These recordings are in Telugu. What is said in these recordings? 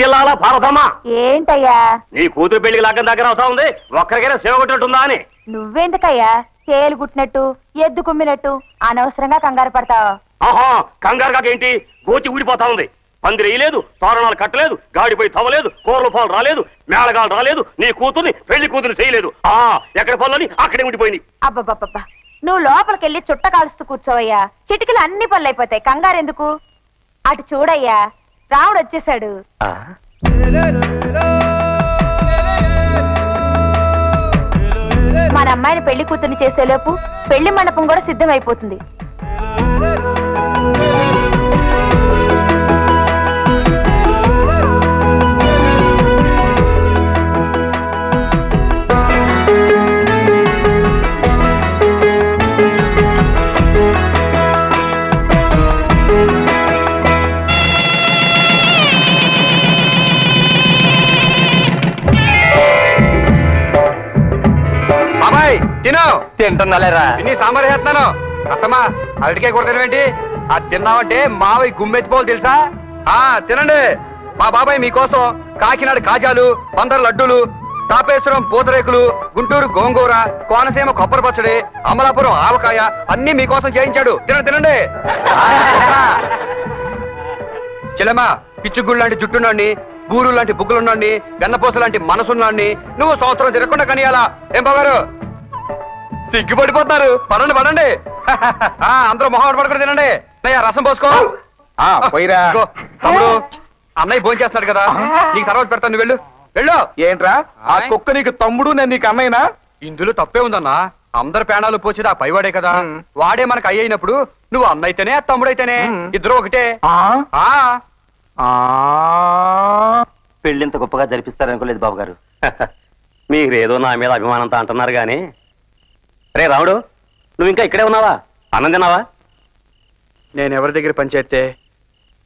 ఇంటిల్లాలా భారతమ్మా. ఏంటయ్యా? నీ కూతురు పెళ్ళికి లగ్గం దగ్గర అవుతా ఉంది. ఒక్కరికైనా సేవ కొట్టినట్టుందా అని. నువ్వెందుకయ్యా? తేలు గుట్టినట్టు ఎద్దు కుమ్మినట్టు అనవసరంగా కంగారు పడతావు? ఆహా కంగారుగా ఏంటి? గోచి ఊడిపోతా ఉంది. పందిరి వేయలేదు తోరణాలు కట్టలేదు గాడిపోయి తవ్వలేదు కూరలు పాలు రాలేదు మేళగాలు రాలేదు నీ కూతుర్ని పెళ్ళి కూతుర్ని చేయలేదు. ఆ ఎక్కడ పనులని అక్కడే ఉండిపోయింది. అబ్బబ్బబ్బబ్బా. నువ్వు లోపలికెళ్ళి చుట్ట కాలుస్తూ కూర్చోవయ్యా. చిటికలు అన్ని పనులు అయిపోతాయి కంగారు ఎందుకు అటు చూడయ్యా. రాముడు వచ్చేసాడు. మన అమ్మాయిని పెళ్ళి కూతుర్ని చేసేలోపు పెళ్ళి మండపం కూడా సిద్ధమైపోతుంది. తిను. తింటున్నాలేరా. నీ సాంబార్ వేస్తున్నాను అత్తమ్మా అరటికాయ కూర తినవేంటి? అది తిన్నావంటే మావయ్య గుమ్మెత్తిపోవాలి తెలుసా? ఆ తినండి. మా బాబాయ్ మీకోసం కాకినాడ కాజాలు బందర్ లడ్డూలు తాపేశ్వరం పూతరేకులు గుంటూరు గోంగూర కోనసీమ కొబ్బరి పచ్చడి అమలాపురం ఆవకాయ అన్ని మీకోసం చేయించాడు. తినండి తినండి. చెల్లెమ్మా పిచ్చుగుళ్ళు లాంటి జుట్టున్నాడిని బూరు లాంటి బుగ్గులున్నాడిని వెన్నపూస లాంటి మనసున్నాడిని నువ్వు సంవత్సరం తిరగకుండా కనియాలా? ఏం బాగారు? సిగ్గుపడిపోతున్నారు. పడండి పడండి అందరూ మొహం పడుకుని తినండి. నయ్యా రసం పోసుకో. పోయిరా. తమ్ముడు అన్నయ్య భోజనం చేస్తున్నాడు కదా. నీకు తర్వాత పెడతాను వెళ్ళు. వెళ్ళు. ఏంట్రా? ఆ కుక్క నీకు తమ్ముడు నేను నీకు అన్నయ్యనా? ఇందులో తప్పే ఉందన్నా. అందరు ప్రాణాలు పోచేది ఆ పైవాడే కదా. వాడే మనకు అయ్యినప్పుడు నువ్వు అన్నైతేనే తమ్ముడైతేనే. ఇద్దరు ఒకటే. ఆ? ఆ. ఆ. పెళ్ళింత గొప్పగా జరిపిస్తారనుకోలేదు బాబు గారు మీరేదో నా మీద అభిమానంతో అంటున్నారు గాని రే రాముడు నువ్వు ఇంకా ఇక్కడే ఉన్నావా? తిన్నావా? నేను ఎవరి దగ్గర పనిచేస్తే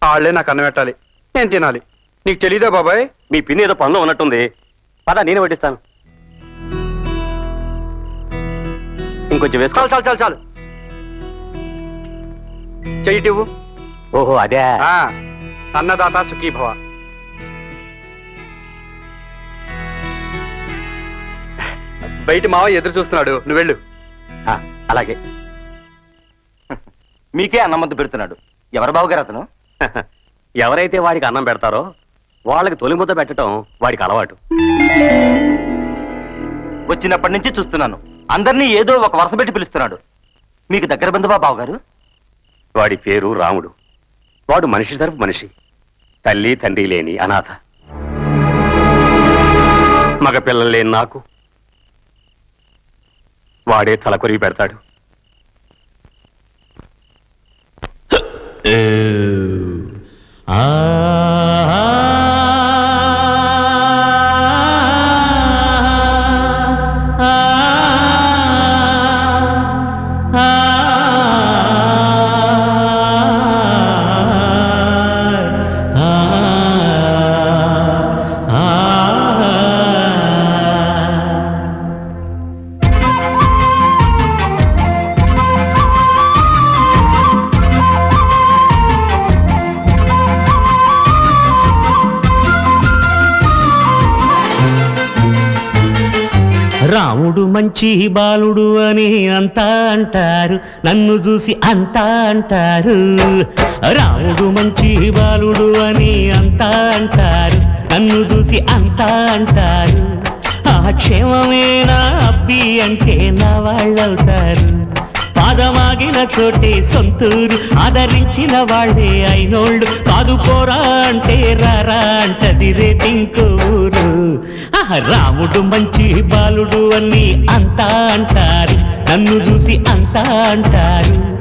వాళ్ళే నాకు అన్నం పెట్టాలి. నేను తినాలి. నీకు తెలీదా బాబాయ్? మీ పిన్ని ఏదో పనిలో ఉన్నట్టుంది. పద నేనే వడ్డిస్తాను. ఇంకొంచెం వేసుకో. చాలు చాలు చాలు చాలు. చెయ్యిటివ్వు ఓహో అదే. ఆ, అన్నదాత సుఖీభవ. బయట మావ ఎదురు చూస్తున్నాడు. నువ్వు వెళ్ళు. అలాగే. మీకే అన్నమంత పెడుతున్నాడు. ఎవరు బాబు గారు అతను? ఎవరైతే వాడికి అన్నం పెడతారో వాళ్ళకి తొలి ముద్ద పెట్టడం వాడికి అలవాటు. వచ్చినప్పటి నుంచి చూస్తున్నాను. అందరినీ ఏదో ఒక వరుస పెట్టి పిలుస్తున్నాడు. మీకు దగ్గర బంధువా బాబు గారు వాడి పేరు రాముడు. వాడు మనిషి తరపు మనిషి. తల్లి తండ్రి లేని అనాథ. మగ పిల్లలు లేని నాకు. వాడే తలకొరిగి పెడతాడు. ఆ మంచి బాలుడు అని అంతా అంటారు. నన్ను చూసి అంతా అంటారు. రాముడు మంచి బాలుడు అని అంతా అంటారు. నన్ను చూసి అంతా అంటారు. ఆ క్షేమమేనా అబ్బి అంటే నా వాళ్ళవుతారు. పాదమాగిన చోటే సొంతూరు ఆదరించిన వాళ్ళే అయినోళ్ళు. కాదు పోరా అంటే రారా అంటది రేటింకూరు ఆహా, రాముడు మంచి బాలుడు అని అంతా అంటారు. నన్ను చూసి అంతా అంటారు.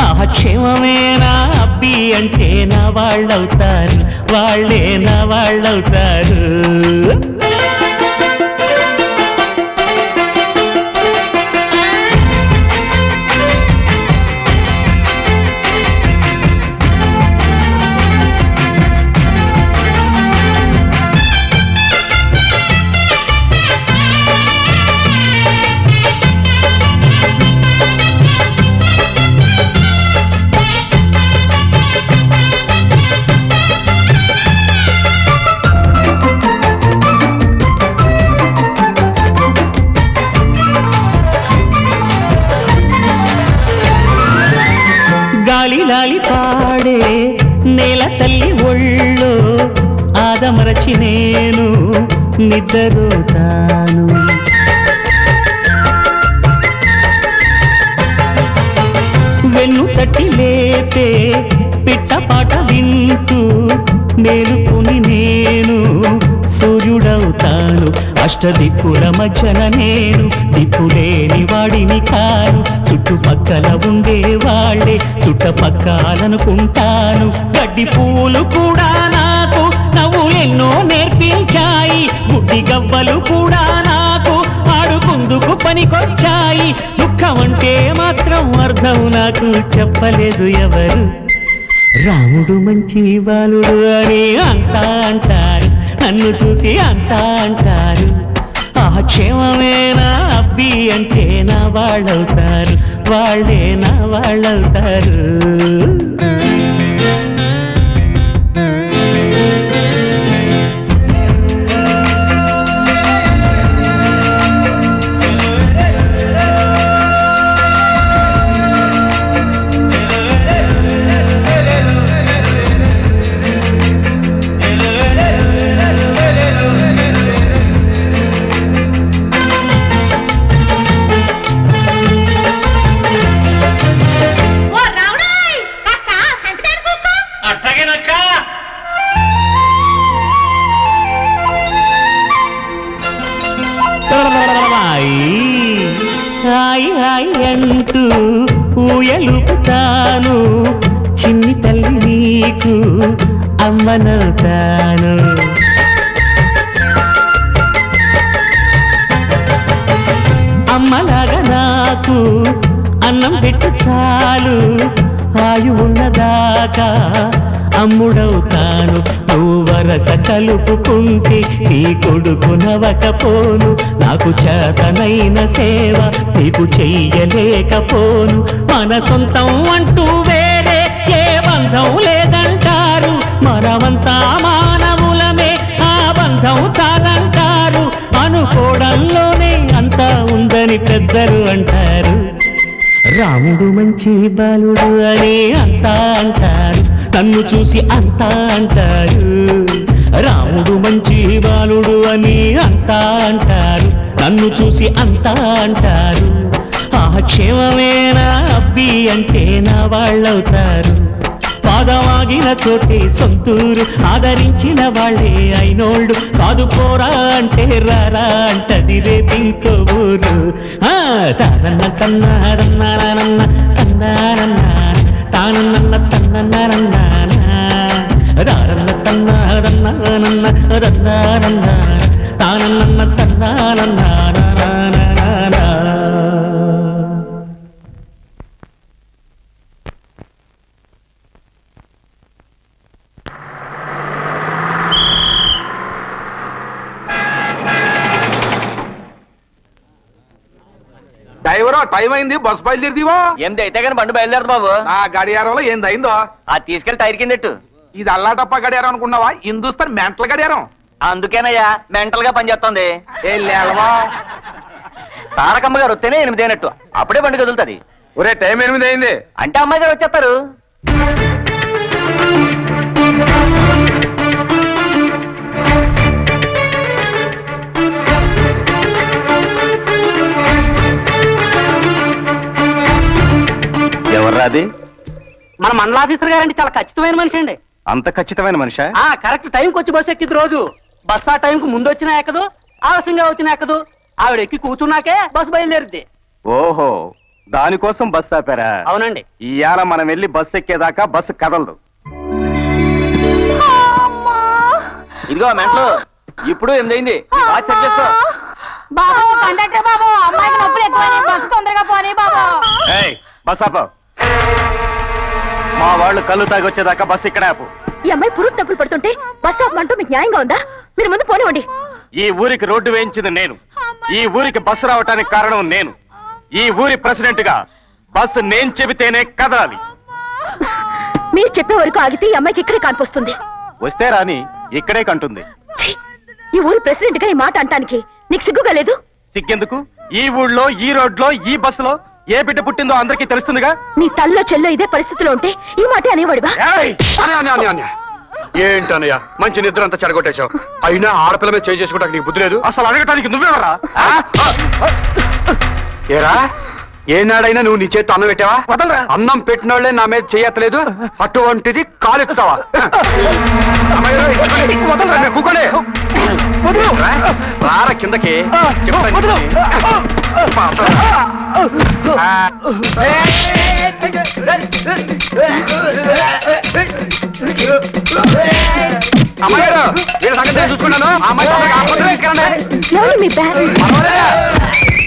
ఆహా క్షేమమేనా అబ్బి అంటే నా వాళ్ళవుతారు. వాళ్ళే నా వాళ్ళవుతారు. నిద్రపోతాను వెన్ను తట్టి లేపే పిట్టపాట వింటూ మేలుకుని నేను సూర్యుడవుతాను. అష్టదిక్కుల మధ్యన నేను దిక్కులేని వాడిని కాను. చుట్టుపక్కల ఉండే వాళ్ళే చుట్టపక్కాలనుకుంటాను. గడ్డి పూలు కూడా నా నవ్వులెన్నో నేర్పించాయి. గుడ్డి గవ్వలు కూడా నాకు ఆడుకుందుకు పనికొచ్చాయి. దుఃఖమంటే మాత్రం అర్థం నాకు చెప్పలేదు ఎవరు. రాముడు మంచి బాలుడు అని అంతా అంటారు. నన్ను చూసి అంతా అంటారు. ఆ క్షేమమేనా అబ్బి అంటే నా వాళ్ళవుతారు. వాళ్ళే నా వాళ్ళవుతారు. కలుపుకుంటే నీ కొడుకునవకపోను నాకు చేతనైన సేవ నీకు చెయ్యలేకపోను. మన సొంతం అంటూ వేరే ఏ బంధం లేదంటారు. మనమంతా మానవులమే ఆ బంధం చాలంటారు. అనుకోవడంలోనే అంతా ఉందని పెద్దలు అంటారు. రాముడు మంచి బాలుడు అని అంతా అంటారు. నన్ను చూసి అంతా అంటారు. రాముడు మంచి బాలుడు అని అంతా అంటారు. నన్ను చూసి అంతా అంటారు. ఆ క్షేమమేనా అబ్బి అంటే నా వాళ్ళవుతారు. పాదమాగిన చోటే సొంతూరు ఆదరించిన వాళ్ళే అయినోళ్ళు. కాదు పోరా అంటే రారా అంటది రేపింకో ఊరు. ఆ, తానన్న తన్నారన్నారన్న తన్నారన్న తానన్న తన్నన్నారన్న దారన్న తన్నారన్నారన్న రన్నారన్న తానన్న తన్నారన్నారన్న డ్రైవర్ టైం అయింది బస్ బయలుదేరిదివో? ఏంది అయితే కానీ బండి బయలుదేరదు బాబు. నా గడియారంలో ఏందైందో ఆ తీసుకెళ్ళి టైర్ కిందట్టు ఇది అల్లాటప్ప గడియారం అనుకున్నావా? హిందుస్థాన్ మెంటల్ గడియారం. అందుకేనయ్యా మెంటల్గా పనిచేస్తుంది. ఏ లేవా? తారకమ్మ గారు వస్తేనే ఎనిమిది అయినట్టు అప్పుడే బండి కదులుతుంది. ఒరే టైం ఎనిమిది అయింది అంటే అమ్మాయి గారు వచ్చేస్తారు. ఎవర్రా అది? మన మండల ఆఫీసర్ గారండి చాలా ఖచ్చితమైన మనిషి అండి. అంత ఖచ్చితమైన మనిషా? ఆ కరెక్ట్ టైంకి వచ్చి బస్సు ఎక్కింది రోజు. బస్ ఆ టైంకి ముందు వచ్చినా ఎక్కదు ఆలస్యంగా వచ్చినా ఎక్కదు. ఆవిడ ఎక్కి కూర్చున్నాకే బస్సు బయలుదేరుద్ది. ఓహో దానికోసం బస్ ఆపారా? అవునండి. ఇవాళ మనం వెళ్ళి బస్ ఎక్కేదాకా బస్సు కదలదు. ఇదిగో మెంటలు. ఇప్పుడు ఎనిమిది అయింది ఈ వాచ్ సెట్ చేసుకో. బాబు కండక్టర్ బాబు అమ్మాయికి నొప్పులు ఎక్కువని బస్సు తొందరగా పోనీ బాబు. ఏయ్ బస్ ఆపు. మా వాళ్ళు కళ్ళు తాగి వచ్చేదాకా బస్ ఇక్కడ ఆపు. ఈ అమ్మాయి పురుగు నొప్పులు పడుతుంటే బస్ ఆపమంటూ మీకు న్యాయంగా ఉందా? మీరు ముందు పోనివ్వండి. ఈ ఊరికి రోడ్డు వేయించింది నేను. ఈ ఊరికి బస్సు రావటానికి కారణం నేను. ఈ ఊరి ప్రెసిడెంట్గా బస్సు నేను చెబితేనే కదలాలి. మీరు చెప్పే వరకు ఆగితే ఈ అమ్మాయికి ఇక్కడే కానిపోస్తుంది వస్తే రాని ఇక్కడే కంటుంది. ఛీ! ఈ ఊరి ప్రెసిడెంట్గా ఈ మాట అంటానికి నీకు సిగ్గుగా లేదు? సిగ్గెందుకు? ఈ ఊళ్ళో ఈ రోడ్లో ఈ బస్సులో ఏ బిడ్డ పుట్టిందో అందరికీ తెలుస్తుందిగా? నీ తల్లో చెల్లో ఇదే పరిస్థితిలో ఉంటే ఈ మాట అనేవాడివా. ఏంటన్నయ్య మంచి నిద్ర అంతా చెడగొట్టేశావు. అయినా ఆడపిల్ల మీద చేయి చేసుకోవడానికి నీకు బుద్ధి లేదు? అసలు అడగటానికి నువ్వెవరా? ఆ? ఏరా? ఏనాడైనా నువ్వు నీ చేత్తో అన్నం పెట్టావా? వదలరా. అన్నం పెట్టినోళ్ళే నా మీద చేయట్లేదు. అటువంటిది. రా, రారా కిందకి. అమ్మాయి వీళ్ళ సంగతి చూసుకున్నాను. అమ్మాయి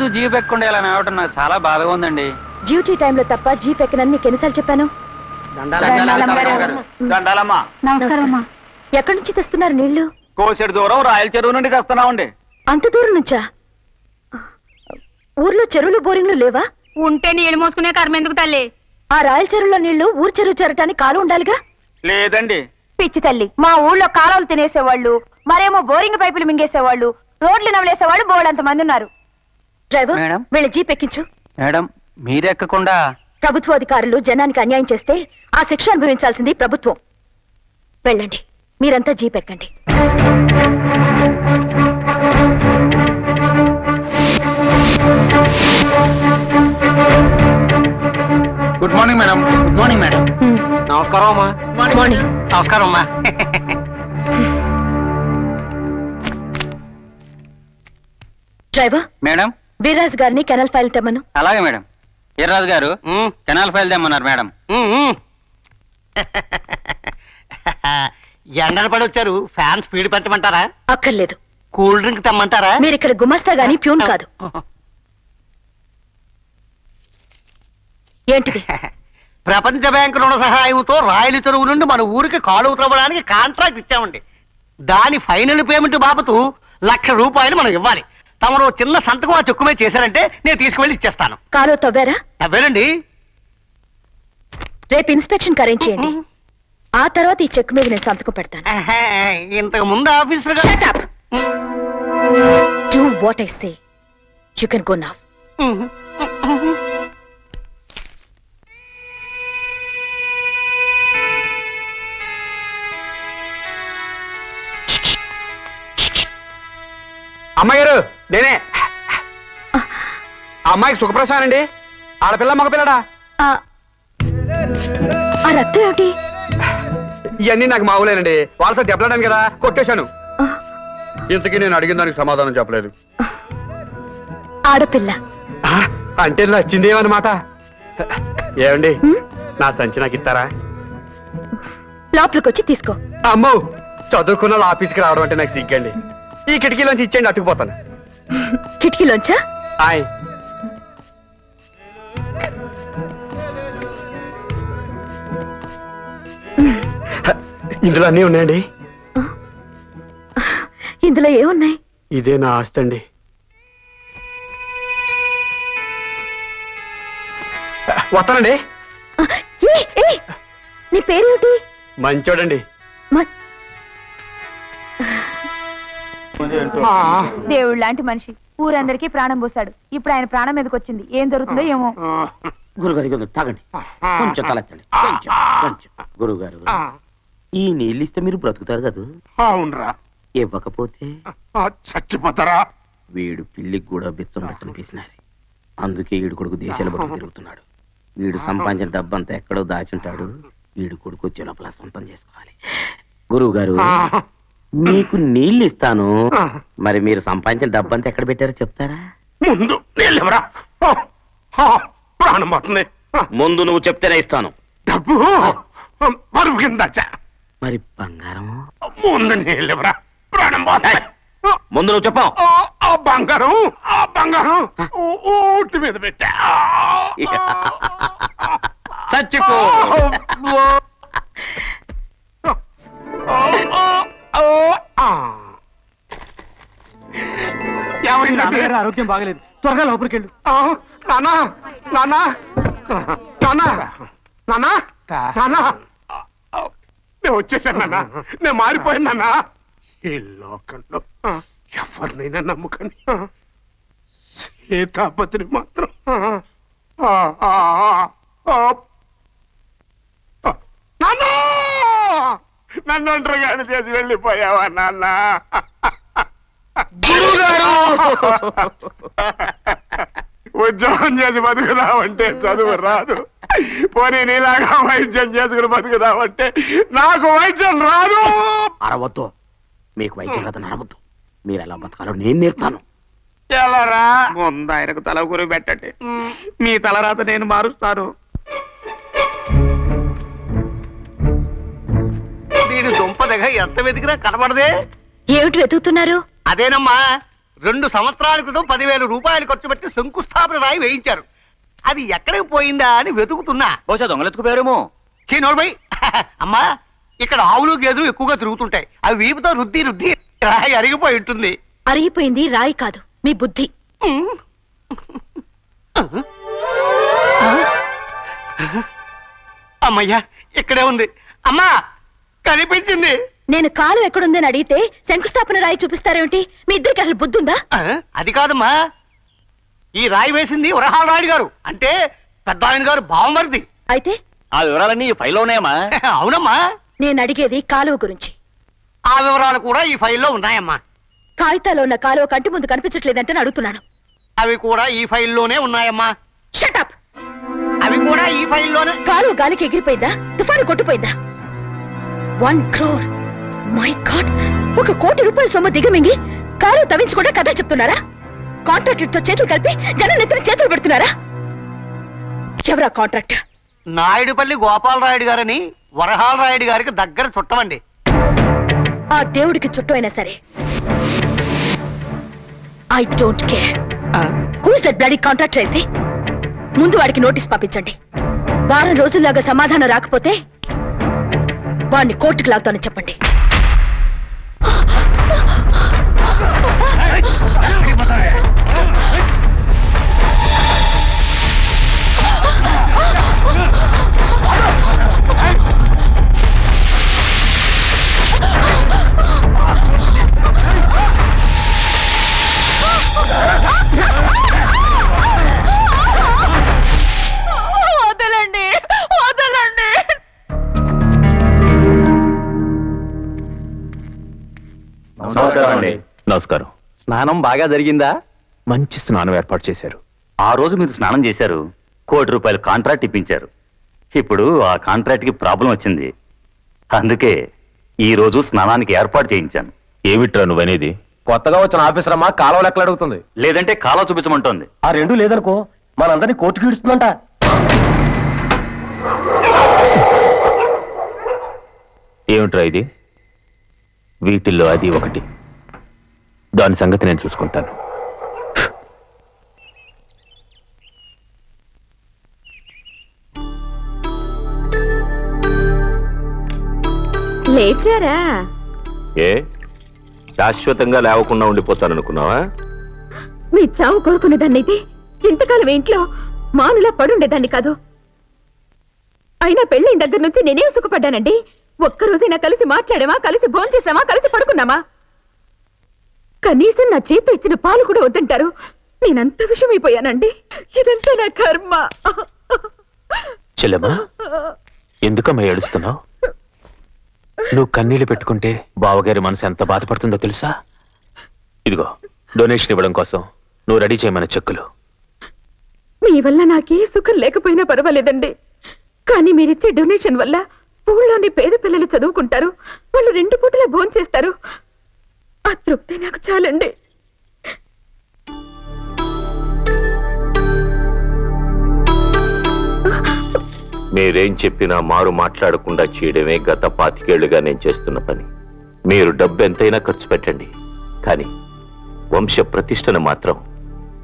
రోజు జీప్ ఎక్కకుండా ఇలా నడవటం నాకు చాలా బాధగా ఉందండి. డ్యూటీ టైంలో తప్ప జీప్ ఎక్కనని నీకు ఎన్నిసార్లు చెప్పాను? దండాలమ్మా నమస్కారం అమ్మా ఎక్కడి నుంచి తెస్తున్నారు నీళ్ళు కోసెడు దూరం రాయల చెరువు నుండి తెస్తున్నామండి. అంత దూరం నుంచా? ఊర్లో చెరువులు బోరింగ్లు లేవా? ఉంటే నీళ్ళు మోసుకునే కర్మ ఎందుకు తల్లి? ఆ రాయల చెరువులో నీళ్ళు ఊరు చెరువు చేరటానికి కాలు ఉండాలిగా? లేదండి. పిచ్చి తల్లి మా ఊళ్ళో కాలువలు తినేసేవాళ్ళు మరేమో బోరింగ్ పైపులు మింగేసేవాళ్ళు రోడ్లు నవలేసేవాళ్ళు బోర్డంత మంది ఉన్నారు. Driver madam. వీళ్ళ జీప్ ఎక్కించు. మేడం మీరెక్కకుండా. ప్రభుత్వ అధికారులు జనానికి అన్యాయం చేస్తే ఆ శిక్ష అనుభవించాల్సింది ప్రభుత్వం. వెళ్ళండి. మీరంతా జీప్ ఎక్కండి. Good morning madam good morning madam నమస్కారం అమ్మా. మార్నింగ్ నమస్కారం అమ్మా. డ్రైవర్? మేడం. వీర్రాజు గారిని కెనల్ ఫైల్ తెమ్మను. అలాగే మేడం. ఈర్రాజు గారు కెనాల్ ఫైల్ తెమ్మన్నారు మేడం. ఎండలు పడి వచ్చారు. ఫ్యాన్ స్పీడ్ పెంచమంటారా? అక్కర్లేదు. కూల్ డ్రింక్ తెమ్మంటారా? మీరు ఇక్కడ గుమస్తా గాని ప్యూన్ కాదు. ఏంటిది? ప్రపంచ బ్యాంకు రుణ సహాయంతో రాయల చెరువు నుండి మన ఊరికి కాలువ త్రవ్వడానికి కాంట్రాక్ట్ ఇచ్చామండి. దాని ఫైనల్ పేమెంట్ బాబతు లక్ష రూపాయలు మనం ఇవ్వాలి. తమరు చిన్న సంతకం ఆ చెక్కు మీద చేశారంటే నేను తీసుకువెళ్ళి ఇచ్చేస్తాను. కాలో తవ్వారా? అవేనండి రేపు ఇన్స్పెక్షన్ అరేంజ్ చేయండి. ఆ తర్వాత ఈ చెక్ మీద నేను సంతకం పెడతాను. ఇంతకు ముందు officer up! Do what I say. You can go now. అమ్మాయి గారు నేనే. ఆ అమ్మాయికి సుఖప్రసాద్ అండి. ఆడపిల్ల మగపిల్లడా? ఆ ఆ రక్తం ఏమిటి? ఇవన్నీ నాకు మామూలేనండి. వాళ్ళతో దెబ్బలాడాను కదా కొట్టేశాను. ఇంతకీ నేను అడిగిన దానికి సమాధానం చెప్పలేదు. ఆడపిల్ల. ఆ, అంటే నచ్చిందేమన్నమాట ఏమండి నా సంచి నాకు ఇస్తారా? లోపలికి వచ్చి తీసుకో. అమ్మో చదువుకున్న వాళ్ళ ఆఫీస్కి రావడం అంటే నాకు సిగ్గండి ఈ కిటికీలోంచి ఇచ్చేయండి అట్టుకుపోతాను కిటికీలోంచా? ఆయ్. ఇందులో అన్నీ ఉన్నాయండి. ఇందులో ఏమున్నాయి? ఇదే నా ఆస్తి అండి. వస్తానండి. నీ పేరేమిటి? మంచోడండి. మ- దేవుడు లాంటి మనిషి. ఊరందరికీ ప్రాణం పోసాడు ఇప్పుడు ఆయన ప్రాణం మీదకి వచ్చింది. ఏం జరుగుతుందో ఏమో. గురుగారి కొంచెం తాగండి. కొంచెం తలెత్తండి. కొంచెం కొంచెం. గురుగారు ఈ నీళ్ళు ఇస్తే మీరు బ్రతుకుతారు కదా? అవునరా. ఇవ్వకపోతే? చచ్చిపోతారా? వీడు పిల్లికి కూడా బిచ్చం పెట్టని పీసినారు అందుకే వీడు కొడుకు దేశాల బతుకు తిరుగుతున్నాడు. వీడు సంపాదించిన డబ్బంతా ఎక్కడో దాచుంటాడు. వీడు కొడుకు వచ్చే లోపల సొంతం చేసుకోవాలి. గురువు గారు మీకు నీళ్ళు ఇస్తాను మరి మీరు సంపాదించిన డబ్బంతా ఎక్కడ పెట్టారో చెప్తారా? ముందు నీళ్ళెవరా ప్రాణం పోతుంది. ముందు నువ్వు చెప్తేనే ఇస్తాను. డబ్బు? కింద మరి బంగారం ముందు నీళ్ళెవరా ప్రాణం పోతుంది. ముందు నువ్వు చెప్పావు ఆ, బంగారం ఆ బంగారం ఊటి మీద పెట్టా. చచ్చిపో. ఆరోగ్యం బాగలేదు. త్వరగా లోపలికి వెళ్ళు నానా నానా నానా నానా నానా నేను వచ్చేసాను నాన్న. నేను మారిపోయాను నాన్న. ఈ లోకంలో ఎవరినైనా నమ్ముకని సీతాపతిని మాత్రం. నాన్నా! నన్ను ఒంటరిగాని చేసి వెళ్ళిపోయావా నాన్న? ఉద్యోగం చేసి బతుకుదామంటే చదువు రాదు. పోనీ నీలాగా వైద్యం చేసుకుని బతుకుదామంటే నాకు వైద్యం రాదు! అరవద్దు. మీకు వైద్యం కథ అరవద్దు. మీరు ఎలా బతకాలో నేను నేర్పుతాను. ఎలారా? ముందు ఆయనకు తల గురి పెట్టండి. మీ తలరాత నేను మారుస్తాను. దీని దుంప దగ్గర ఎంత వెతికినా కనబడదే. ఏమిటి వెతుకుతున్నారు? అదేనమ్మా రెండు సంవత్సరాల క్రితం పదివేల రూపాయలు ఖర్చు పెట్టి శంకుస్థాపన రాయి వేయించారు. అది ఎక్కడికి పోయిందా అని వెతుకుతున్నా. బహుశా దొంగలెత్తుకుపోయారేమో. చీనోర్మై అమ్మా ఇక్కడ ఆవులు గేదెలు ఎక్కువగా తిరుగుతుంటాయి. అవి వీపుతో రుద్ది రుద్ది రాయి అరిగిపోయి ఉంటుంది. అరిగిపోయింది రాయి కాదు మీ బుద్ధి. అమ్మయ్యా ఇక్కడే ఉంది. అమ్మా కనిపించింది. నేను కాలు ఎక్కడుందని అడిగితే శంకుస్థాపన రాయి చూపిస్తారేమిటి? మీ ఇద్దరికి అసలు బుద్ధి ఉందా ఆ, అది కాదమ్మా. ఈ రాయి వేసింది వరహాల రాయుడు గారు. అంటే పెద్ద ఆయన గారు బావమరిది. అయితే? ఆ వివరాలన్నీ ఈ ఫైల్లో ఉన్నాయమ్మా. అవునమ్మా. నేను అడిగేది కాలువ గురించి. ఆ వివరాలు కూడా ఈ ఫైల్లో ఉన్నాయమ్మా. కాగితాలో ఉన్న కాలువ కంటి ముందు కనిపించట్లేదంటే అడుగుతున్నాను. అవి కూడా ఈ ఫైల్లోనే ఉన్నాయమ్మా. షటప్ అవి కూడా ఈ ఫైల్లోనే. కాలువ గాలికి ఎగిరిపోయిందా? తుఫాను కొట్టుపోయిందా? One crore. మై గాడ్ ఒక కోటి రూపాయల సొమ్ము దిగమింగి కాలువ తవ్వించకుండా కథ చెప్తున్నారా? కాంట్రాక్టర్తో చేతులు కలిపి జనం నెత్తిన చేతులు పెడుతున్నారా? ఎవరా కాంట్రాక్ట్ నాయుడుపల్లి గోపాలరాయుడు గారని వరహాల రాయుడు గారికి దగ్గర చుట్టమండి. ఆ దేవుడికి చుట్టూ అయినా సరే. I don't care who's that bloody contract చేసి ముందు వాడికి నోటీస్ పంపించండి. వారం రోజుల్లాగా సమాధానం రాకపోతే వాడిని కోర్టుకు లాగుతానని చెప్పండి. నమస్కారం అండి. నమస్కారం. స్నానం బాగా జరిగిందా? మంచి స్నానం ఏర్పాటు చేశారు. ఆ రోజు మీరు స్నానం చేశారు. కోటి రూపాయలు కాంట్రాక్ట్ ఇప్పించారు. ఇప్పుడు ఆ కాంట్రాక్ట్కి ప్రాబ్లం వచ్చింది. అందుకే ఈ రోజు స్నానానికి ఏర్పాటు చేయించాను. ఏమిట్రా నువ్వనేది? కొత్తగా వచ్చిన ఆఫీసర్ అమ్మా కాలువ లెక్కలు అడుగుతుంది. లేదంటే కాలో చూపించమంటోంది. ఆ రెండు లేదనుకో మనందరినీ కోర్టుకి ఇడుస్తుందంట ఏమిట్రా ఇది? వీటిల్లో అది ఒకటి. దాని సంగతి నేను చూసుకుంటాను. లేచారా? ఏ? శాశ్వతంగా లేవకుండా ఉండిపోతాననుకున్నావా? మీ చావు కోరుకునేదాన్నైతే ఇంతకాలం ఇంట్లో మానులా పడుండేదాన్ని కాదు. అయినా పెళ్ళైన దగ్గర నుంచి నేనేం సుఖపడ్డానండి? ఒక్కరోజైనా కలిసి మాట్లాడామా కలిసి భోంచేసామా కలిసి పడుకున్నామా కనీసం నా చేతి ఇచ్చిన పాలు కూడా వద్దంటారు. నేనంత విషమైపోయానండి. ఇదంతా నా కర్మ. చెల్లెమ్మా ఎందుకమ్మా ఏడుస్తున్నావు? నువ్వు కన్నీళ్ళు పెట్టుకుంటే బావగారి మనసు ఎంత బాధపడుతుందో తెలుసా? ఇదిగో డొనేషన్ ఇవ్వడం కోసం నువ్వు రెడీ చేయమన్న చెక్కులు. మీ వల్ల నాకే సుఖం లేకపోయినా పర్వాలేదండి. కానీ మీరిచ్చే డొనేషన్ వల్ల ఊళ్ళోని పేద పిల్లలు చదువుకుంటారు. వాళ్ళు రెండు పూటలా భోంచేస్తారు ఆ తృప్తి నాకు చాలండి. మీరేం చెప్పినా మారు మాట్లాడకుండా చేయడమే గత పాతికేళ్ళుగా నేను చేస్తున్న పని. మీరు డబ్బు ఎంతైనా ఖర్చు పెట్టండి. కానీ వంశ ప్రతిష్టను మాత్రం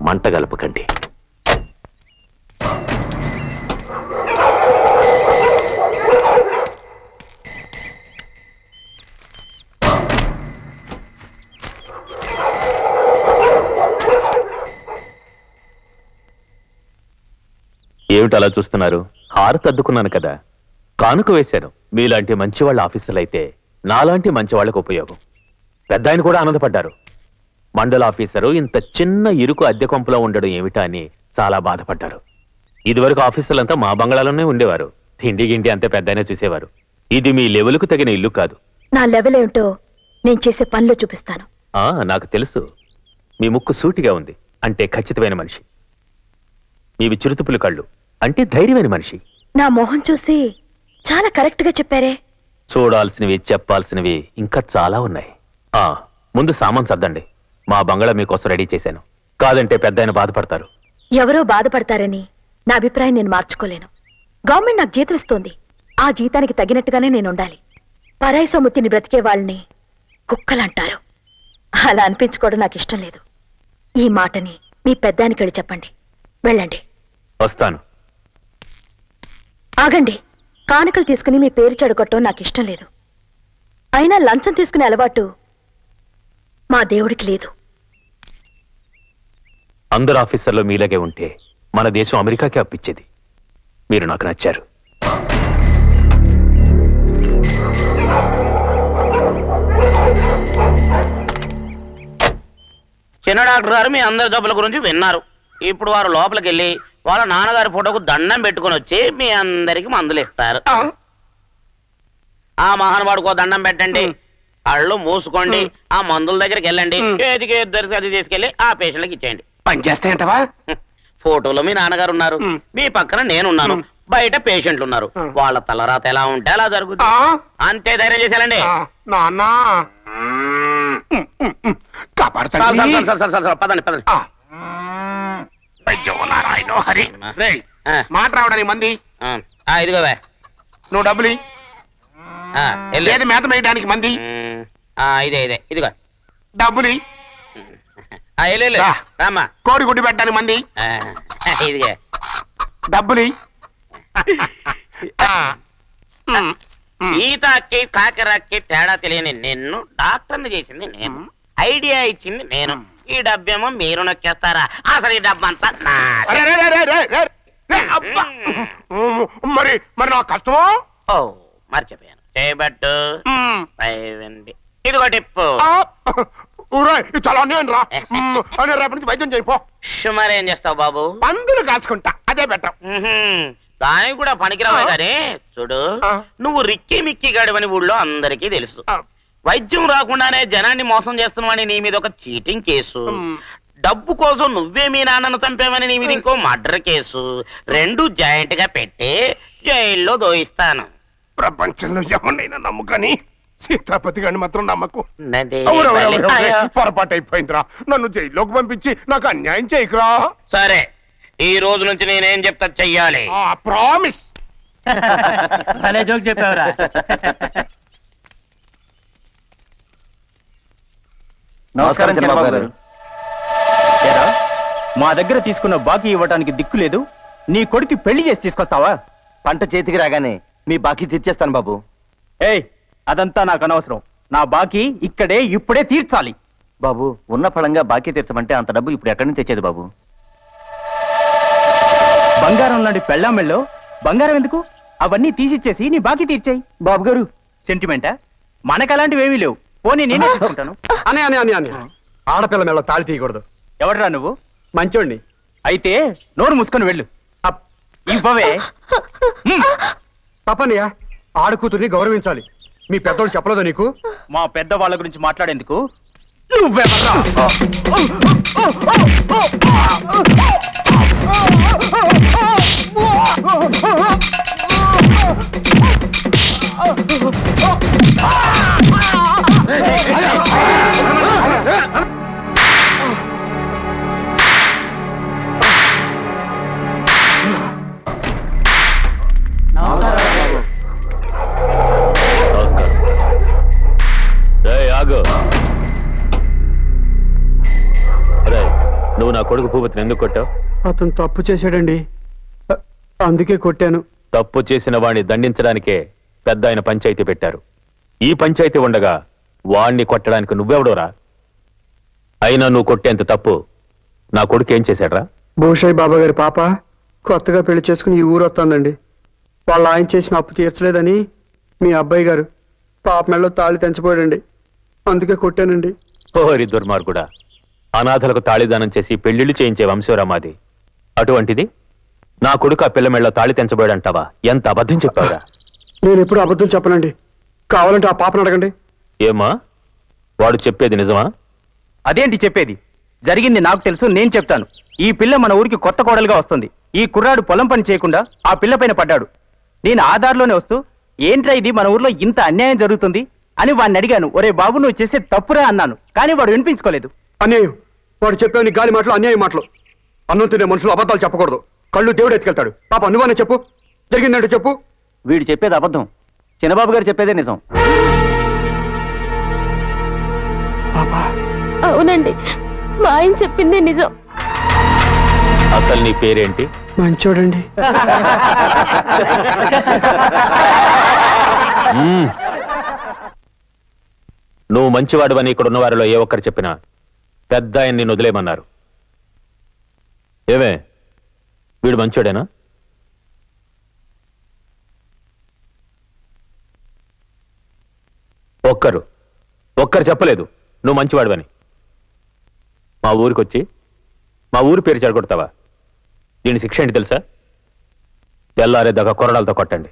మంట గలపకండి. ఏమిటి అలా చూస్తున్నారు? హారతి అద్దుకున్నాను కదా. కానుక వేశాను. మీలాంటి మంచి వాళ్ళ ఆఫీసర్లు అయితే నాలాంటి మంచి వాళ్ళకు ఉపయోగం. పెద్ద ఆయన కూడా ఆనందపడ్డారు. మండల ఆఫీసరు ఇంత చిన్న ఇరుకు అద్దె కొంపలో ఉండడం ఏమిటా అని చాలా బాధపడ్డారు. ఇదివరకు ఆఫీసర్లంతా మా బంగ్లాలోనే ఉండేవారు. తిండి గిండి అంతే పెద్ద చూసేవారు. ఇది మీ లెవెల్కు తగిన ఇల్లు కాదు. నా లెవెల్ ఏమిటో నేను చేసే పనిలో చూపిస్తాను. ఆ నాకు తెలుసు. మీ ముక్కు సూటిగా ఉంది. అంటే ఖచ్చితమైన మనిషి. మీవి చిరుతుపులు కళ్ళు. అంటే ధైర్యమైన మనిషి. నా మొహం చూసి చాలా కరెక్ట్గా చెప్పారే. చూడాల్సినవి చెప్పాల్సినవి ఇంకా చాలా ఉన్నాయి. ఆ ముందు సామాన్ సర్దండి. మా బంగళా మీకోసం రెడీ చేశాను. కాదంటే పెద్ద బాధపడతారు. ఎవరో బాధపడతారని నా అభిప్రాయం నేను మార్చుకోలేను. గవర్నమెంట్ నాకు జీతం ఇస్తోంది. ఆ జీతానికి తగినట్టుగానే నేను ఉండాలి. పరాయి సొమ్ము తిని బ్రతికే వాళ్ళని కుక్కలంటారు. అలా అనిపించుకోవడం నాకు ఇష్టం లేదు. ఈ మాటని మీ పెద్దానికి వెళ్ళి చెప్పండి. వెళ్ళండి. వస్తాను. ఆగండి. కానుకలు తీసుకుని మీ పేరు చెడగొట్టడం నాకు ఇష్టం లేదు. అయినా లంచం తీసుకునే అలవాటు మా దేవుడికి లేదు. అందరు ఆఫీసర్లు మీలాగే ఉంటే మన దేశం అమెరికాకే అప్పించేది మీరు నాకు నచ్చారు. చిన్న డాక్టర్ గారు మీ అందరి జబ్బుల గురించి విన్నారు. ఇప్పుడు వారు లోపలికి వెళ్ళి వాళ్ళ నాన్నగారి ఫోటోకు దండం పెట్టుకొని వచ్చి మీ అందరికి మందులు ఇస్తారు ఆ మహానుభావుడికో దండం పెట్టండి కళ్ళు మూసుకోండి ఆ మందుల దగ్గరికి వెళ్ళండి ఏదికి ఇద్దరికి అది తీసుకెళ్ళి ఆ పేషెంట్కి ఇచ్చేయండి పని చేస్తాయంటవా ఫోటోలో మీ నాన్నగారు ఉన్నారు మీ పక్కన నేనున్నాను బయట పేషెంట్లు ఉన్నారు వాళ్ళ తలరాత ఎలా ఉంటే అలా జరుగుతుంది అంతే ధైర్యం చేసేయాలండి పదండి పదండి నారాయణ హరి. రేయ్, మాట రావడానికి మంది. ఆ, ఇదిగో. నువ్వు డబ్బులు ఇయ్యి. ఆ, వెళ్ళు. లేదు మేత వేయడానికి మంది? ఆ, ఇదే ఇదే. ఇదిగో. డబ్బులు ఇయ్యి. ఆ, వెళ్ళు, వెళ్ళు. రా. రామ్మా. కోడి గుడ్డి పెట్టడానికి మంది. ఆ, ఇదిగే. డబ్బులు ఇయ్యి. ఆ, ఈతకి కాకరకి తేడా తెలియని నిన్ను డాక్టర్ని చేసింది నేను. ఐడియా ఇచ్చింది నేను. ఈ డబ్బేమో మీరు నొక్కేస్తారా? అసలు ఈ డబ్బంతా నాదే. అరే, రే, రే, రే, రే, రే, రే, అబ్బా. మరి మరి నా కష్టమో? ఓ మర్చిపోయాను. చేయబట్టు పైవండి ఇదిగో టిప్పు. ఊరే ఇది చాలా అన్యాయం రా. మ్, అని రేపటి నుంచి వైద్యం చేయిపో చేస్తావు బాబు? మందులు కాసుకుంటా అదే బెటర్. దానికి కూడా పనికిరావే కానీ చూడు నువ్వు రిక్కి మిక్కి గడివని ఊళ్ళో అందరికీ తెలుసు. వైద్యం రాకుండానే జనాన్ని మోసం చేస్తున్నావని నీ మీద ఒక చీటింగ్ కేసు. డబ్బు కోసం నువ్వే మీ నాన్నను చంపావని నీ మీద ఇంకో మర్డర్ కేసు. రెండు జాయింట్గా పెట్టి జైల్లో దోయిస్తాను. ప్రపంచంలో ఎవరినైనా నమ్ముకని సీతాపతి గారిని మాత్రం నమ్మకు. పొరపాటు అయిపోయిందిరా నన్ను జైల్లోకి పంపించి నాకు అన్యాయం చేయకురా. సరే ఈ రోజు నుంచి నేనేం చెప్తా చెయ్యాలి. ప్రామిస్. భలే జోక్ చెప్పావురా. నమస్కారం చంద్రబాబు గారు. ఏరా, మా దగ్గర తీసుకున్న బాకీ ఇవ్వడానికి దిక్కు లేదు. నీ కొడుకు పెళ్ళి చేసి తీసుకొస్తావా? పంట చేతికి రాగానే మీ బాకీ తీర్చేస్తాను బాబు. ఏయ్ అదంతా నాకు అనవసరం. నా బాకీ ఇక్కడే ఇప్పుడే తీర్చాలి. బాబు ఉన్న ఫలంగా బాకీ తీర్చమంటే అంత డబ్బు ఇప్పుడు ఎక్కడి నుంచి తెచ్చేది బాబు? బంగారం లాంటి పెళ్ళామెళ్ళో బంగారం ఎందుకు? అవన్నీ తీసిచ్చేసి నీ బాకీ తీర్చేయి. బాబు గారు. సెంటిమెంటా మనకు అలాంటివి ఏమీ లేవు. పోనీ నేనే తీసుకుంటాను. అని అని అని అని. ఆడపిల్ల మెల్ల తాళి తీయకూడదు. ఎవడరా నువ్వు? మంచోండి అయితే నోరు మూసుకొని వెళ్ళు. ఇవ్వవే. తప్పనియా. ఆడ కూతుర్ని గౌరవించాలి. మీ పెద్దోళ్ళు చెప్పలేదా నీకు? మా పెద్ద వాళ్ళ గురించి మాట్లాడేందుకు? నువ్వెవర్రా రేయ్, నా కొడుకు భూపతిని ఎందుకు కొట్టావు? అతను తప్పు చేశాడండి. అ- అందుకే కొట్టాను. తప్పు చేసిన వాణ్ణి దండించడానికే పెద్ద ఆయన పంచాయతీ పెట్టారు. ఈ పంచాయతీ ఉండగా వాణ్ణి కొట్టడానికి నువ్వెవడోరా? అయినా నువ్వు కొట్టేంత తప్పు నా కొడుకు ఏం చేశాడ్రా? భూషయ్య బాబా గారి పాప కొత్తగా పెళ్ళి చేసుకుని ఈ ఊరు వస్తుందండి. వాళ్ళ ఆయన చేసిన అప్పు తీర్చలేదని మీ అబ్బాయి గారు పాప మెళ్ళలో తాళి తెంచిపోయాడండి. అందుకే కొట్టానండి. ఓరి దుర్మార్గుడా. అనాథలకు తాళిదానం చేసి పెళ్ళిళ్ళు చేయించే వంశవరా మాది అటువంటిది? నా కొడుకు ఆ పిల్ల మెళ్ళ తాళి తెంచబోయాడంటావా? ఎంత అబద్ధం చెప్పావురా? నేను ఎప్పుడు అబద్ధం చెప్పనండి. కావాలంటే ఆ పాపను అడగండి. ఏమా వాడు చెప్పేది నిజమా? అదేంటి చెప్పేది? జరిగింది నాకు తెలుసు నేను చెప్తాను. ఈ పిల్ల మన ఊరికి కొత్త కోడలుగా వస్తుంది. ఈ కుర్రాడు పొలం పని చేయకుండా ఆ పిల్ల పైన పడ్డాడు. నేను ఆధార్లోనే వస్తూ ఏంట్రా ఇది? మన ఊర్లో ఇంత అన్యాయం జరుగుతుంది? అని వాడిని అడిగాను. ఒరే బాబు నువ్వు చేసే తప్పురా అన్నాను. కానీ వాడు వినిపించుకోలేదు. అన్యాయం. వాడు చెప్పావు నీ గాలి మాటలు అన్యాయం మాటలు. అన్నం తినే మనుషులు అబద్ధాలు చెప్పకూడదు. కళ్ళు దేవుడు ఎత్తుకెళ్తాడు. పాప నువ్వనే చెప్పు. జరిగిందంటే చెప్పు. వీడు చెప్పేది అబద్ధం. చిన్నబాబు గారు చెప్పేదే నిజం. అవునండి. మా ఆయన చెప్పింది నిజం. అసలు నీ పేరేంటి? మంచోడండి. నువ్వు మంచివాడువని ఇక్కడ ఉన్న వారిలో ఏ ఒక్కరు చెప్పినా పెద్ద ఆయన నిన్ను వదిలేయమన్నారు. ఏమే? వీడు మంచోడేనా? ఒక్కరు. ఒక్కరు చెప్పలేదు. నువ్వు మంచివాడివని. మా ఊరికొచ్చి మా ఊరి పేరు చెడగొడతావా? దీని శిక్ష ఏంటి తెలుసా? తెల్లారేదాకా కొరడాలతో కొట్టండి.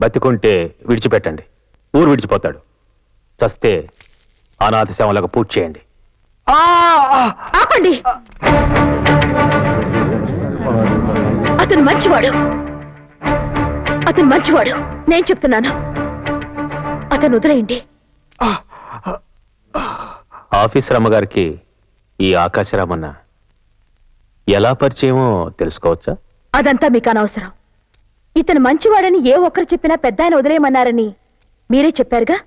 బతికుంటే విడిచిపెట్టండి. ఊరు విడిచిపోతాడు. చస్తే అనాథ సేవలకు పూర్తి చేయండి. ఆపండి. అతను మంచివాడు. అతను మంచివాడు. నేను చెప్తున్నాను. అతను వదిలేయండి. ఆఫీసర్ అమ్మగారికి ఈ ఆకాశరామన్న ఎలా పరిచయమో తెలుసుకోవచ్చా? అదంతా మీకు అనవసరం. ఇతను మంచివాడని ఏ ఒక్కరు చెప్పినా పెద్ద ఆయన వదిలేయమన్నారని మీరే చెప్పారుగా?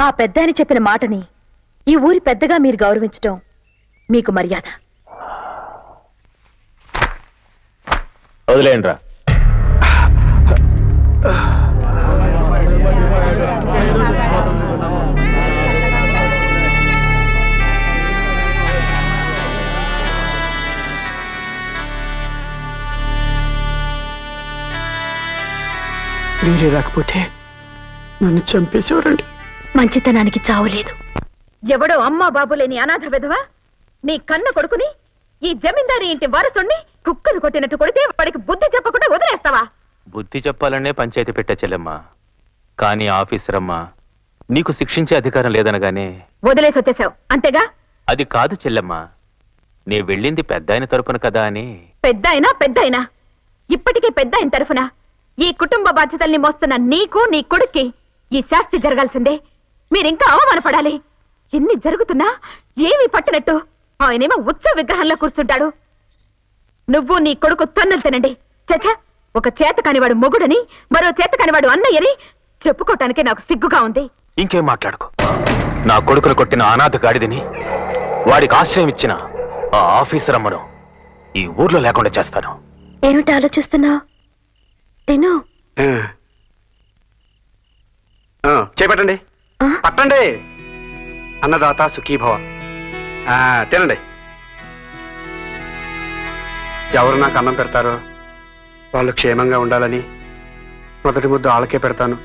ఆ పెద్ద ఆయన చెప్పిన మాటని ఈ ఊరి పెద్దగా మీరు గౌరవించటం మీకు మర్యాద. వదిలేయండి రా రాకపోతే నన్ను చంపేసేవారండి. మంచితనానికి చావులేదు ఎవడో అమ్మా బాబు లేని అనాథ విధవా నీ కన్న కొడుకుని ఈ జమీందారి ఇంటి వారసుణ్ణి కుక్కలు కొట్టినట్టు కొడితే వాడికి బుద్ధి చెప్పకుండా వదిలేస్తావా? బుద్ధి చెప్పాలనే పంచాయతీ పెట్టా చెల్లెమ్మ. కానీ ఆఫీసర్ అమ్మ నీకు శిక్షించే అధికారం లేదనగానే వదిలేసి వచ్చేసావు. అంతేగా? అది కాదు చెల్లెమ్మ. నీ వెళ్ళింది పెద్ద ఆయన తరపున కదా అని. పెద్ద అయినా పెద్ద అయినా ఇప్పటికీ పెద్ద అయిన తరఫున ఈ కుటుంబ బాధ్యతల్ని మోస్తున్న నీకు నీ కొడుక్కి ఈ శాస్తి జరగాల్సిందే. మీరింకా అవమానపడాలి. ఎన్ని జరుగుతున్నా ఏమీ పట్టనట్టు. ఆయనేమో ఉత్సవ విగ్రహంలో కూర్చుంటాడు. నువ్వు నీ కొడుకు తన్నులు తినండి. చచ్చా ఒక చేత కానివాడు మొగుడని మరో చేత కానివాడు అన్నయ్యని చెప్పుకోవటానికే నాకు సిగ్గుగా ఉంది. ఇంకేం మాట్లాడుకో. నా కొడుకును కొట్టిన అనాథ గాడిదని వాడికి ఆశ్రయం ఇచ్చిన ఆ ఆఫీసర్ అమ్మను ఈ ఊర్లో లేకుండా చేస్తాను. ఏమిటి ఆలోచిస్తున్నావు? నేను ఆ, చేపట్టండి. పట్టండి. అన్నదాత సుఖీభవ. తినండి. ఎవరు నాకు అన్నం పెడతారో వాళ్ళు క్షేమంగా ఉండాలని మొదటి ముద్దు వాళ్ళకే పెడతాను.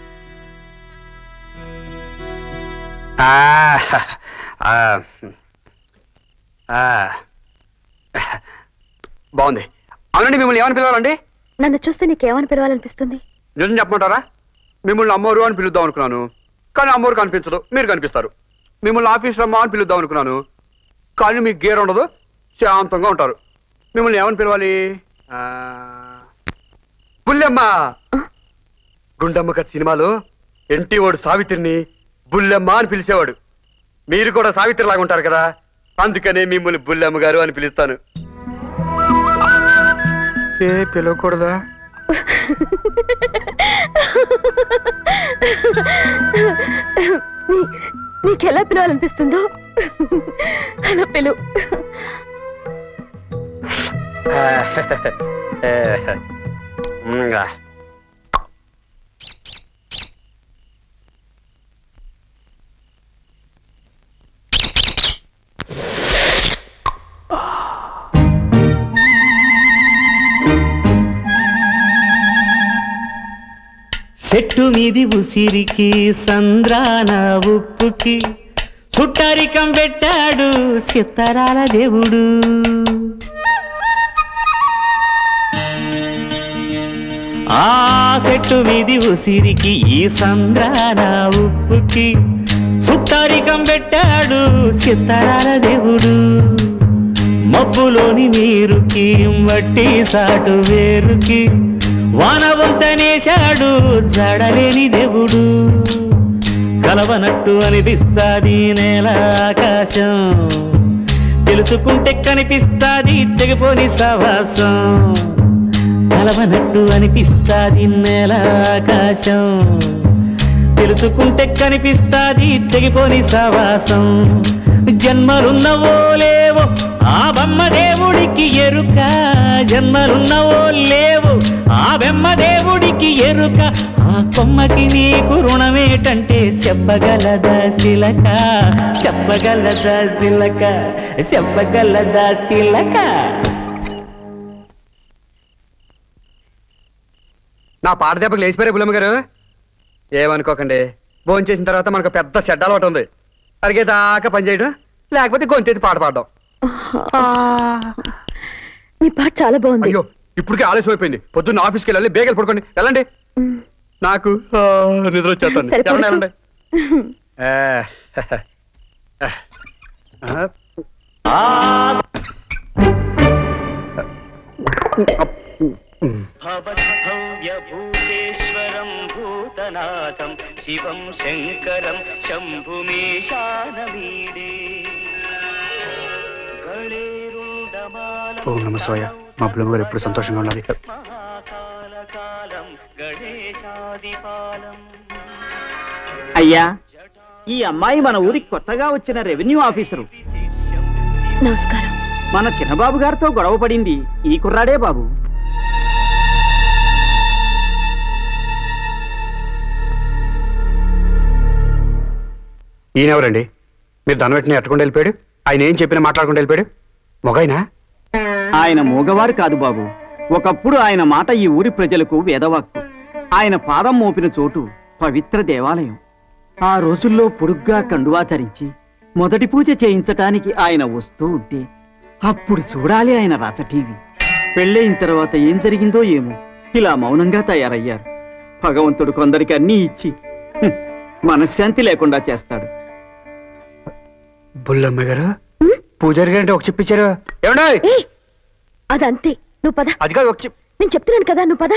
ఆ, ఆ, ఆ. బాగుంది. అవునండి మిమ్మల్ని ఏమని పిలవాలండి? నన్ను చూస్తే నీకేమని పిలవాలనిపిస్తుంది? నిజం చెప్పమంటారా? మిమ్మల్ని అమ్మోరు అని పిలుద్దాం అనుకున్నాను. కానీ అమ్మోరు కనిపించదు. మీరు కనిపిస్తారు. మిమ్మల్ని ఆఫీస్ రమ్మా అని పిలుద్దాం అనుకున్నాను. కానీ మీకు గేర్ ఉండదు. శాంతంగా ఉంటారు. మిమ్మల్ని ఏమని పిలవాలి? బుల్లెమ్మ! గుండమ్మ కథ సినిమాలో ఎన్టీ వాడు సావిత్రిని బుల్లెమ్మ అని పిలిచేవాడు. మీరు కూడా సావిత్రి లాగా ఉంటారు కదా? అందుకనే మిమ్మల్ని బుల్లెమ్మ గారు అని పిలుస్తాను. ఏ పిలవకూడదా? నీకెలా పిలవాలనిపిస్తుందో అలా పిలువు ఇంకా చెట్టు మీది ఉసిరికి సంద్రాన ఉప్పుకి చుట్టరికం పెట్టాడు సిత్తరాల దేవుడు. ఆ చెట్టు మీది ఉసిరికి ఈ సంద్రాన ఉప్పుకి చుట్టరికం పెట్టాడు సిత్తరాల దేవుడు. మబ్బులోని నీరుకి మట్టి సాటు వేరుకి వానవంతనేశాడు జడలేని దేవుడు. కలవనట్టు అనిపిస్తాది నేల ఆకాశం. తెలుసుకుంటే కనిపిస్తాది తెగిపోని సవాసం. కలవనట్టు అనిపిస్తాది నేల ఆకాశం. తెలుసుకుంటే కనిపిస్తాది తెగిపోని సవాసం. జన్మలున్నవో లేవో ఆ బమ్మ దేవుడికి ఎరుక. జన్మలున్నవో లేవో ఆ బెమ్మ దేవుడికి ఎరుక ఆ కొమ్మకి నీకు రుణమేటంటే చెప్పగలదా శిలక? చెప్పగలదా శిలక? చెప్పగలదా శిలక? నా పాట దెబ్బకి లేచిపోయారు బుల్లమ్మ గారు? ఏమనుకోకండి. భోజనం చేసిన తర్వాత మనకు పెద్ద షెడ్ అలవాటు ఉంది. అరిగేదాకా పని చేయడం లేకపోతే గొంతెత్తి పాట పాడడం. నీ పాట చాలా బాగుంది. అయ్యో ఇప్పటికే ఆలస్యం అయిపోయింది. పొద్దున్న ఆఫీస్కి వెళ్ళాలి బేగలు పడుకోండి. వెళ్ళండి. నాకు నిద్ర వచ్చేస్తాను వెళ్ళండి, భూతనాథం శివం శంకరం శంభుమేశానమీడే ఓం నమ శివాయ. మా బుల్లమ్మ గారు ఎప్పుడు సంతోషంగా ఉండాలి అయ్యా ఈ అమ్మాయి మన ఊరికి కొత్తగా వచ్చిన రెవెన్యూ ఆఫీసరు. నమస్కారం. మన చిన్నబాబు గారితో గొడవ పడింది. ఈ కుర్రాడే బాబు. ఈయనెవరండి? మీరు ధనం వెంటనే ఎట్టకుండా వెళ్ళిపోయాడు? ఆయన ఏం చెప్పినా మాట్లాడకుండా వెళ్ళిపోయాడు? మొగైనా? ఆయన మూగవారు కాదు బాబు. ఒకప్పుడు ఆయన మాట ఈ ఊరి ప్రజలకు వేదవాక్కు. ఆయన పాదం మోపిన చోటు పవిత్ర దేవాలయం. ఆ రోజుల్లో పొడుగ్గా కండువా ధరించి మొదటి పూజ చేయించటానికి ఆయన వస్తూ ఉంటే అప్పుడు చూడాలి ఆయన రాచ టీవీ. పెళ్ళయిన తర్వాత ఏం జరిగిందో ఏమో ఇలా మౌనంగా తయారయ్యారు. భగవంతుడు కొందరికి అన్నీ ఇచ్చి మనశ్శాంతి లేకుండా చేస్తాడు. బుల్లమ్మ గారు పూజారి గారు అంటే ఒక చెప్పించారు ఏమండి ఏయ్, అదంతే. నువ్వు పద. అది కాదు ఒక చెప్పు నేను చెప్తున్నాను కదా నువ్వు పద.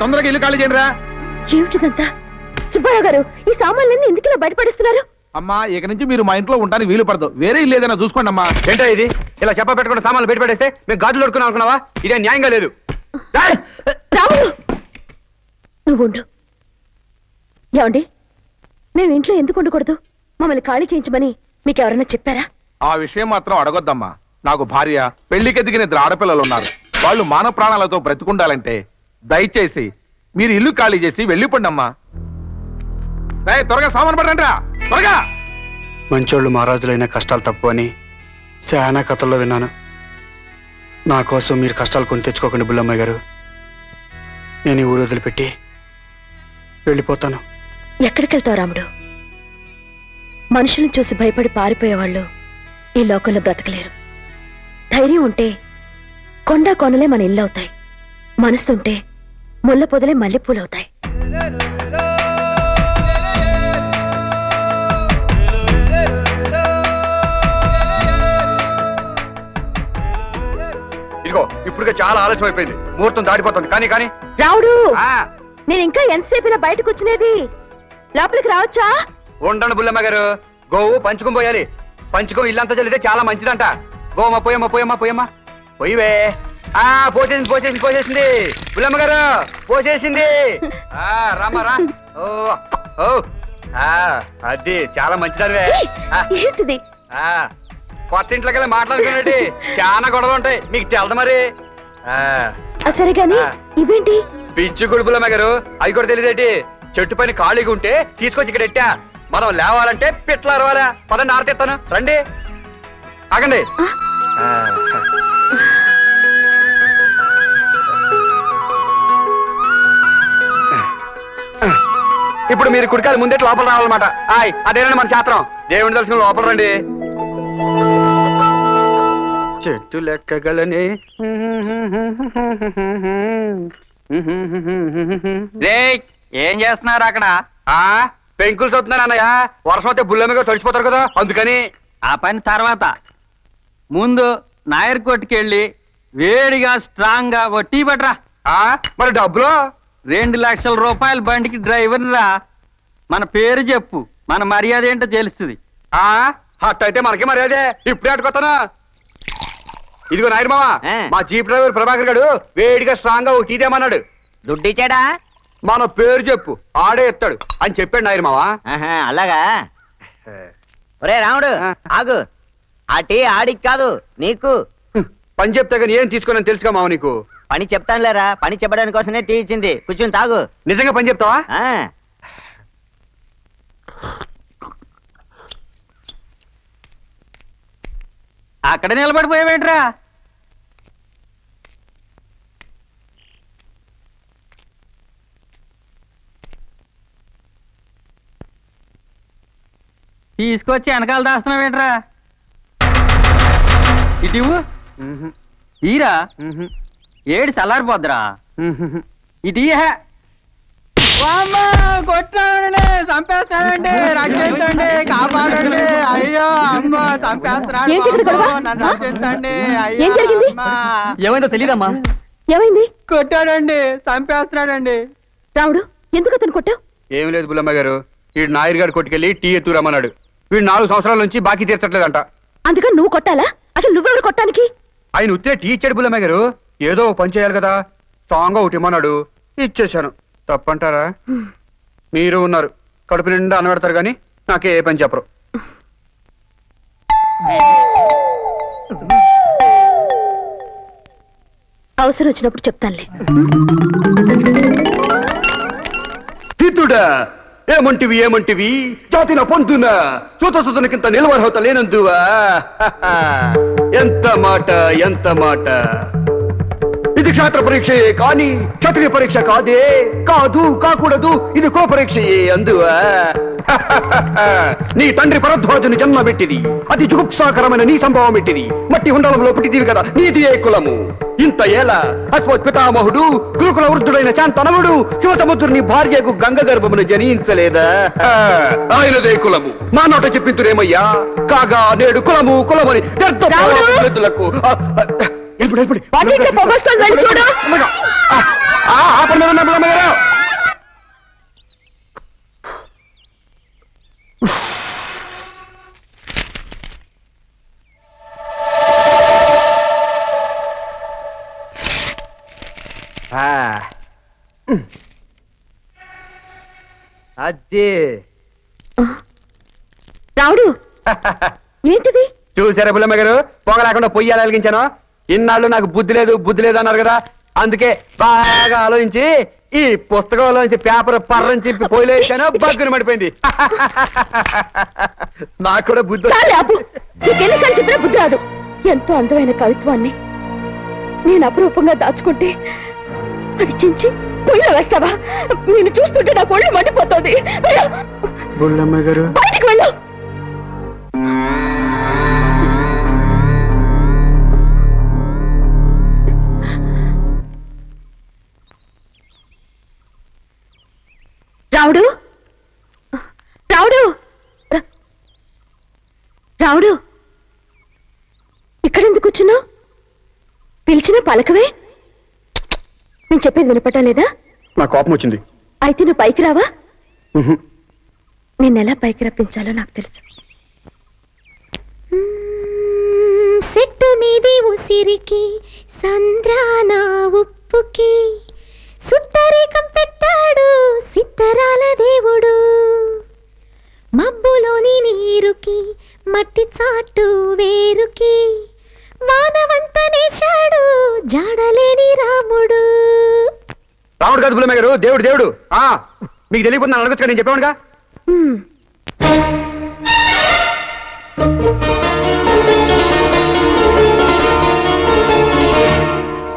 తొందరగా ఇల్లు ఖాళీ చేయండి రా ఏమిటిదంతా? సుబ్బారావు గారు ఈ సామాన్లన్నీ ఎందుకు ఇలా బయటపడిస్తున్నారు? అమ్మా ఇక నుంచి మీరు మా ఇంట్లో ఉండడానికి వీలు పడదు. వేరే ఇల్లు ఏదైనా చూసుకోండి అమ్మా. ఏంటో ఇది? ఇలా చెప్ప పెట్టుకున్న సామాన్లు బయట పడేస్తే మేము గాజులు అడుకున్నాం అనుకున్నావా? ఇదే న్యాయంగా లేదు! రాముడు! నువ్వు ఉండు. ఏమండి? మేము ఇంట్లో ఎందుకు ఉండకూడదు? మమ్మల్ని ఖాళీ చేయించమని మీకు ఎవరైనా చెప్పారా? ఆ విషయం మాత్రం అడగొద్దమ్మా. నాకు భార్య పెళ్ళికి ఎదిగిన ఇద్దరు ఆడపిల్లలు ఉన్నారు. వాళ్ళు మాన ప్రాణాలతో బ్రతికుండాలంటే దయచేసి మీరు ఇల్లు ఖాళీ చేసి వెళ్ళిపోండి అమ్మా రేయ్, త్వరగా సామాన్ పడండి త్వరగా. మంచోళ్ళు మహారాజులైన కష్టాలు తప్పు అని చాలా కథల్లో విన్నాను. నా కోసం మీరు కష్టాలు కొని తెచ్చుకోకండి బుల్లమ్మ గారు. నేను ఈ ఊరు వదిలిపెట్టి వెళ్ళిపోతాను. ఎక్కడికి వెళ్తావు రాముడు? మనుషులను చూసి భయపడి పారిపోయేవాళ్ళు ఈ లోకంలో బ్రతకలేరు. ధైర్యం ఉంటే కొండ కొనలే మన ఇల్లు అవుతాయి. మనసుంటే ముళ్ళ పొదలే మల్లెపూలవుతాయి ఇదిగో ఇప్పటికే చాలా ఆలస్యం అయిపోయింది. ముహూర్తం దాటిపోతుంది. కానీ కానీ. రావుడు నేను ఇంకా ఎంతసేపు ఇలా బయటకు వచ్చినది? లోపలికి రావచ్చా? ఉండండి బుల్లమ్మ గారు. గోవు పంచుకొని పోయాలి. పంచుకొని ఇల్లంతా చల్లితే చాలా మంచిదంట. గోమ పోయమ్మ పోయమ్మ పోయమ్మ. పోయివే. ఆ పోసేసింది పోసేసింది పోసేసింది. బుల్లమ్మ గారు పోసేసింది. ఆ రామా రా. ఓ ఓ. ఆ అది చాలా మంచిదనివే. ఆ, ఏంటిది? ఆ, కొత్త ఇంట్లోకి వెళ్ళి మాట్లాడుకునేటి చాలా గొడవలు ఉంటాయి. మీకు తెలదు మరి? సరే గాని ఇవేంటి? పిచ్చి గుడుపులమ్మ గారు అవి కూడా తెలియదేటి? చెట్టు పైన ఖాళీగా ఉంటే తీసుకొచ్చి ఇక్కడ ఎట్టా? మనం లేవాలంటే పిట్ల అరవాలా? పదండి ఆరతెత్తాను రండి. ఆగండి. ఇప్పుడు మీరు కుడికాలు ముందే లోపల రావాలన్నమాట. ఆయ్ అదేనండి మన శాస్త్రం. దేవుని దర్శనం లోపల రండి. చెట్టు లెక్కగలనే. ఏం చేస్తున్నారు అక్కడ? ఆ? పెంకులు చూస్తున్నారు అన్నయ్య. వర్షం వస్తే బుల్లెమ్మగా తడిచిపోతారు కదా అందుకని. ఆ పని తర్వాత. ముందు నాయర్ కొట్టుకెళ్ళి వేడిగా స్ట్రాంగ్గా ఓ టీ పట్రా మరి డబ్బులు? రెండు లక్షల రూపాయల బండికి డ్రైవర్ రా. మన పేరు చెప్పు. మన మర్యాద ఏంటో తెలుస్తుంది. ఆ? హట్ అయితే మనకి మరి అదే ఇప్పుడే అట్టుకొస్తానా ఇదిగో నాయుడు మామ మా జీప్ డ్రైవర్ ప్రభాకర్ గారు వేడిగా స్ట్రాంగ్గా టీ తేమన్నాడు. దుడ్డు ఇచ్చాడా మన పేరు చెప్పు. ఆడే ఎత్తాడు. అని చెప్పాడు నాయుడు మామ అలాగా? ఒరే రాముడు ఆగు. ఆ టీ ఆడికి కాదు నీకు. పని చెప్తే కానీ ఏం తీసుకున్నాను తెలుసుగా మామ నీకు? పని చెప్తాను లేరా పని చెప్పడానికి కోసమే టీ ఇచ్చింది. కూర్చుని తాగు. నిజంగా పని చెప్తావా? ఆ. అక్కడ నిలబడిపోయావేంట్రా? తీసుకొచ్చి వెనకాల దాస్తున్నావేంట్రా ఇటు ఇవ్వు. ఈరా. ఏడు చల్లారిపోద్దురా. ఇటు కొట్టాడండి చంపేస్తాడండి రక్షించండి కాపాడండి. అయ్యో అమ్మ నన్ను? రక్షించండి. జరిగింది? ఏమైందో తెలీదమ్మా. ఏమైంది? కొట్టాడండి చంపేస్తున్నాడండి. రావుడు ఎందుకు అతను కొట్టావు? ఏం లేదు బుల్లమ్మ గారు. వీడు నాయుడు గారు కొట్టుకెళ్ళి టీ ఎత్తు రమ్మన్నాడు. వీడు నాలుగు సంవత్సరాల నుంచి బాకీ తీర్చట్లేదంట. అందుకని నువ్వు కొట్టాలా? అసలు నువ్వెవరు కొట్టానికి ఆయన ఉత్తే టీ ఇచ్చాడు బుల్లమ్మ గారు. ఏదో ఒక పని చేయాలి కదా. స్ట్రాంగ్గా ఒకటి ఇమ్మన్నాడు. ఇచ్చేశాను. తప్పంటారా? మీరు ఉన్నారు. కడుపు నిండా అనబెడతారు కానీ నాకే ఏ పని చెప్పరు. అవసరం వచ్చినప్పుడు చెప్తానులే. ఏమంటివి ఏమంటివి? జాతిన పొందున చూత చూతనకింత నిలవర్హత లేనందువా ఎంత మాట ఎంత మాట. ఇది క్షేత్ర పరీక్షయే కానీ క్షత్రియ పరీక్ష కాదే. కాదు కాకూడదు ఇది కో పరీక్షయే అందువా నీ తండ్రి భరద్వాజుని జన్మబెట్టిది అతి జుగుప్సాకరమైన నీ సంభవం పెట్టిది. మట్టి ఉండలంలో పుట్టిదివి కదా నీది ఏ కులము. ఇంత ఏల అశ్వత్ పితామహుడు గురుకుల వృద్ధుడైన శాంతనవుడు శివసముద్రుని భార్యకు గంగ గర్భమును జనించలేదా? ఆయనదే కులము. మా నోట చెప్పింతురేమయ్యా? కాగా నేడు కులము కులమని పొగొస్తుంది వెళ్ళి చూడు. అదే రావుడు ఏంటిది? చూసారా బుల్లమ్మ గారు? పొగ లేకుండా పొయ్యి ఎలా వెలిగించాను? ఇన్నాళ్ళు నాకు బుద్ధి లేదు బుద్ధి లేదు అన్నారు కదా? అందుకే బాగా ఆలోచించి ఈ పుస్తకంలోంచి పేపర్ పర్రం చింపి పోయిలో వేసాను బగ్గున పడిపోయింది. నాకు కూడా బుద్ధి నీకెన్నిసార్లు చెప్పినా బుద్ధి రాదు. ఎంతో అందమైన కవిత్వాన్ని నేను అపురూపంగా దాచుకుంటే అది చించి పొయ్యిలో వేస్తావా? నేను చూస్తుంటే నాకు ఒళ్ళు మండిపోతుంది. బయటికి వెళ్ళు. రావుడు రావుడు రావుడు ఇక్కడెందుకు కూర్చున్నావు? పిలిచిన పలకవే? నేను చెప్పేది వినపటం లేదా? నా కోపం వచ్చింది. అయితే నువ్వు పైకి రావా? ఉహు. నిన్నెలా పైకి రప్పించాలో నాకు తెలుసు. సెట్టు మీది ఉసిరికి సంద్రాన ఉప్పుకి సుట్టరేకం పెట్టాడు సిత్తరాల దేవుడు. మబ్బులోని నీరుకి మట్టి చాటు వేరుకి వానవంత నేశాడు జాడలేని రాముడు. రాముడు కాదు బుల్లమ్మ గారు దేవుడు దేవుడు. ఆ మీకు తెలియకుండా అడగచ్చు నేను చెప్పానుగా.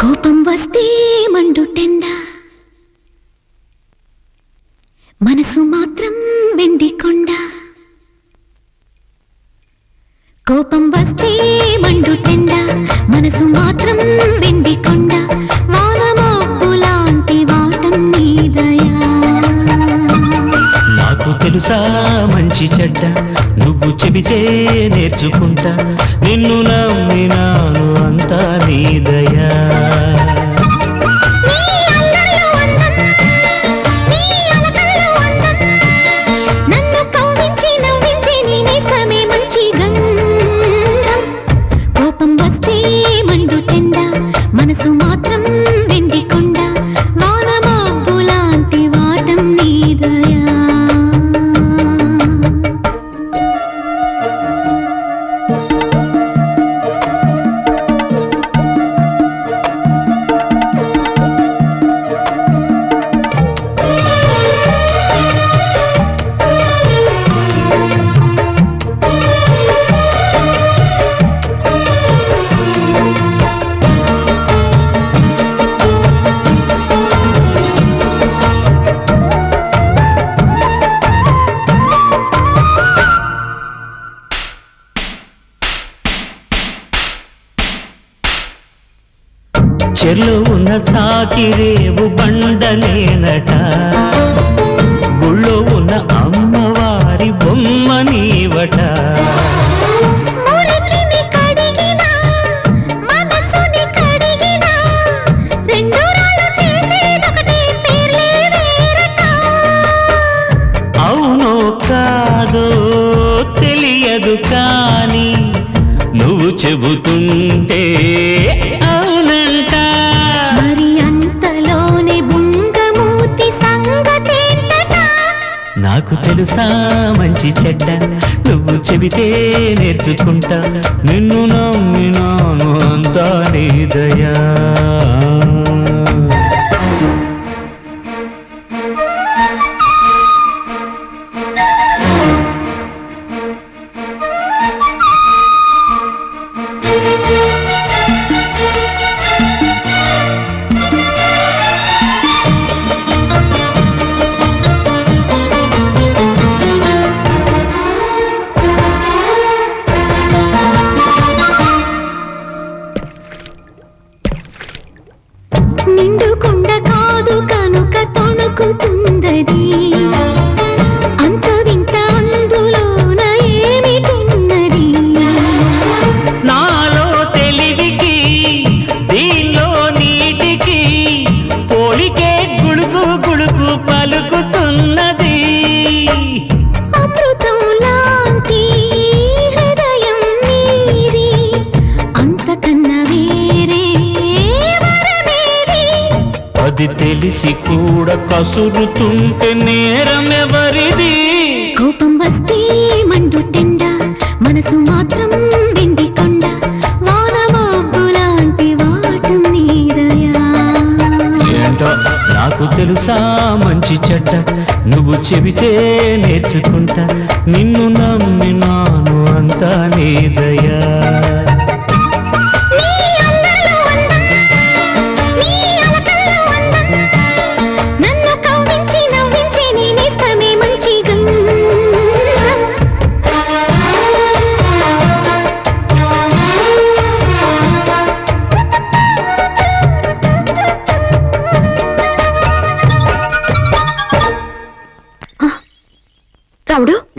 కోపం వస్తే మండుటెండ మనసు మాత్రం వెండి కొండ కోపం వస్తే మండుటెండ మనసు మాత్రం వెండి కొండ వానమబ్బు వాటం నాకు తెలుసా మంచి చెడ్డ. నువ్వు చెబితే నేర్చుకుంటా. నిన్ను నమ్మినాను అంతా నీదయా నన్ను చాకిరేవు బండనేనట. చెబితే నేర్చుకుంటా. నిన్ను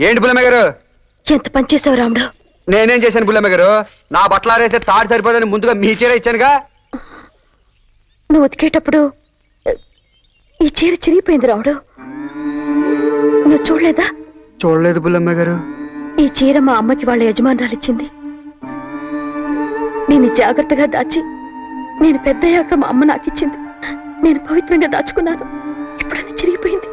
ఏంటి బుల్లమ్మ గారు? ఎంత పని చేసావు రాముడు? నేనేం చేశాను బుల్లమ్మ గారు? నా బట్టలు ఆరేస్తే తాడు సరిపోదని ముందుగా మీ చీర ఇచ్చానుగా? నువ్వు ఉతికేటప్పుడు ఈ చీర చిరిగిపోయింది రాముడు. నువ్వు చూడలేదా? చూడలేదు బుల్లమ్మ గారు. ఈ చీర మా అమ్మకి వాళ్ళ యజమానురాలు ఇచ్చింది. నేను జాగ్రత్తగా దాచి నేను పెద్దయ్యాక మా అమ్మ నాకు ఇచ్చింది. నేను పవిత్రంగా దాచుకున్నాను. ఇప్పుడు అది చిరిగిపోయింది.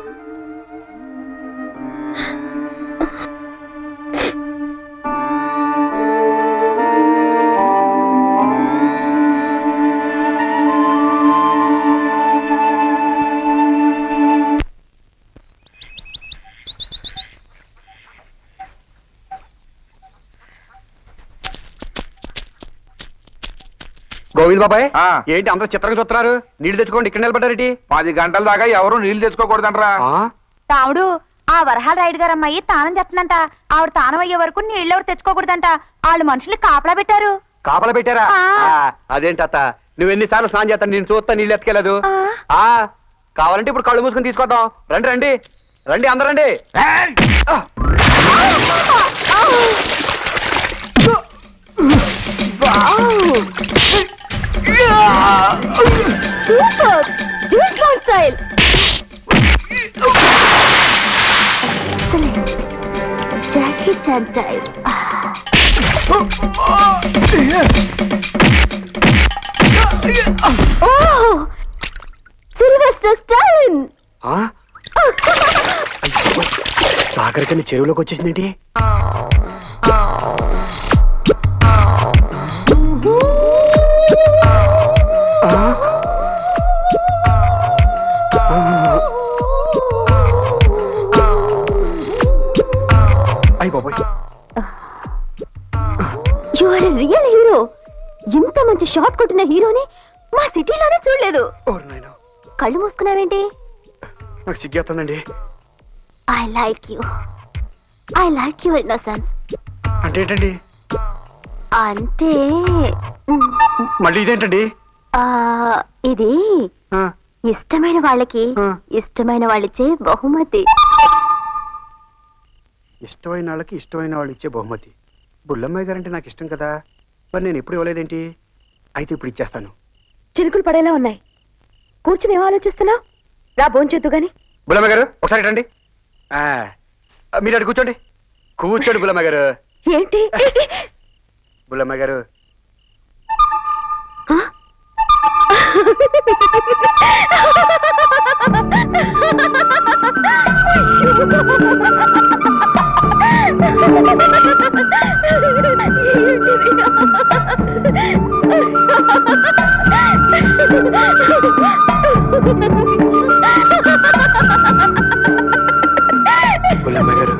గోవింద్ బాబాయ్. ఏంటి అందరూ చిత్రంగా చూస్తున్నారు? నీళ్ళు తెచ్చుకోండి ఇక్కడ నిలబడ్డారేటి? పది గంటల దాకా ఎవరు నీళ్ళు తెచ్చుకోకూడదంటరా. తాముడు ఆ వరహాల రైడ్ గారు అమ్మాయి తానం చేస్తుందంట. ఆవిడ తానం అయ్యే వరకు నీళ్ళు ఎవరు తెచ్చుకోకూడదంట. వాళ్ళు మనుషుల్ని కాపలా పెట్టారు. కాపలా పెట్టారా? ఆ, అదేంటి అత్త నువ్వు ఎన్నిసార్లు స్నానం చేస్తాను నేను చూస్తా నీళ్ళు ఎత్తుకెళ్ళదు. ఆ. కావాలంటే ఇప్పుడు కళ్ళు మూసుకొని తీసుకొద్దాం. రండి రండి. రండి అందరు రండి. Super James Bond style Jackie Chan type Sylvester ఆ? సాగరికని చెరువులోకి వచ్చేసిందేంటి యు ఆర్ రియల్ హీరో ఇంత మంచి షాట్ కొట్టిన హీరోని మా సిటీలోనే చూడలేదు. కళ్ళు మూసుకున్నావేంటి? నాకు సిగ్గేస్తుందండి. I like you I like your innocence అంటే ఏంటండి? అంటే మళ్ళీ ఇదేంటండి? ఆ, ఇది ఇష్టమైన వాళ్ళకి ఇష్టమైన వాళ్ళిచ్చే బహుమతి. ఇష్టమైన వాళ్ళకి ఇష్టమైన వాళ్ళు ఇచ్చే బహుమతి. బుల్లమ్మాయి గారంటే నాకు ఇష్టం కదా. మరి నేను ఎప్పుడు ఇవ్వలేదేంటి? అయితే ఇప్పుడు ఇచ్చేస్తాను. చినుకులు పడేలా ఉన్నాయి. కూర్చుని ఏం ఆలోచిస్తున్నావు? రా భోంచేద్దు గాని. బుల్లమ్మ గారు ఒకసారి రండి మీరు అటు కూర్చోండి. కూర్చోండి బుల్లమ్మ గారు. ఏంటి? బుల్లమ్మ గారు. బుల్లమ్మ గారు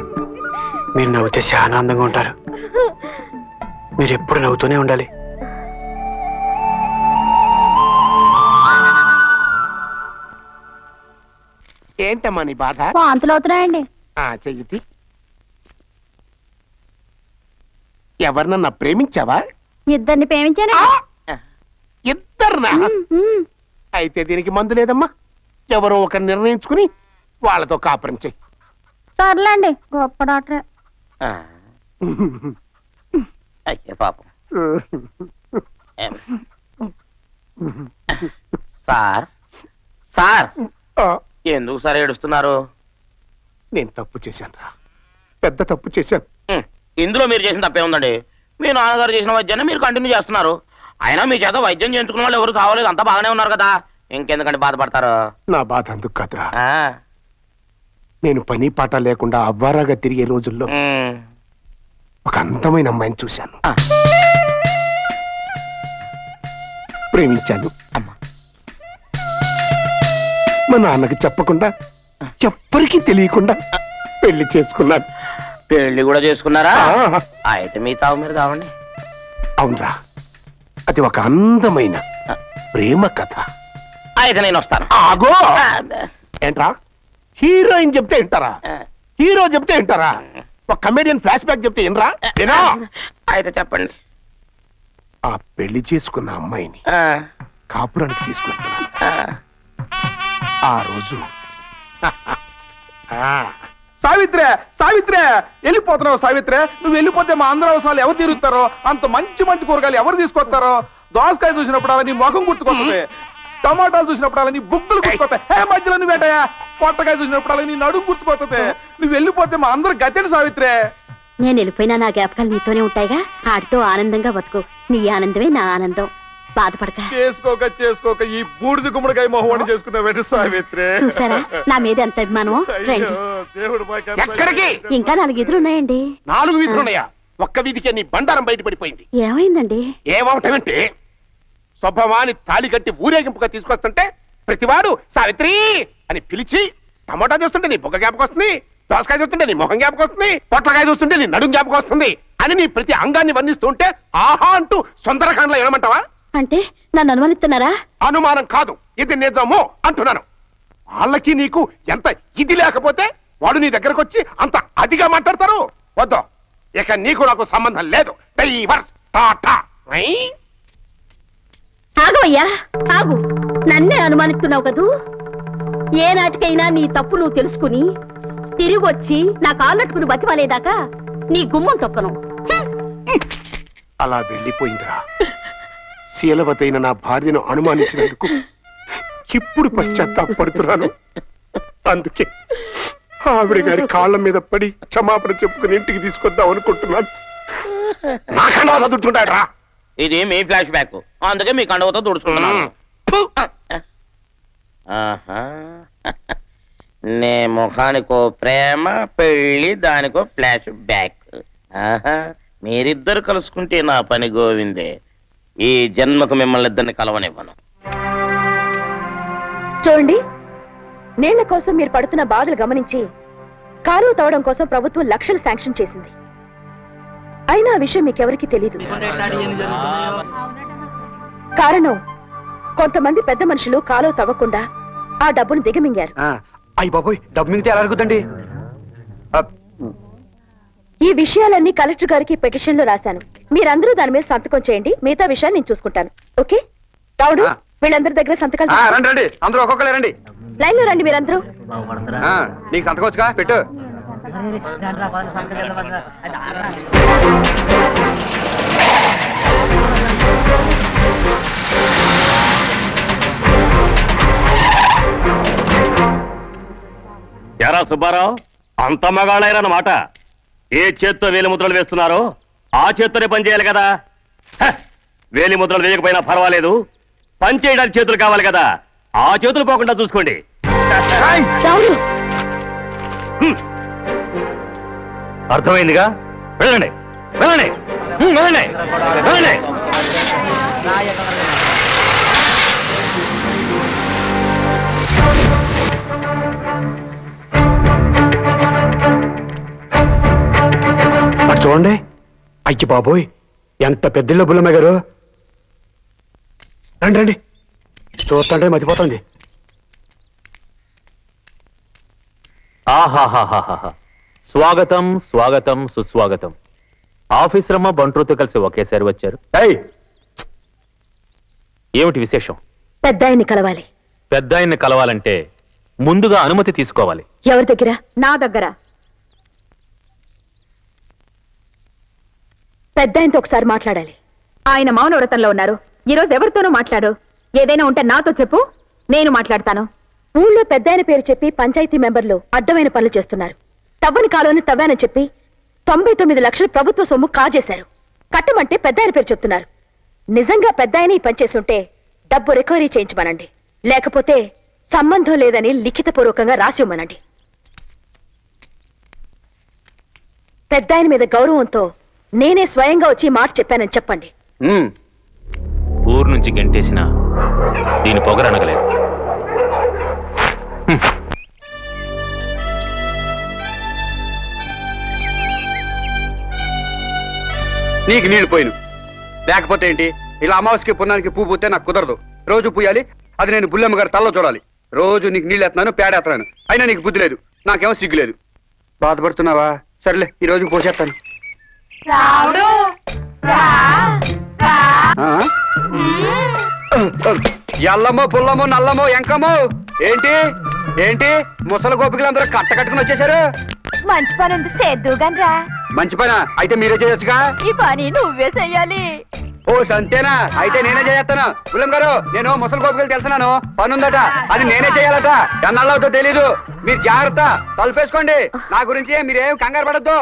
మీరు నవ్వుతే చాలా ఆనందంగా ఉంటారు. మీరు ఎప్పుడు నవ్వుతూనే ఉండాలి. ఏంటమ్మా నీ బాధ? వాంతులు అవుతున్నాయండి. ఆ చెయ్యి ఎవరినన్నా ప్రేమించావా? ఇద్దరిని ప్రేమించాను ఇద్దరునా? అయితే దీనికి మందు లేదమ్మా. ఎవరో ఒక నిర్ణయించుకుని వాళ్ళతో కాపురం చెయ్యి. సర్లేండి గొప్ప డాక్టరే. అయ్యే పాపం. సార్? సార్? ఎందుకు సార్ ఏడుస్తున్నారు? నేను తప్పు చేశాను రా. పెద్ద తప్పు చేశాను. ఇందులో మీరు చేసిన తప్పే ఉందండి. మీ నాన్నగారు చేసిన వైద్యాన్ని మీరు కంటిన్యూ చేస్తున్నారు. అయినా మీ చేత వైద్యం చేయించుకున్న వాళ్ళు ఎవరు కావలేదు. అంతా బాగానే ఉన్నారు కదా. ఇంకెందుకంటే బాధపడతారు? నా బాధ అందుకు కాదురా. నేను పని పాట లేకుండా అవ్వారాగా తిరిగే రోజుల్లో. ఒక అందమైన అమ్మాయిని చూశాను. ప్రేమించాను. మా నాన్నకి చెప్పకుండా ఎవ్వరికీ తెలియకుండా పెళ్ళి చేసుకున్నాను. పెళ్ళి కూడా చేసుకున్నారా. అయితే మీ తావు మీరు కావండి. అవునరా. అది ఒక అందమైన ప్రేమ కథ. అయితే నేను వస్తాను. ఆగో! ఏంట్రా? హీరోయిన్ చెప్తే వింటారా? హీరో చెప్తే వింటారా? ఒక కమేడియన్ ఫ్లాష్ బ్యాక్ చెప్తే వినా? అయితే చెప్పండి. ఆ పెళ్ళి చేసుకున్న అమ్మాయిని కాపురానికి తీసుకెళ్తున్నాను ఆ. రోజు. సావిత్రే సావిత్రే వెళ్ళిపోతున్నావు సావిత్రే. నువ్వు వెళ్ళిపోతే మా అందరూ అవసరాలు ఎవరు తీరుతారో అంత మంచి మంచి కూరగాయలు ఎవరు తీసుకొస్తారో దోసకాయ చూసినప్పుడు అలా నీ ముఖం గుర్తుకొస్తుంది. టమాటాలు చూసినప్పుడు అలా నీ బుక్కులు గుర్తుకొస్తాయి. హే మధ్యలో నువ్వు వేటయా పొట్టకాయ చూసినప్పుడు అలా నీ నడుము గుర్తుకొస్తుంది. నువ్వు వెళ్ళిపోతే మా అందరు గతేడు సావిత్రే? నేను వెళ్ళిపోయినా నా జ్ఞాపకాలు నీతోనే ఉంటాయిగా? ఆడితో ఆనందంగా బతుకు. నీ ఆనందమే నా ఆనందం. బాధపడక. చేసుకోక చేసుకోక ఈ బూడిద గుమ్మడికాయ మొహం చేసుకున్నావు సావిత్రే? చూసారా? నా మీద ఎంత అభిమానం ఎక్కడికి? ఇంకా నాలుగు ఎదురున్నాయండి నాలుగు వీధులు ఉన్నాయా? ఒక్క వీధికే నీ బండారం బయటపడిపోయింది. ఏమైందండి? ఏమవటమంటే స్వభావాన్ని తాళి కట్టి ఊరేగింపుగా తీసుకొస్తుంటే ప్రతివాడు సావిత్రి! అని పిలిచి టమోటా చూస్తుంటే నీ బొగ్గ జ్ఞాపకం వస్తుంది దోసకాయ చూస్తుంటే నీ మొహం జ్ఞాపకం వస్తుంది పొట్లకాయ చూస్తుంటే నీ నడుం జ్ఞాపకం వస్తుంది అని నీ ప్రతి అంగాన్ని వర్ణిస్తుంటే ఆహా అంటూ సుందరకాండలో ఏమంటావా అంటే నన్ను అనుమానిస్తున్నారా? అనుమానం కాదు ఇది నిజము అంటున్నాను. వాళ్ళకి నీకు ఎంత ఇది లేకపోతే వాడు నీ దగ్గరకు వచ్చి అంత అదిగా మాట్లాడతారు? వద్దు ఇక నీకు నాకు సంబంధం లేదు. Divorce tata? ఆగవయ్యా ఆగు. నన్నే అనుమానిస్తున్నావు కదూ? ఏ నాటికైనా నీ తప్పు నువ్వు తెలుసుకుని తిరిగి వచ్చి నా కాళ్ళట్టుకుని బతివాలేదాకా నీ గుమ్మం తొక్కను. అలా వెళ్ళిపోయిందిరా. శీలవతైన నా భార్యను అనుమానించినందుకు ఇప్పుడు పశ్చాత్తాపడుతున్నాను అందుకే ఆవిడ గారి కాళ్ళ మీద పడి క్షమాపణ చెప్పుకుని ఇంటికి తీసుకొద్దాం అనుకుంటున్నాను. నాకన్నా చదువుతుంటాడు రా ఇది మీ ఫ్లాష్ బ్యాక్. అందుకే మీ కండవతో తుడుచుకుంటున్నాను. ఆహా. నే ముఖానికో ప్రేమ పెళ్ళి దానికో ఫ్లాష్ బ్యాక్. ఆహా. మీరిద్దరు కలుసుకుంటే నా పని గోవిందే. ఈ జన్మకు మిమ్మల్ని ఇద్దరిని కలవనివ్వను. చూడండి నీళ్ళ కోసం మీరు పడుతున్న బాధలు గమనించి కాలువ తవ్వడం కోసం ప్రభుత్వం లక్షలు శాంక్షన్ చేసింది. అయినా ఆ విషయం మీకెవరికి తెలీదు. కారణం కొంతమంది పెద్ద మనుషులు కాలువ తవ్వకుండా ఆ డబ్బును దిగమింగారు. అయ్యి బాబోయ్ డబ్బు మిగితే ఎలా అడుగుతండి ఈ విషయాలన్నీ కలెక్టర్ గారికి పెటిషన్లో రాశాను. మీరందరూ దాని మీద సంతకం చేయండి. మిగతా విషయాలు నేను చూసుకుంటాను. ఓకే? రావుడు వీళ్ళందరి దగ్గర సంతకాలు ఆ, తీసుకో. రండి రండి. అందరూ ఒక్కొక్కరే రండి. లైన్లో రండి మీరందరూ. నీకు సంతకం వచ్చుగా? పెట్టు. ఎరా సుబ్బారావు అంత మగాళ్ళైరన్నమాట ఏ చేత్తో వేలి ముద్రలు వేస్తున్నారో ఆ చేత్తోనే పని చేయాలి కదా. హ! వేలి ముద్రలు వేయకపోయినా పర్వాలేదు. పని చేయడానికి చేతులు కావాలి కదా. ఆ చేతులు పోకుండా చూసుకోండి. హ్మ్. అర్థమైందిగా? వెళ్ళండి. వెళ్ళండి. వెళ్ళండి. వెళ్ళండి. చూడండి. అయ్యి బాబోయ్. ఎంత పెద్దిల్లు బుల్లమ్మ గారు. రండి రండి. చూస్తుంటే మర్చిపోతుంది ఆహాహాహాహా స్వాగతం స్వాగతం సుస్వాగతం. ఆఫీసర్ అమ్మ బంట్రోతో కలిసి ఒకేసారి వచ్చారు! ఏమిటి విశేషం? పెద్ద ఆయన్ని కలవాలి. పెద్ద ఆయన్ని కలవాలంటే ముందుగా అనుమతి తీసుకోవాలి. ఎవరి దగ్గర? నా దగ్గర. పెద్ద ఆయనతో ఒకసారి మాట్లాడాలి. ఆయన మౌనవ్రతంలో ఉన్నారు. ఈ రోజు ఎవరితోనూ మాట్లాడు. ఏదైనా ఉంటే నాతో చెప్పు. నేను మాట్లాడతాను. ఊళ్ళో పెద్ద ఆయన పేరు చెప్పి పంచాయతీ మెంబర్లు అడ్డమైన పనులు చేస్తున్నారు. తవ్వని కాలువని తవ్వానని చెప్పి తొంభై తొమ్మిది లక్షలు ప్రభుత్వ సొమ్ము కాజేశారు. కట్టమంటే పెద్ద ఆయన పేరు చెప్తున్నారు. నిజంగా పెద్ద ఆయన ఈ పనిచేస్తుంటే డబ్బు రికవరీ చేయించమనండి. లేకపోతే సంబంధం లేదని లిఖితపూర్వకంగా రాసి ఇవ్వమనండి. పెద్ద ఆయన మీద గౌరవంతో నేనే స్వయంగా వచ్చి మాట చెప్పానని చెప్పండి. ఊరు నుంచి గెంటేసిన దీని పొగరనగలేదు. నీకు నీళ్ళు పోయిను. లేకపోతే ఏంటి? ఇలా అమావాస్యకి పున్నానికి పువ్వు పూస్తే నాకు కుదరదు. రోజు పూయాలి అది నేను బుల్లెమ్మ గారి తల్లో చూడాలి. రోజు నీకు నీళ్ళు ఎత్తున్నాను పేడేస్తున్నాను అయినా నీకు బుద్ధి లేదు. నాకేమో సిగ్గు లేదు. బాధపడుతున్నావా? సర్లే ఈ రోజు పోసేస్తాను? ఎల్లమో పుల్లమో నల్లమో ఎంకమో. ఏంటి? ఏంటి? ముసలి గోపికలందరూ కట్ట కట్టుకుని వచ్చేసారు మంచి పని ఉంది సేద్దుగాని రా. మంచి పని? అయితే మీరే చేయొచ్చుగా? ఈ పని నువ్వే చెయ్యాలి. ఓ సంతేనా? అయితే నేనే చేస్తాను పుల్లం గారు నేను ముసలి గోపికలు తెలుసున్నాను. పనుందట. అది నేనే చేయాలట. ఎన్నాళ్ళవుతో తెలీదు. మీరు జాగ్రత్త. తలుపేసుకోండి. నా గురించి మీరేం కంగారు పడద్దు.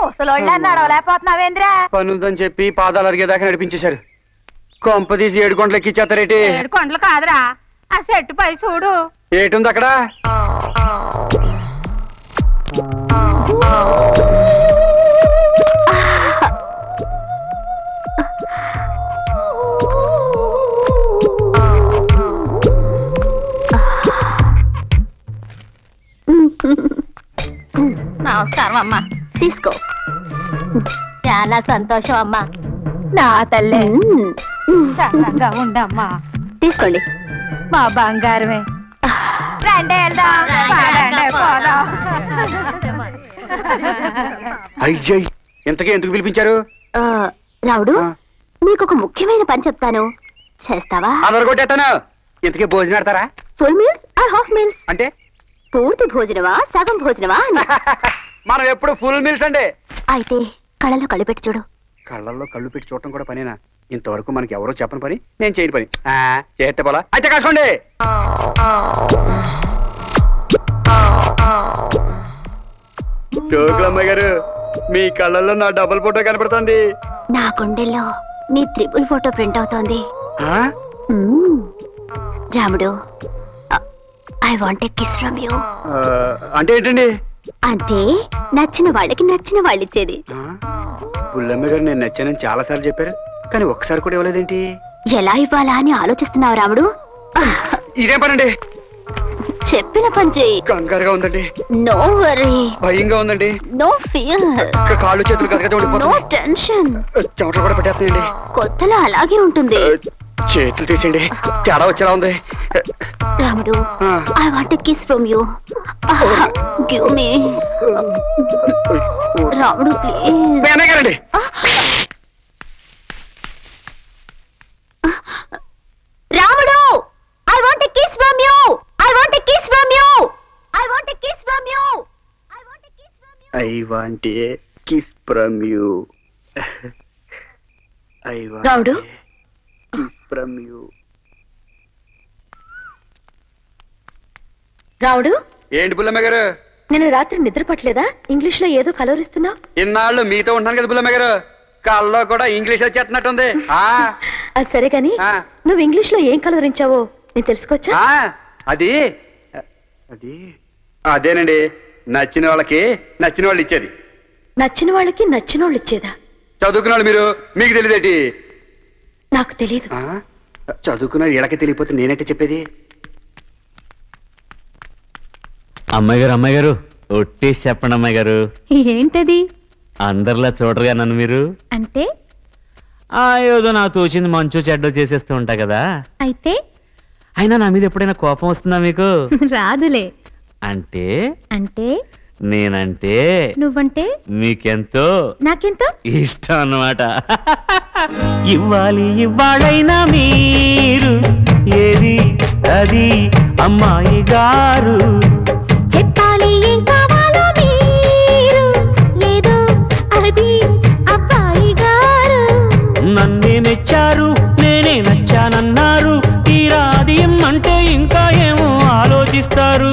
ముసలోళ్ళ నడవలేకపోతున్నావేంద్రా? పనుందని చెప్పి పాదాలు అరిగేదాకా నడిపించేశారు. కొంపదీసి ఏడు గంటలు ఎక్కిచ్చేస్తారేటి ఏడు కొండలు కాదురా. ఆ చెట్టు పై చూడు. ఏటుంది అక్కడ? నమస్కారం అమ్మా. తీసుకో. చాలా సంతోషం అమ్మా. నా తల్లే. చక్కగా ఉండమ్మా. తీసుకోండి. మా బంగారమే. రండి వెళ్దాం. ఇంతకీ ఎందుకు పిలిపించారు? రావుడు నీకు ఒక ముఖ్యమైన పని చెప్తాను. చేస్తావా? అదరగొట్టేస్తాను. ఇంతకీ భోజనం పెడతారా? Full meals or half meals అంటే? పూర్తి భోజనమా సగం భోజనమా అని. మనం ఎప్పుడు ఫుల్ మీల్స్ అండి. అయితే కళ్ళలో కళ్ళు పెట్టి చూడు. కళ్ళల్లో కళ్ళు పెట్టి చూడటం కూడా పనేనా? ఇంతవరకు మనకి ఎవరో చెప్పని పని నేను చేయని పని. చేస్తే పోలా. అయితే కాసుకోండి. జోకులమ్మాయి గారు మీ కళ్ళల్లో నా డబుల్ ఫోటో కనపడుతుంది. నా గుండెల్లో నీ త్రిపుల్ ఫోటో ప్రింట్ అవుతోంది. Ramudu I want a kiss from you అంటే ఏంటండి? అంటే నచ్చిన వాళ్ళకి నచ్చిన వాళ్ళు ఇచ్చేది. పుల్లమ్మ గారు నేను నచ్చానని చాలా సార్లు చెప్పారు కానీ ఒక్కసారి కూడా ఇవ్వలేదేంటి? ఎలా ఇవ్వాలా అని ఆలోచిస్తున్నావు రాముడు? ఇదేం పనండి? చెప్పిన పని కంగారుగా ఉందండి. నో వరీ భయంగా ఉందండి. నో ఇంకా కాళ్ళు చేతులు గదగద నో ఉండిపోతుంది టెన్షన్ చెమటలు కూడా పెట్టేస్తున్నాయండి. కొత్తలో అలాగే ఉంటుంది. చేతులు తీసేయండి. తేడా వచ్చేలా ఉంది. Ramudu I want kiss from you give me Ramudu please మేనగారండి Ramudu I want a kiss from you I want a kiss from you I want a kiss from you I want a kiss from you I want Ramudu? Kiss from you రావుడు ఏంటి పుల్లమ్మ గారు? నిన్న రాత్రి నిద్ర పట్టలేదా? ఇంగ్లీష్లో ఏదో కలవరిస్తున్నావు? ఇన్నాళ్ళు మీతో ఉంటాను కదా పుల్లమ్మ గారు. కల్లో కూడా ఇంగ్లీష్ వచ్చేస్తున్నట్టుంది. ఆ? అది సరే గాని నువ్వు ఇంగ్లీష్లో ఏం కలవరించావో నేను తెలుసుకోవచ్చా? ఆ, అది? అది? అదేనండి. నచ్చిన వాళ్ళకి నచ్చిన వాళ్ళు ఇచ్చేది. నచ్చిన వాళ్ళకి నచ్చిన వాళ్ళు ఇచ్చేదా? చదువుకున్న వాళ్ళు మీరు. మీకు తెలియదేటి? నాకు తెలియదు ఆ? చదువుకున్న వీళ్ళకి తెలియపోతే నేనైతే చెప్పేది? అమ్మాయి గారు అమ్మాయి గారు ఒట్టేసి చెప్పండి అమ్మాయి గారు. ఏంటది? అందరిలా చూడరుగా నన్ను మీరు? అంటే? ఆ ఏదో నాకు తోచింది మంచు చెడ్డ చేసేస్తూ ఉంటా కదా. అయితే? అయినా నా మీద ఎప్పుడైనా కోపం వస్తుందా మీకు? రాదులే. అంటే అంటే? నేనంటే నువ్వంటే? మీకెంతో నాకెంతో? ఇష్టం అన్నమాట ఇవ్వాలి ఇవ్వాలైనా మీరు. ఏది? అది అమ్మాయి గారు. చెప్పాలి ఏం కావాలో మీరు. లేదు అది అబ్బాయి గారు. నన్నే మెచ్చారు నేనే నచ్చానన్నారు. తీరా అది ఇమ్మంటే ఇంకా ఏమో ఆలోచిస్తారు.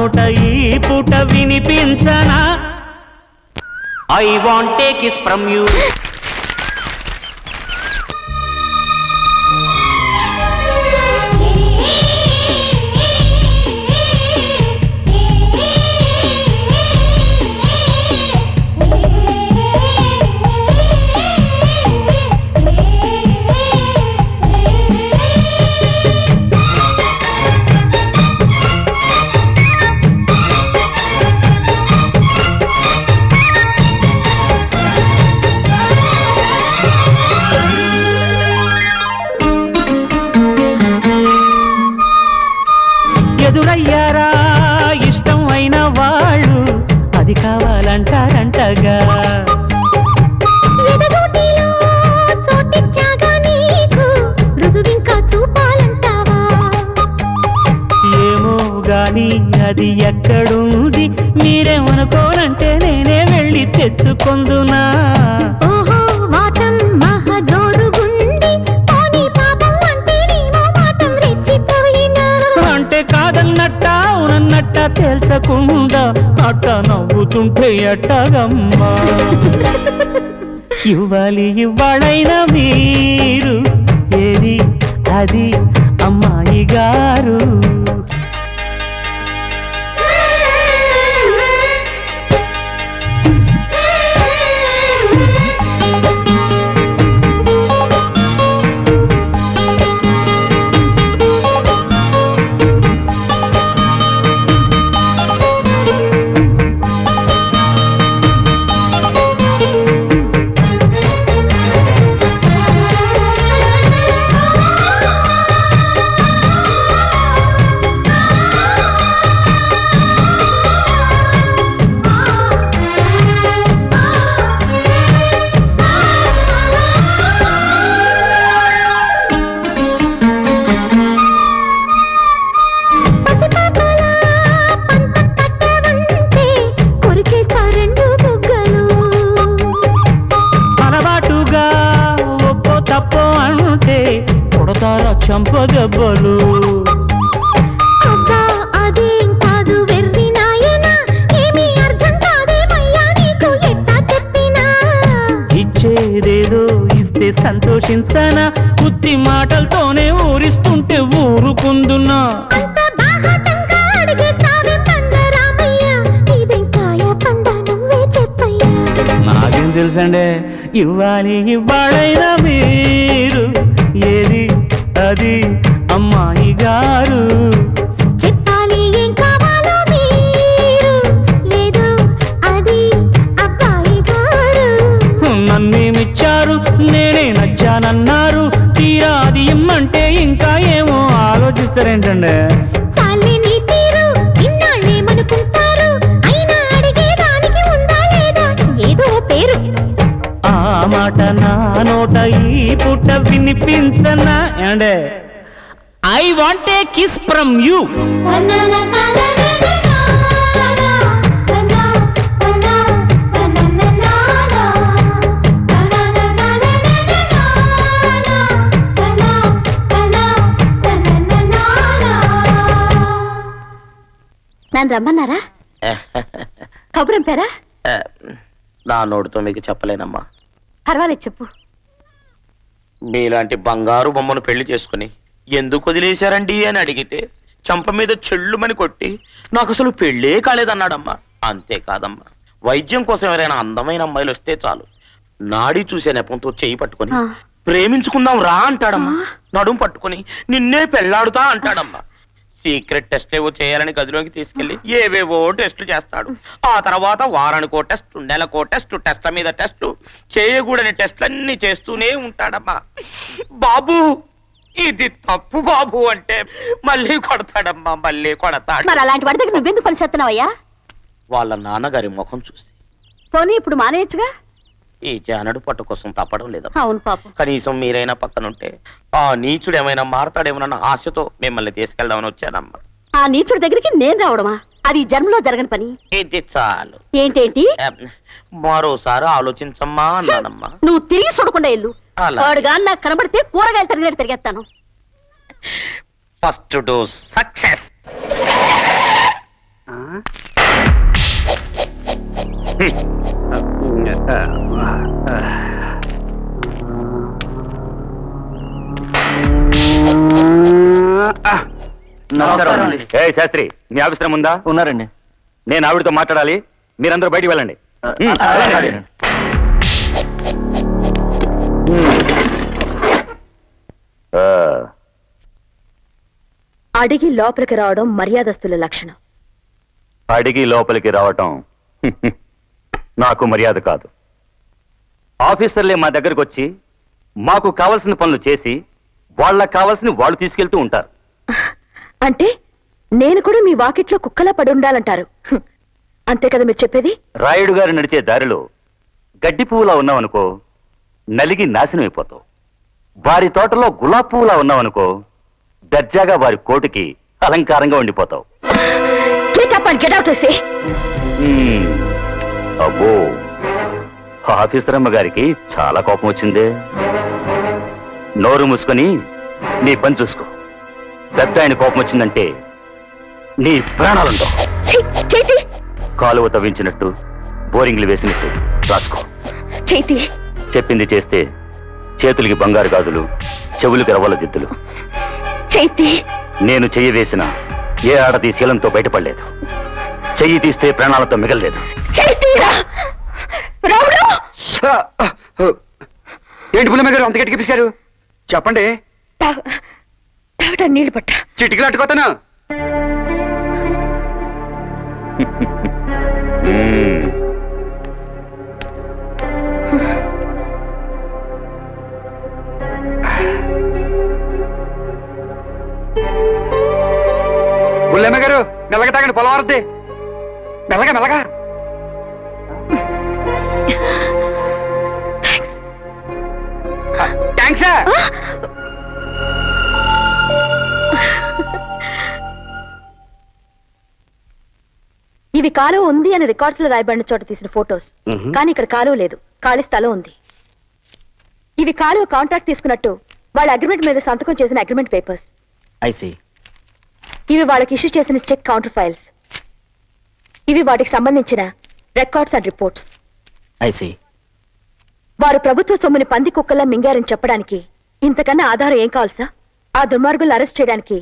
నోట ఈ పూట వినిపించనా? I want take is from you ఏమో గాని అది ఎక్కడుంది? మీరేమనుకోనంటే నేనే వెళ్ళి తెచ్చుకొందునా? అవునన్నట్ట తేల్చకుండా అట్ట నవ్వుతుంటే ఎట్టగమ్మా? ఇవ్వాలి ఇవ్వాళైనా మీరు. ఏది? అది అమ్మాయి గారు. చెప్పినా. ఇచ్చేదేదో ఇస్తే సంతోషించనా? ఉత్తి మాటలతోనే ఊరిస్తుంటే ఊరుకుందున్నా నాకేం తెలుసండి ఇవ్వాలి ఇవ్వాళైనా మీరు ఏది అది అమ్మాయి గారు. చెప్పాలి ఏం కావాలో మీరు. లేదు అది అబ్బాయి గారు. నన్నేమిచ్చారు? నేనే నచ్చానన్నారు. తీరా అది ఇమ్మంటే ఇంకా ఏమో ఆలోచిస్తారేంటండి? మాట నా నోట ఈ పుట్ట వినిపించనా ఏండే I want a kiss from you నన్ను రమ్మన్నారా? కబురంపారా నా నోటితో మీకు చెప్పలేనమ్మా. పర్వాలేదు చెప్పు. మీలాంటి బంగారు బొమ్మను పెళ్ళి చేసుకుని ఎందుకు వదిలేశారండి అని అడిగితే చంప మీద చెల్లుమని కొట్టి నాకు అసలు పెళ్ళే కాలేదన్నాడమ్మా. అంతేకాదమ్మా. వైద్యం కోసం ఎవరైనా అందమైన అమ్మాయిలు వస్తే చాలు. నాడి చూసే నెపంతో చేయి పట్టుకొని. ప్రేమించుకుందాం రా అంటాడమ్మా. నడుం పట్టుకొని నిన్నే పెళ్ళాడుతా అంటాడమ్మా. సీక్రెట్ టెస్ట్ ఏవో చేయాలని గదిలోకి తీసుకెళ్ళి ఏవేవో టెస్టులు చేస్తాడు. ఆ తర్వాత వారానికో టెస్ట్ నెలకో టెస్ట్ టెస్ట్ల మీద టెస్ట్ చేయకూడని టెస్ట్లన్నీ చేస్తూనే ఉంటాడమ్మా. బాబు ఇది తప్పు బాబు అంటే మళ్ళీ కొడతాడమ్మా మళ్ళీ కొడతాడు. మరి అలాంటి వాడి దగ్గర నువ్వెందుకు పని చేస్తున్నావయ్యా వాళ్ళ నాన్నగారి ముఖం చూసి. పోనీ ఇప్పుడు మానేయచ్చుగా? ఈ జానడు పట్టు కోసం తప్పడం లేదమ్మా అవును పాపం. కనీసం మీరైనా పక్కనుంటే ఆ నీచుడు ఏమైనా మారతాడేమోనన్న ఆశతో మిమ్మల్ని తీసుకెళ్దామని వచ్చానమ్మా. ఆ నీచుడి దగ్గరికి నేను రావడమా? అది జన్మలో జరగని పని. ఇది చాలు. ఏంటేంటి? మరోసారి ఆలోచించమ్మా అన్నానమ్మా. నువ్వు తిరిగి చూడకుండా ఇల్లు. వాడుగా నాకు కనబడితే కూరగాయలు తిరిగినట్టు తిరిగేస్తాను. First dose success. నమస్కారం అండి. ఏ శాస్త్రి మీ ఆఫీసర్ ముందా ఉన్నారండి. నేను ఆవిడతో మాట్లాడాలి మీరందరూ బయటికి వెళ్ళండి. హ్మ్, వెళ్ళండి. ఆ, అడిగి లోపలికి రావడం మర్యాదస్తుల లక్షణం. అడిగి లోపలికి రావటం. నాకు మర్యాద కాదు. ఆఫీసర్లే మా దగ్గరకు వచ్చి మాకు కావలసిన పనులు చేసి వాళ్ళకి కావాల్సిన వాళ్ళు తీసుకెళ్తూ ఉంటారు. అంటే నేను కూడా మీ వాకిట్లో కుక్కలా పడి ఉండాలంటారు. అంతే కదా మీరు చెప్పేది? రాయుడు గారు నడిచే దారిలో గడ్డి పువ్వులా ఉన్నావనుకో నలిగి నాశనం అయిపోతావు వారి తోటలో గులాబ్ పువ్వులా ఉన్నావనుకో దర్జాగా వారి కోటికి అలంకారంగా ఉండిపోతావు. అండ్ గెట్ అవుట్ సే హ్మ్. అబ్బో. ఆఫీసర్ అమ్మ గారికి చాలా కోపం వచ్చిందే. నోరు మూసుకొని నీ పని చూసుకో. పెద్ద ఆయన కోపం వచ్చిందంటే నీ ప్రాణాలుండవు. చేతి! కాలువ తవ్వించినట్టు బోరింగ్లు వేసినట్టు రాసుకో. చేతి! చెప్పింది చేస్తే చేతులకి బంగారు గాజులు చెవులకి రవ్వల దిద్దులు. చేతి! నేను చెయ్యి వేసిన ఏ ఆడది శీలంతో బయటపడలేదు. చెయ్యి తీస్తే ప్రాణాలతో మిగలలేదు. ఏంటి పుల్లమ్మ గారు అంత గట్టిగా పిలిచారు? చెప్పండి. తాగటా నీళ్ళు పట్ట. చిటికలు అట్టుకోతాను? మ్మ్. పుల్లమ్మ గారు మెల్లగా తాగండి పొలం మెల్లగా మెల్లగా. థ్యాంక్స్ ఇవి కాలువ ఉంది అని రికార్డ్స్లో రాయబడిన చోట తీసిన ఫోటోస్. కానీ ఇక్కడ కాలువ లేదు. ఖాళీ స్థలం ఉంది. ఇవి కాలువ కాంట్రాక్ట్ తీసుకున్నట్టు వాళ్ళ అగ్రిమెంట్ మీద సంతకం చేసిన అగ్రిమెంట్ పేపర్స్. ఇవి వాళ్ళకి ఇష్యూ చేసిన చెక్ కౌంటర్ ఫైల్స్. ఇవి వాటికి సంబంధించిన records and reports. I see వారు ప్రభుత్వ సొమ్ముని పంది కుక్కల్లా మింగారని చెప్పడానికి ఇంతకన్నా ఆధారం ఏం కావాలి సార్? ఆ దుర్మార్గులను అరెస్ట్ చేయడానికి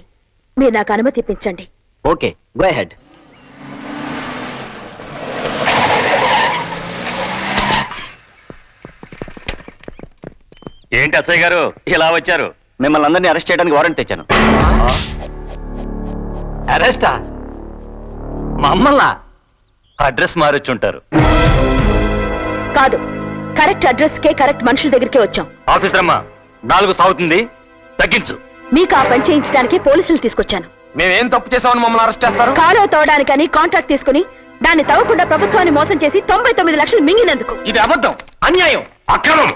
మీరు నాకు అనుమతి ఇప్పించండి. ఓకే గో హెడ్ ఏంటి అసయ్య గారు? ఇలా వచ్చారు. మిమ్మల్ని అందరినీ అరెస్ట్ చేయడానికి వారెంట్ తెచ్చాను. అరెస్టా? మమ్మల్ని? అడ్రస్ మారొచ్చుంటారు. కాదు. కరెక్ట్ అడ్రస్ కే కరెక్ట్ మనుషుల దగ్గరికే వచ్చాం. ఆఫీసర్ అమ్మా నాలుగు సాగుతుంది తగ్గించు. మీకు ఆ పని చేయించడానికి పోలీసులు తీసుకొచ్చాను. మేమేం తప్పు చేసామని మమ్మల్ని అరెస్ట్ చేస్తారు? కాలువ తవ్వడానికని కాంట్రాక్ట్ తీసుకుని దాన్ని తవ్వకుండా ప్రభుత్వాన్ని మోసం చేసి తొంభై తొమ్మిది లక్షలు మింగినందుకు. ఇది అబద్ధం అన్యాయం అక్రమం.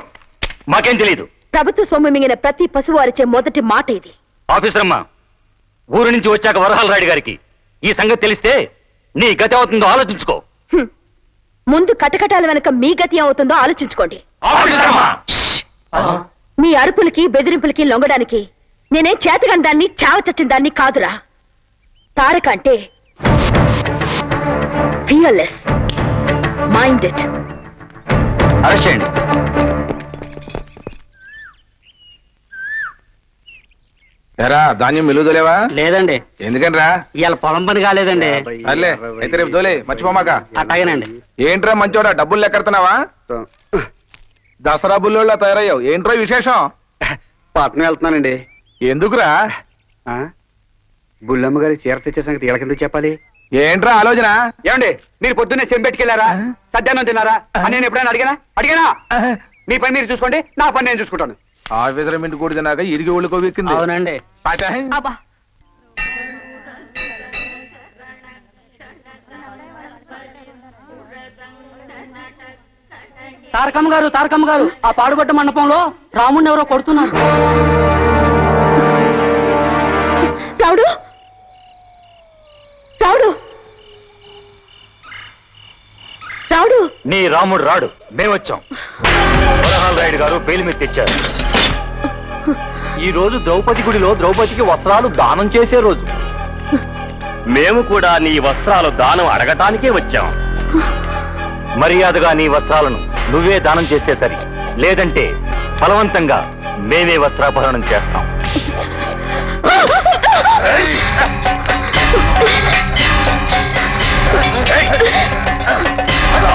మాకేం తెలియదు ప్రభుత్వ సొమ్ము మింగిన ప్రతి పశువు అరిచే మొదటి మాట ఇది. ఆఫీసర్ అమ్మా ఊరు నుంచి వచ్చాక వరహాల రాయుడు గారికి ఈ సంగతి తెలిస్తే నీ గతి అవుతుందో ఆలోచించుకో. ముందు కటకటాల వెనక మీ గతి ఏమవుతుందో ఆలోచించుకోండి. మీ అరుపులకి బెదిరింపులకి లొంగడానికి నేనేం చేతగాని దాన్ని చావ చచ్చిన దాన్ని కాదురా. తారక అంటే ఫియర్లెస్ మైండెడ్ అరెస్ట్ చేయండి ఎరా ధాన్యం మిలుదలేవా లేదండి. ఎందుకనరా? ఇవాళ పొలం పని కాలేదండి. అర్లే అయితే రేపు దోలే మర్చిపోమాక. అట్లాగేనండి. ఏంట్రా మంచోడా డబ్బులు లెక్కడుతున్నావా దసరా బుల్లోళ్ళ తయారయ్యావు. ఏంట్రా విశేషం? పట్నం వెళ్తున్నానండి. ఎందుకురా? ఆ? బుల్లమ్మ గారి చీర తెచ్చే సంగతి వీళ్ళకెందుకు చెప్పాలి? ఏంట్రా ఆలోచన? ఏమండి మీరు పొద్దున్నే సెంబెట్టుకెళ్ళారా సద్యానం తిన్నారా? అని నేను ఎప్పుడైనా అడిగానా? అడిగానా? మీ పని మీరు చూసుకోండి నా పని నేను చూసుకుంటాను. ఆఫీసర్ మింటి కూడా తిన్నాక ఇరిగి ఒళ్ళుకో వెక్కింది. అవునండి. తారకమ్మ గారు తారకమ్మ గారు ఆ పాడుబడ్డ మండపంలో రాముడిని ఎవరో కొడుతున్నారు. రావుడు రావుడు రావుడు? నీ రాముడు రాడు. మేము వచ్చాం వరహాల రాయుడు గారు బెయిల్ మీద తెచ్చారు. ఈ రోజు ద్రౌపది గుడిలో ద్రౌపదికి వస్త్రాలు దానం చేసే రోజు. మేము కూడా నీ వస్త్రాలు దానం అడగటానికే వచ్చాం. మర్యాదగా నీ వస్త్రాలను నువ్వే దానం చేస్తే సరి. లేదంటే బలవంతంగా మేమే వస్త్రాపహరణం చేస్తాం.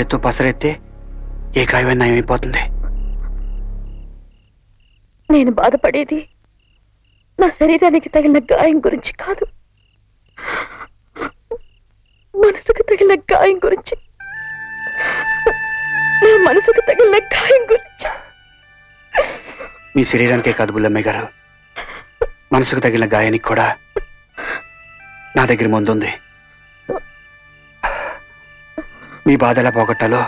చేత్తో పసరెత్తే ఏ గాయమైనా నయమైపోతుంది. నేను బాధపడేది నా శరీరానికి తగిలిన గాయం గురించి కాదు. మనసుకు తగిలిన గాయం గురించి. నా మనసుకు తగిలిన గాయం గురించి. మీ శరీరానికే కాదు బుల్లమ్మ గారు. మనసుకు తగిలిన గాయానికి కూడా నా దగ్గర ముందుంది. మీ బాధ ఎలా పోగొట్టాలో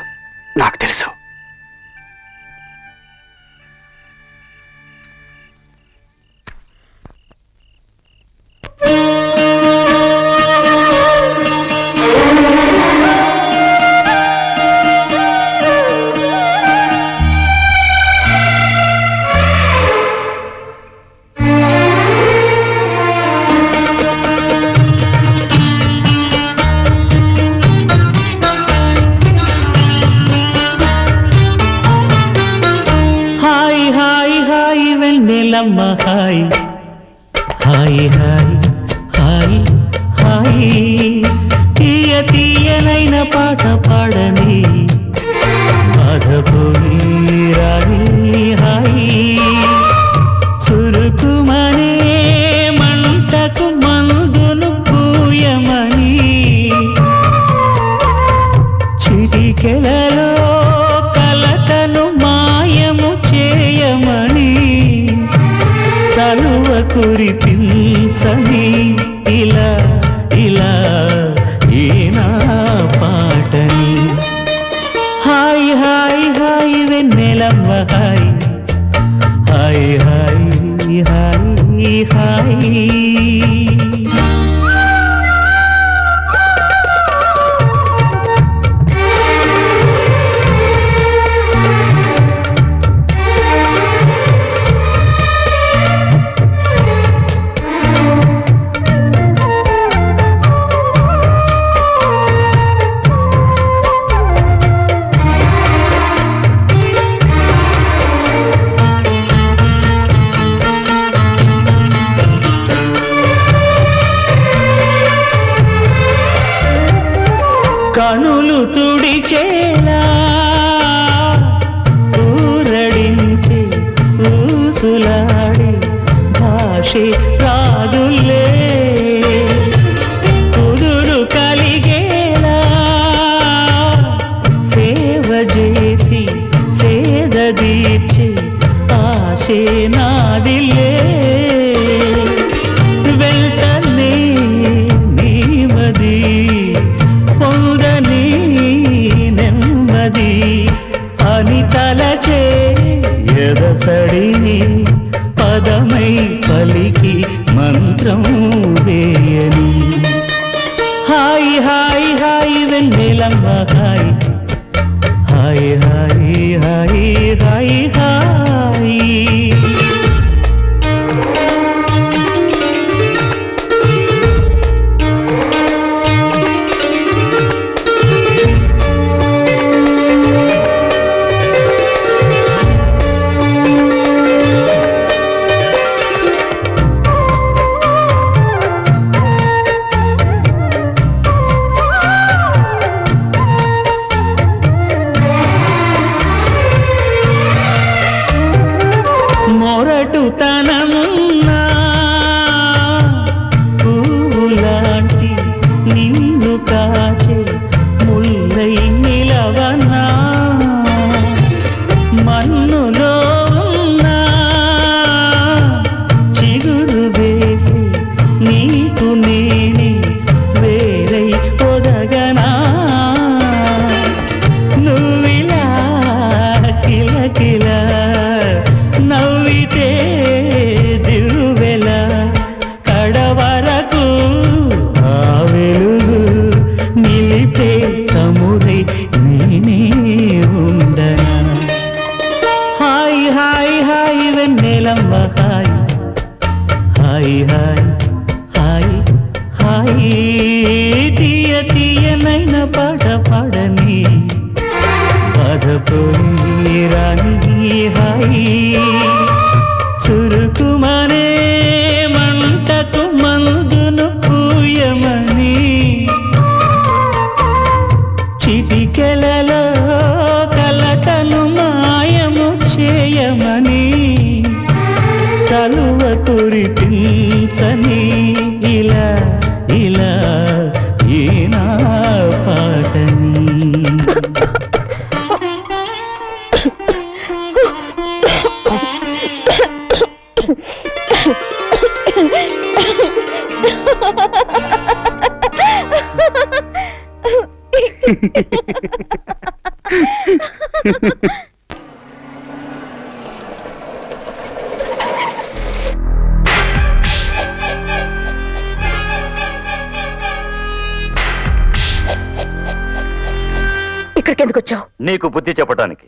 ఇక్కడికి వచ్చావు నీకు బుద్ధి చెప్పడానికి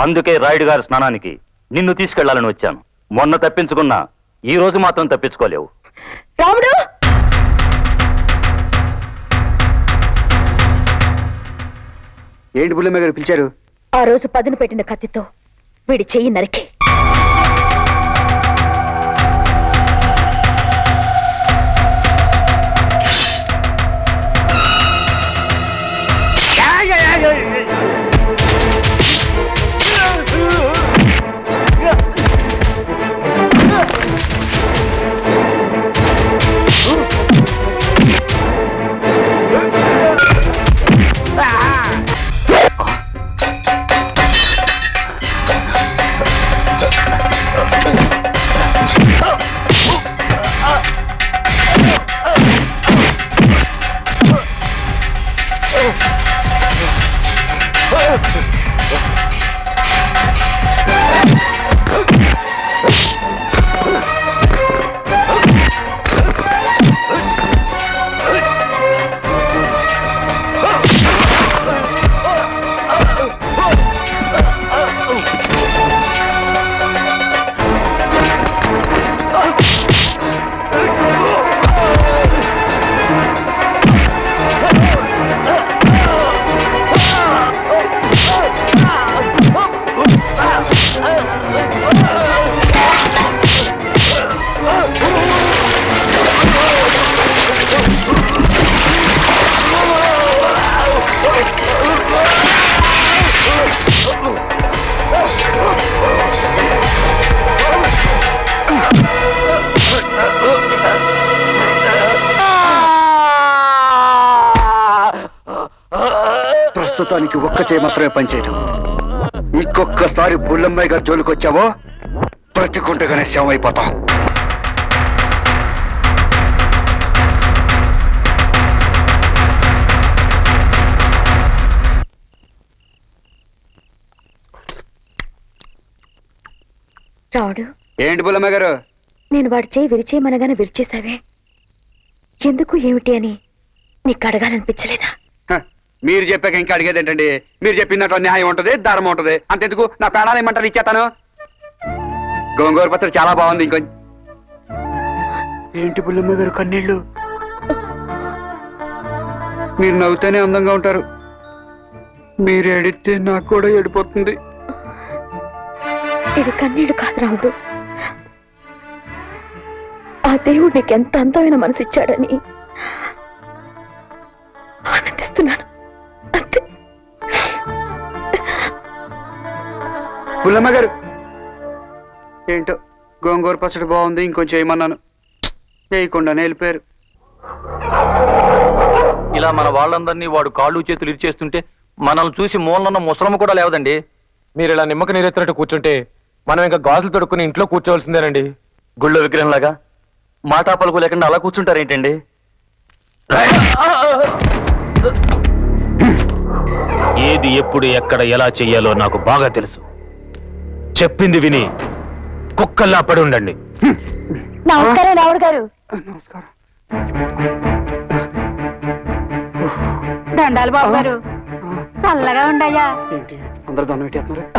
అందుకే రాయుడు గారి స్నానానికి నిన్ను తీసుకెళ్ళాలని వచ్చాను. మొన్న తప్పించుకున్నా ఈ రోజు మాత్రం తప్పించుకోలేవు. రాముడు! ఏంటి బుల్లమ్మ గారు పిలిచారు? ఆ రోజు పదును పెట్టిన కత్తితో వీడి చెయ్యి నరికి. పనిచేయటం. ఇంకొక్కసారి బుల్లమ్మాయి గారి జోలికి వచ్చావో బ్రతికుంటగానే శవం అయిపోతాం రావుడు ఏంటి బుల్లమ్మాయి గారు? నేను వాడి చేయి విరిచేయమనగానే విరిచేశావే. ఎందుకు ఏమిటి అని నీకు అడగాలనిపించలేదా? మీరు చెప్పాక ఇంకా అడిగేది ఏంటండి? మీరు చెప్పినట్టు న్యాయం ఉంటది ధర్మం ఉంటది. అంతెందుకు? నా ప్రాణాలు ఏమంటారు ఇచ్చేస్తాను. గోంగూర పచ్చడి చాలా బాగుంది ఇంకొంచెం ఏంటి బుల్లమ్మ గారు కన్నీళ్ళు? మీరు నవ్వుతూనే అందంగా ఉంటారు. మీరు ఏడితే నాకు కూడా ఏడిపోతుంది. ఇది కన్నీళ్ళు కాదు రాముడు. ఆ దేవుడు నీకు ఎంత అందమైన మనసు ఇచ్చాడని ఆనందిస్తున్నాను. బుల్లమ్మ గారు. ఏంటో గోంగూర పచ్చడి బాగుంది ఇంకొంచెం చేయమన్నాను చేయకుండానే వెళ్ళిపోయారు ఇలా మన వాళ్ళందరినీ వాడు కాళ్ళు చేతులు ఇరిచేస్తుంటే మనల్ని చూసి మూలనున్న ముసలమ్మ కూడా లేవదండి. మీరు ఇలా నిమ్మక నీరెత్తినట్టు కూర్చుంటే మనం ఇంకా గాజులు తొడుక్కుని ఇంట్లో కూర్చోవలసిందేనండి. గుళ్ళో విగ్రహంలాగా మాటా పలుకు లేకుండా అలా కూర్చుంటారేంటండి? ఏది ఎప్పుడు ఎక్కడ ఎలా చెయ్యాలో నాకు బాగా తెలుసు చెప్పింది విని కుక్కల్లా పడి ఉండండి నమస్కారం రావుడు గారు దండాలు బాబు గారు చల్లగా ఉండయ్యా అందరూ దండం పెట్టేస్తున్నారు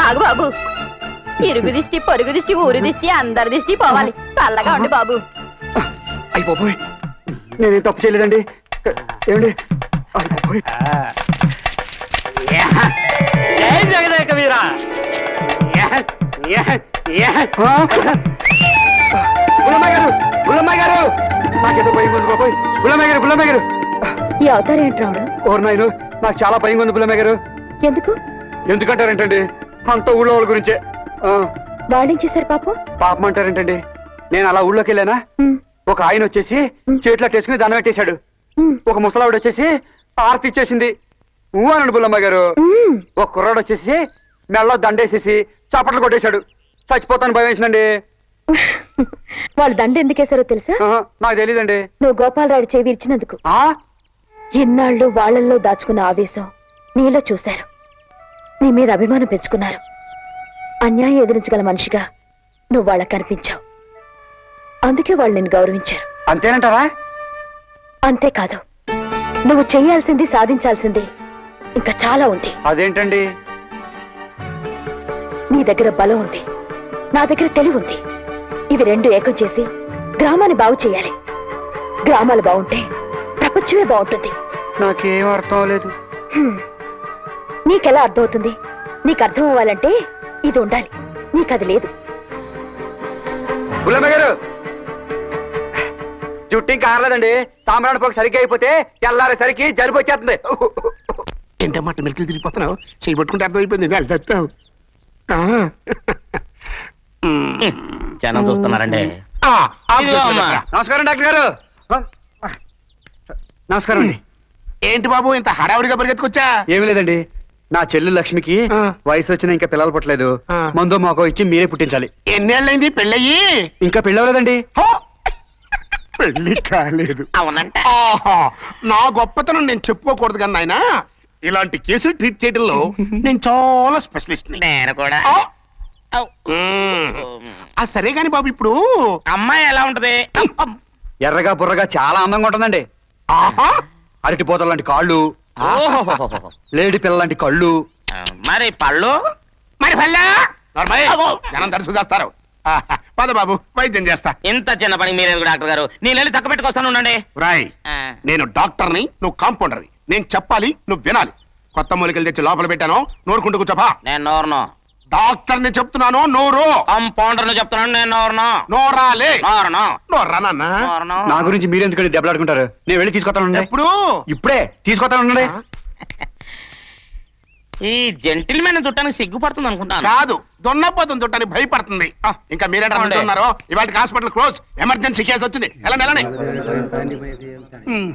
ఆగు బాబు. ఇరుగు దిష్టి పొరుగు దిష్టి ఊరు దిష్టి అందరి దిష్టి పోవాలి. చల్లగా ఉండి బాబు. అయిపోయి నేనేం తప్పు చేయలేదండి. ఏమండి? జై జగదేక వీరా. గారు గుల్లమ్మాయి గారు. నాకేదో భయంగా ఉంది బాబోయ్. గుల్లమ్మాయి గారు గుల్లమ్మాయి గారు. ఈ అవతారం ఏంటి రాముడు? ఓర్ నాయను నాకు చాలా భయంగా ఉంది గుల్లమ్మాయి గారు. ఎందుకు? ఎందుకంటారేంటండి అంత ఊళ్ళో వాళ్ళ గురించే. ఆ, వాళ్ళేం చేశారు పాపం? పాపం అంటారేంటండి నేను అలా ఊళ్ళోకి వెళ్ళానా? ఒక ఆయన వచ్చేసి చేతిలో టేసుకుని దండం పెట్టేశాడు. ఒక ముసలావిడ వచ్చేసి ఆరతి ఇచ్చేసింది. ఊ అన్నాడు బుల్లమ్మ గారు. ఒక కుర్రాడు వచ్చేసి మెళ్ళలో దండేసేసి చప్పట్లు కొట్టేశాడు. చచ్చిపోతాను భయం వేసిందండి. వాళ్ళు దండ ఎందుకేశారో తెలుసా? నాకు తెలియదండి నువ్వు గోపాలరాయుడు చేవి ఇచ్చినందుకు ఇన్నాళ్ళు వాళ్ళల్లో దాచుకున్న ఆవేశం నీలో చూశారు. నీ మీద అభిమానం పెంచుకున్నారు. అన్యాయం ఎదిరించగల మనిషిగా నువ్వు వాళ్ళకి కనిపించావు. అందుకే వాళ్ళు నిన్ను గౌరవించారు. అంతేనంటారా అంతేకాదు నువ్వు చేయాల్సింది సాధించాల్సింది ఇంకా చాలా ఉంది. అదేంటండి? నీ దగ్గర బలం ఉంది నా దగ్గర తెలివి ఉంది. ఇవి రెండు ఏకం చేసి గ్రామాన్ని బాగు చేయాలి. గ్రామాలు బాగుంటే ప్రపంచమే బాగుంటుంది. నాకేం అర్థం లేదు. నీకెలా అర్థమవుతుంది? నీకు అర్థం అవ్వాలంటే ఇది ఉండాలి. నీకది లేదు. బుల్లమ్మ గారు! జుట్టు ఇంకా ఆరలేదండి. సాంబ్రాణి పోక సరిగ్గా అయిపోతే తెల్లారేసరికి జలుబు వచ్చేస్తుంది. ఏంటమ్మా మెరుకులు తిరిగిపోతున్నావు? చేయబట్టుకుంటే అర్థమైపోయింది. నేను చెప్తావు జనం చూస్తున్నారండి. నమస్కారం డాక్టర్ గారు. నమస్కారం అండి. ఏంటి బాబు ఇంత హడావుడిగా పరిగెత్తుకొచ్చా? ఏమీ లేదండి. నా చెల్లి లక్ష్మికి వయసు వచ్చిన ఇంకా పిల్లలు పుట్టలేదు. మందు మాకో ఇచ్చి మీరే పుట్టించాలి. ఎన్నేళ్ళైంది పెళ్ళయ్యి ఇంకా పెళ్ళవలేదండి. పెళ్ళి కాలేదు. అవునంట. నా గొప్పతనం నేను చెప్పుకోకూడదు కానీ నాయన. ఇలాంటి కేసులు ట్రీట్ చేయడంలో నేను చాలా స్పెషలిస్ట్ నేను కూడా. ఆ! సరే గాని బాబు ఇప్పుడు. అమ్మాయి ఎలా ఉంటది? ఎర్రగా బుర్రగా చాలా అందంగా ఉంటుందండి. అరటి పోతల లాంటి కాళ్ళు లేడి పిల్ల లాంటి కళ్ళు మరి పళ్ళు? మరి పళ్ళ? జనం తరచు చేస్తారు. పద బాబు వైద్యం చేస్తా. ఇంత చిన్న పని మీరెందుకు డాక్టర్ గారు? నేను వెళ్ళి చక్క పెట్టుకొస్తాను ఉండండి. రాయ్ నేను డాక్టర్ని నువ్వు కాంపౌండర్వి. నేను చెప్పాలి నువ్వు వినాలి. కొత్త మూలికలు తెచ్చి లోపల పెట్టాను నోరుకుంటూ కూర్చోపా. నేను నోరును. డాక్టర్ని చెప్తున్నాను నోరు. కంపౌండర్ చెప్తున్నాను నేను నోరును? నోరాలే. నోరును? నోర్రా నాన్న నా గురించి మీరెందుకండి దెబ్బలాడుకుంటారు? నేను వెళ్ళి తీసుకొస్తాను ఎప్పుడు? ఇప్పుడే తీసుకొస్తాను ఈ జెంటిల్మెన్ చుట్టానికి సిగ్గుపడుతుంది అనుకుంటాను. కాదు దున్నపోతుంది చుట్టానికి భయపడుతుంది. ఆ, ఇంకా మీరేంటారు ఇవాటి హాస్పిటల్ క్లోజ్. ఎమర్జెన్సీ కేసు వచ్చింది. వెళ్ళండి ఉమ్.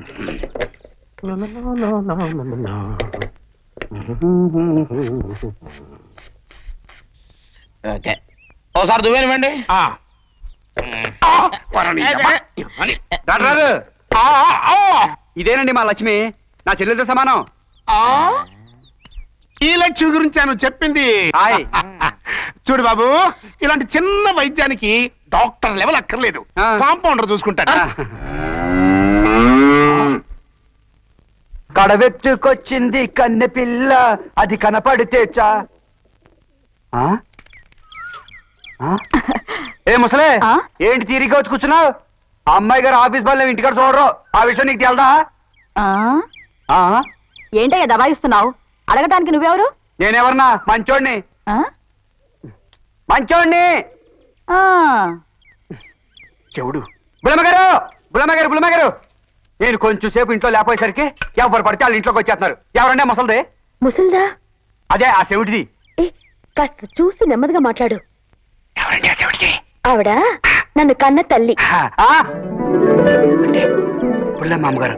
ఓకే. ఓసారి దువ్వేనివ్వండి. డాక్టర్ ఇదేనండి మా లక్ష్మి నా చెల్లెలతో సమానం. ఈ లక్ష్మి గురించి నువ్వు చెప్పింది. చూడు బాబు ఇలాంటి చిన్న వైద్యానికి డాక్టర్ లెవెల్ అక్కర్లేదు. కాంపౌండర్ చూసుకుంటాడు. కడవెత్తుకొచ్చింది కన్నె పిల్ల అది కనపడితే చా? ఏ ముసలే ఏంటి తీరిగ్గా వచ్చి కూర్చున్నావు? అమ్మాయి గారు ఆఫీస్ పనులు ఇంటికాడ చూడరు. ఆ విషయం నీకు తెలదా? ఏంటయ్యా దబాయిస్తున్నావు? అడగటానికి నువ్వెవరు? నేనెవరన్నా మంచోడిని మంచోడిని చెవుడు. బులమ్మగారు బులమ్మగారు బులమ్మగారు నేను కొంచెం సేపు ఇంట్లో లేకపోయేసరికి ఎవరు పడితే వాళ్ళ ఇంట్లోకి వచ్చేస్తున్నారు. ఎవరంటే ముసలిదే? ముసల్దా? అదే ఆ చెవిటిది ఏ కాస్త చూసి నెమ్మదిగా మాట్లాడు. ఆవిడ? నన్ను కన్న తల్లి. అమ్మగారు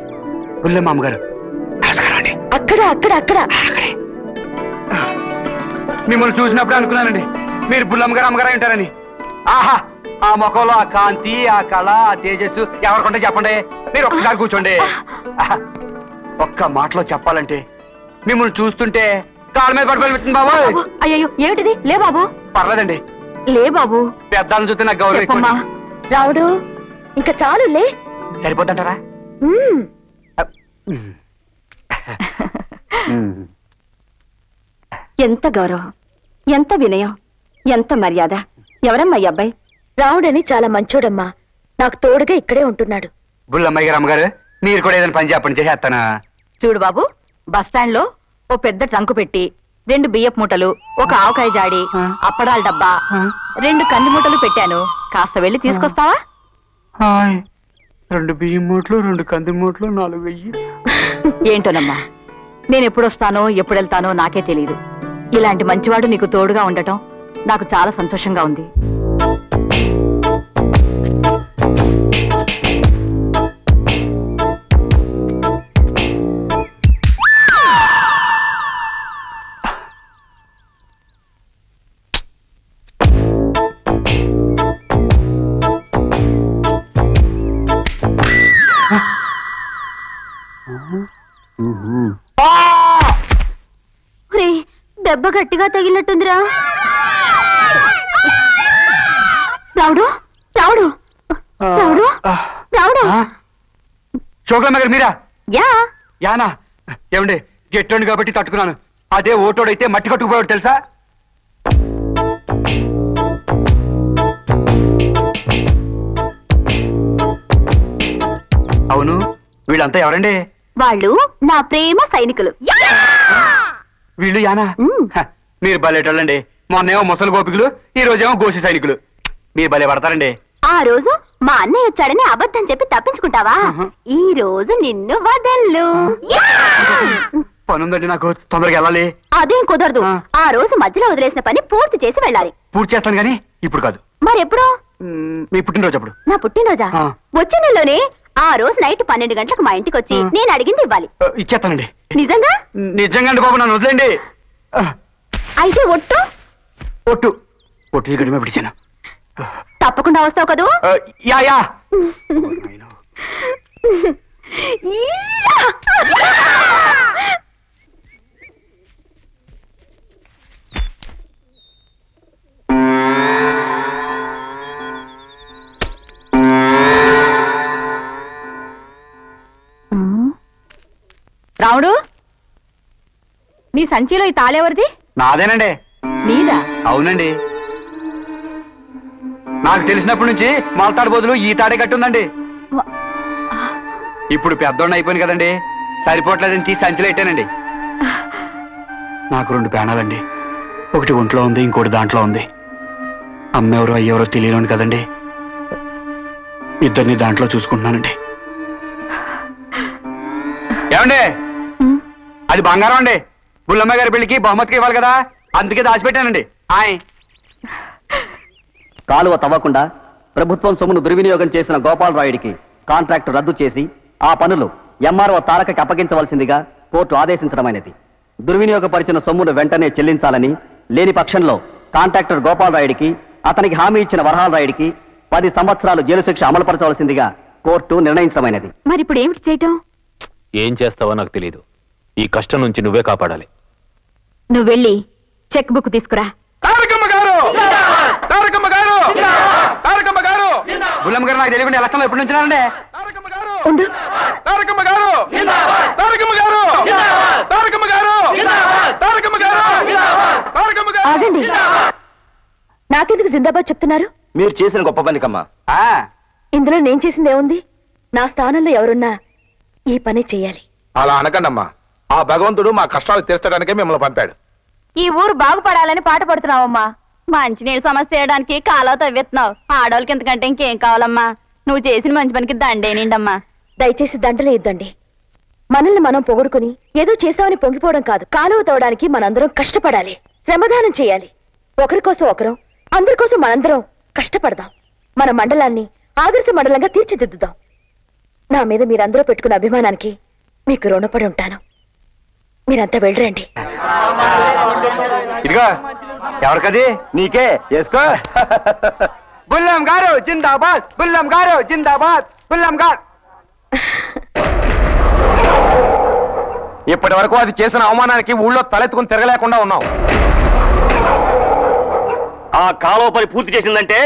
అమ్మగారు అక్కడ అక్కడ అక్కడ. మిమ్మల్ని చూసినప్పుడు అనుకున్నానండి. మీరు బుల్లమ్మ గారు అమ్మగారు ఉంటారని ఆహా ఆ ముఖంలో ఆ కాంతి ఆ కళ ఆ తేజస్సు ఎవరికంటే చెప్పండి. మీరు ఒక్కసారి కూర్చోండి. ఒక్క మాటలో చెప్పాలంటే మిమ్మల్ని చూస్తుంటే కాళ్ళ మీద పడిపోయి బాబు అయ్యో ఏమిటిది? లే బాబు. పర్లేదండి. లే బాబు. పెద్దాలను చూస్తే నాకు గౌరవం ఎక్కువ చెప్పమ్మా. రావుడు ఇంకా చాలు లే. సరిపోతుంటారా మ్మ్. ఎంత గౌరవం ఎంత వినయం ఎంత మర్యాద. ఎవరమ్మా ఈ అబ్బాయి? రావుడని చాలా మంచోడమ్మా. నాకు తోడుగా ఇక్కడే ఉంటున్నాడు. బుల్లమ్మాయి గారు అమ్మగారు మీరు కూడా ఏదైనా పని చెప్పండి చేసేస్తానా? చూడు బాబు బస్ స్టాండ్లో ఓ పెద్ద ట్రంకు పెట్టి రెండు బియ్యపు మూటలు ఒక ఆవకాయ జాడి అప్పడాల డబ్బా రెండు కంది మూటలు పెట్టాను. కాస్త వెళ్ళి తీసుకొస్తావా? రెండు బియ్యం మూట్లు రెండు కంది మూట్లు నాలుగు వెయ్యి. ఏంటోనమ్మా? నేను ఎప్పుడొస్తానో ఎప్పుడు వెళ్తానో నాకే తెలియదు ఇలాంటి మంచివాడు నీకు తోడుగా ఉండటం నాకు చాలా సంతోషంగా ఉంది. దెబ్బ గట్టిగా తగిలినట్టుందిరా. రావుడు రావుడు. రావుడు రావుడు. శోకలమ్మ గారు మీరా? యా. యానా? ఏమండి గెట్టోండి కాబట్టి తట్టుకున్నాను. అదే ఓటోడైతే మట్టి కట్టుకుపోయాడు తెలుసా? అవును వీళ్ళంతా ఎవరండి? వాళ్ళు నా ప్రేమ సైనికులు. వీళ్ళు యానా? హ, మీరు భలేటోళ్ళండి మొన్నేమో ముసలి గోపికులు ఈ రోజేమో గోసి సైనికులు. మీరు భలే పడతారండి. ఆ రోజు మా అన్నయ్య వచ్చాడని అబద్ధం చెప్పి తప్పించుకుంటావా? ఈ రోజు నిన్ను వదల్లు పని ఉందండి నాకు తొందరగా వెళ్ళాలి. అదేం కుదరదు. ఆ. రోజు మధ్యలో వదిలేసిన పని పూర్తి చేసి వెళ్ళాలి. పూర్తి చేస్తాను కానీ ఇప్పుడు కాదు. మరి ఎప్పుడు మ్, పుట్టినరోజు అప్పుడు? నా పుట్టినరోజా. వచ్చే నెలలోనే ఆ రోజు నైట్ పన్నెండు గంటలకు మా ఇంటికి వచ్చి నేను అడిగింది ఇవ్వాలి. ఇచ్చేస్తానండి. నిజంగా? నిజంగా అండి బాబు నన్ను వదిలేండి అయితే ఒట్టు? ఒట్టు. ఒట్టు ఇక్కడ పిలిచాను తప్పకుండా వస్తావు కదూ? Yeah yeah! రావుడు నీ సంచిలో ఈ తాళెవరిది నాదేనండి. నీదా? అవునండి. నాకు తెలిసినప్పటి నుంచి మొలతాడు బదులు ఈ తాడే కట్టుందండి. ఇప్పుడు పెద్దోడిని అయిపోయింది కదండి. సరిపోవట్లేదని తీసి సంచిలో పెట్టానండి నాకు రెండు ప్రాణాలండి. ఒకటి ఒంట్లో ఉంది ఇంకోటి దాంట్లో ఉంది. అమ్మ ఎవరో అయ్యెవరో తెలియను కదండి. ఇద్దరిని దాంట్లో చూసుకుంటున్నానండి. ఏమండి? అది బంగారం అండి. బుల్లమ్మ గారి పెళ్ళికి బహుమతికి ఇవ్వాలి కదా. అందుకే దాచిపెట్టానండి. ఆయ్. కాలువ తవ్వకుండా ప్రభుత్వం సొమ్మును దుర్వినియోగం చేసిన గోపాలరాయుడికి కాంట్రాక్టు రద్దు చేసి ఆ పనులు ఎంఆర్ఓ తారకకి అప్పగించవలసిందిగా కోర్టు ఆదేశించడమైనది. దుర్వినియోగపరిచిన సొమ్మును వెంటనే చెల్లించాలని లేని పక్షంలో కాంట్రాక్టర్ గోపాలరాయుడికి అతనికి హామీ ఇచ్చిన వరహాలరాయుడికి పది సంవత్సరాలు జైలు శిక్ష అమలుపరచవలసిందిగా కోర్టు నిర్ణయించడమైనది. మరి ఇప్పుడు ఏమిటి చేయటం? ఏం చేస్తావో నాకు తెలియదు ఈ కష్టం నుంచి నువ్వే కాపాడాలి. నువ్వు వెళ్ళి చెక్ బుక్ తీసుకురా. తారకమ్మ గారు! తారకమ్మ గారు! తారకమ్మ గారు! బుల్లమ్మ గారు నాకు తెలియకుండా ఎలక్షన్లో ఎప్పుడు నుంచినారండి ఉండు. తారకమ్మ గారు! తారకమ్మ గారు! తారకమ్మ గారు! తారకమ్మ గారు! తారకమ్మ గారు! ఆగండి. నాకెందుకు జిందాబాద్ చెప్తున్నారు? మీరు చేసిన గొప్ప పనికమ్మా ఇందులో నేను చేసింది ఏముంది? నా స్థానంలో ఎవరున్నా ఈ పని చెయ్యాలి అలా అనకండమ్మా. ఆ భగవంతుడు మా కష్టాలు తీర్చడానికే మిమ్మల్ని పంపాడు. ఈ ఊరు బాగుపడాలని పాట పడుతున్నావమ్మా. మంచినీళ్ళు సమస్య తీయడానికి కాలువ తవ్వెత్తున్నావు ఆడవాళ్ళకి ఇంతకంటే ఇంకేం కావాలమ్మా? నువ్వు చేసిన మంచి పనికి దండేనిండమ్మా దయచేసి దండలే ఇద్దండి మనల్ని మనం పొగుడుకుని ఏదో చేసామని పొంగిపోవడం కాదు. కాలువ తవ్వడానికి మనందరం కష్టపడాలి. శ్రమదానం చేయాలి. ఒకరి కోసం ఒకరం అందరి కోసం మనందరం కష్టపడదాం. మన మండలాన్ని ఆదర్శ మండలంగా తీర్చిదిద్దుదాం. నా మీద మీరందరూ పెట్టుకున్న అభిమానానికి మీకు రుణపడి ఉంటాను. మీరంతా వెళ్ళరండి. ఇదిగో ఎవరికది? నీకే వేసుకో. బుల్లం గారు జిందాబాద్. బుల్లం గారు జిందాబాద్. బుల్లం గారు. ఇప్పటి వరకు అది చేసిన అవమానానికి ఊళ్ళో తలెత్తుకుని తిరగలేకుండా ఉన్నాం ఆ కాలువ పని పూర్తి చేసిందంటే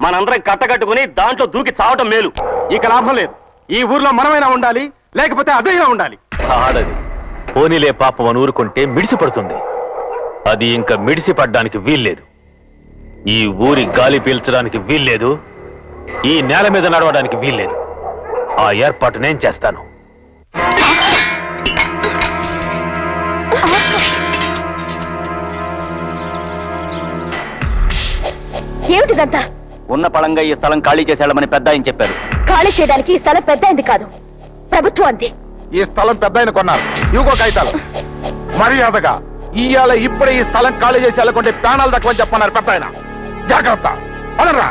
మనందరం కట్టకట్టుకుని దాంట్లో దూకి చావటం మేలు. ఇక లాభం లేదు. ఈ ఊర్లో మనమైనా ఉండాలి లేకపోతే అదైనా ఉండాలి. ఆడది. పోనీలే పాపం అని ఊరుకుంటే మిడిసి పడుతుంది అది ఇంకా మిడిసి పడ్డానికి వీల్లేదు. ఈ ఊరి గాలి పీల్చడానికి వీల్లేదు. ఈ నేల మీద నడవడానికి వీల్లేదు. ఆ ఏర్పాటు నేను చేస్తాను. ఏమిటిదంతా? ఉన్న పళంగా ఈ స్థలం ఖాళీ చేసేళ్ళమని పెద్ద ఆయన చెప్పారు. ఖాళీ చేయడానికి ఈ స్థలం పెద్ద అయింది కాదు. ప్రభుత్వం అంది ఈ స్థలం పెద్ద ఆయన కొన్నారు. ఇవిగో కాగితాలు. మర్యాదగా ఇవాళ ఇప్పుడే ఈ స్థలం ఖాళీ చేసి వెళ్ళకుంటే ప్రాణాలు దక్కవని చెప్పన్నారు పెద్ద ఆయన జాగ్రత్త. పదరా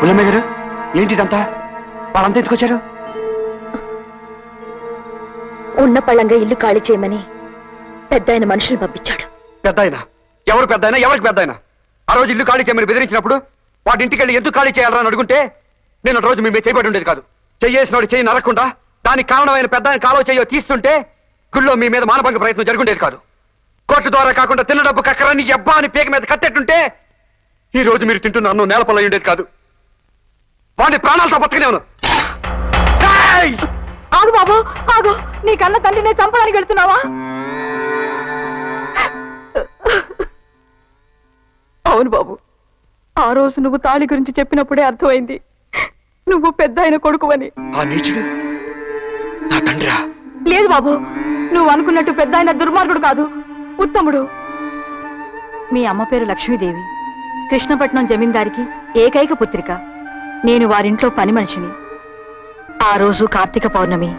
బుల్లమ్మ గారు ఏంటి ఇదంతా? వాళ్ళంతా ఉన్న పళ్ళంగా ఇల్లు ఖాళీ చేయమని పెద్ద ఆయన మనుషులు పంపించాడు. పెద్ద ఆయన ఎవరు పెద్ద ఎవరికి పెద్ద అయినా ఆ రోజు ఇల్లు ఖాళీ చేయమని బెదిరించినప్పుడు వాటి ఇంటికి వెళ్ళి ఎందుకు ఖాళీ చేయాలని అడుగుంటే నేను రోజు మీ చేయబడి ఉండేది కాదు. చెయ్యేసినోడు చెయ్యి నరకుండా దానికి కారణమైన పెద్ద ఆయన కాలువ చెయ్యో తీస్తుంటే గుళ్ళో మీ మీద మానభంగ ప్రయత్నం జరుగుండేది కాదు. కోర్టు ద్వారా కాకుండా తిన్న డబ్బు కక్కరాన్ని ఎబ్బా అని పేక మీద కట్టేట్టుంటే ఈ రోజు మీరు తింటున్న అన్నం నేలపల్ల ఉండేది కాదు. వాడి ప్రాణాలతో బతకనే ఉన్నాను ఆగు బాబు ఆగు. నీ కన్న నేను చంపడానికి వెళ్తున్నావా? అవును బాబు. ఆ రోజు నువ్వు తాళి గురించి చెప్పినప్పుడే అర్థమైంది. నువ్వు పెద్ద ఆయన కొడుకువని. ఆ నీచుడు నా తండ్రా. లేదు బాబు. నువ్వు అనుకున్నట్టు పెద్ద ఆయన దుర్మార్గుడు కాదు. ఉత్తముడు. మీ అమ్మ పేరు లక్ష్మీదేవి. కృష్ణపట్నం జమీందారికి ఏకైక పుత్రిక. నేను వారింట్లో పని మనిషిని. ఆ రోజు కార్తీక పౌర్ణమి.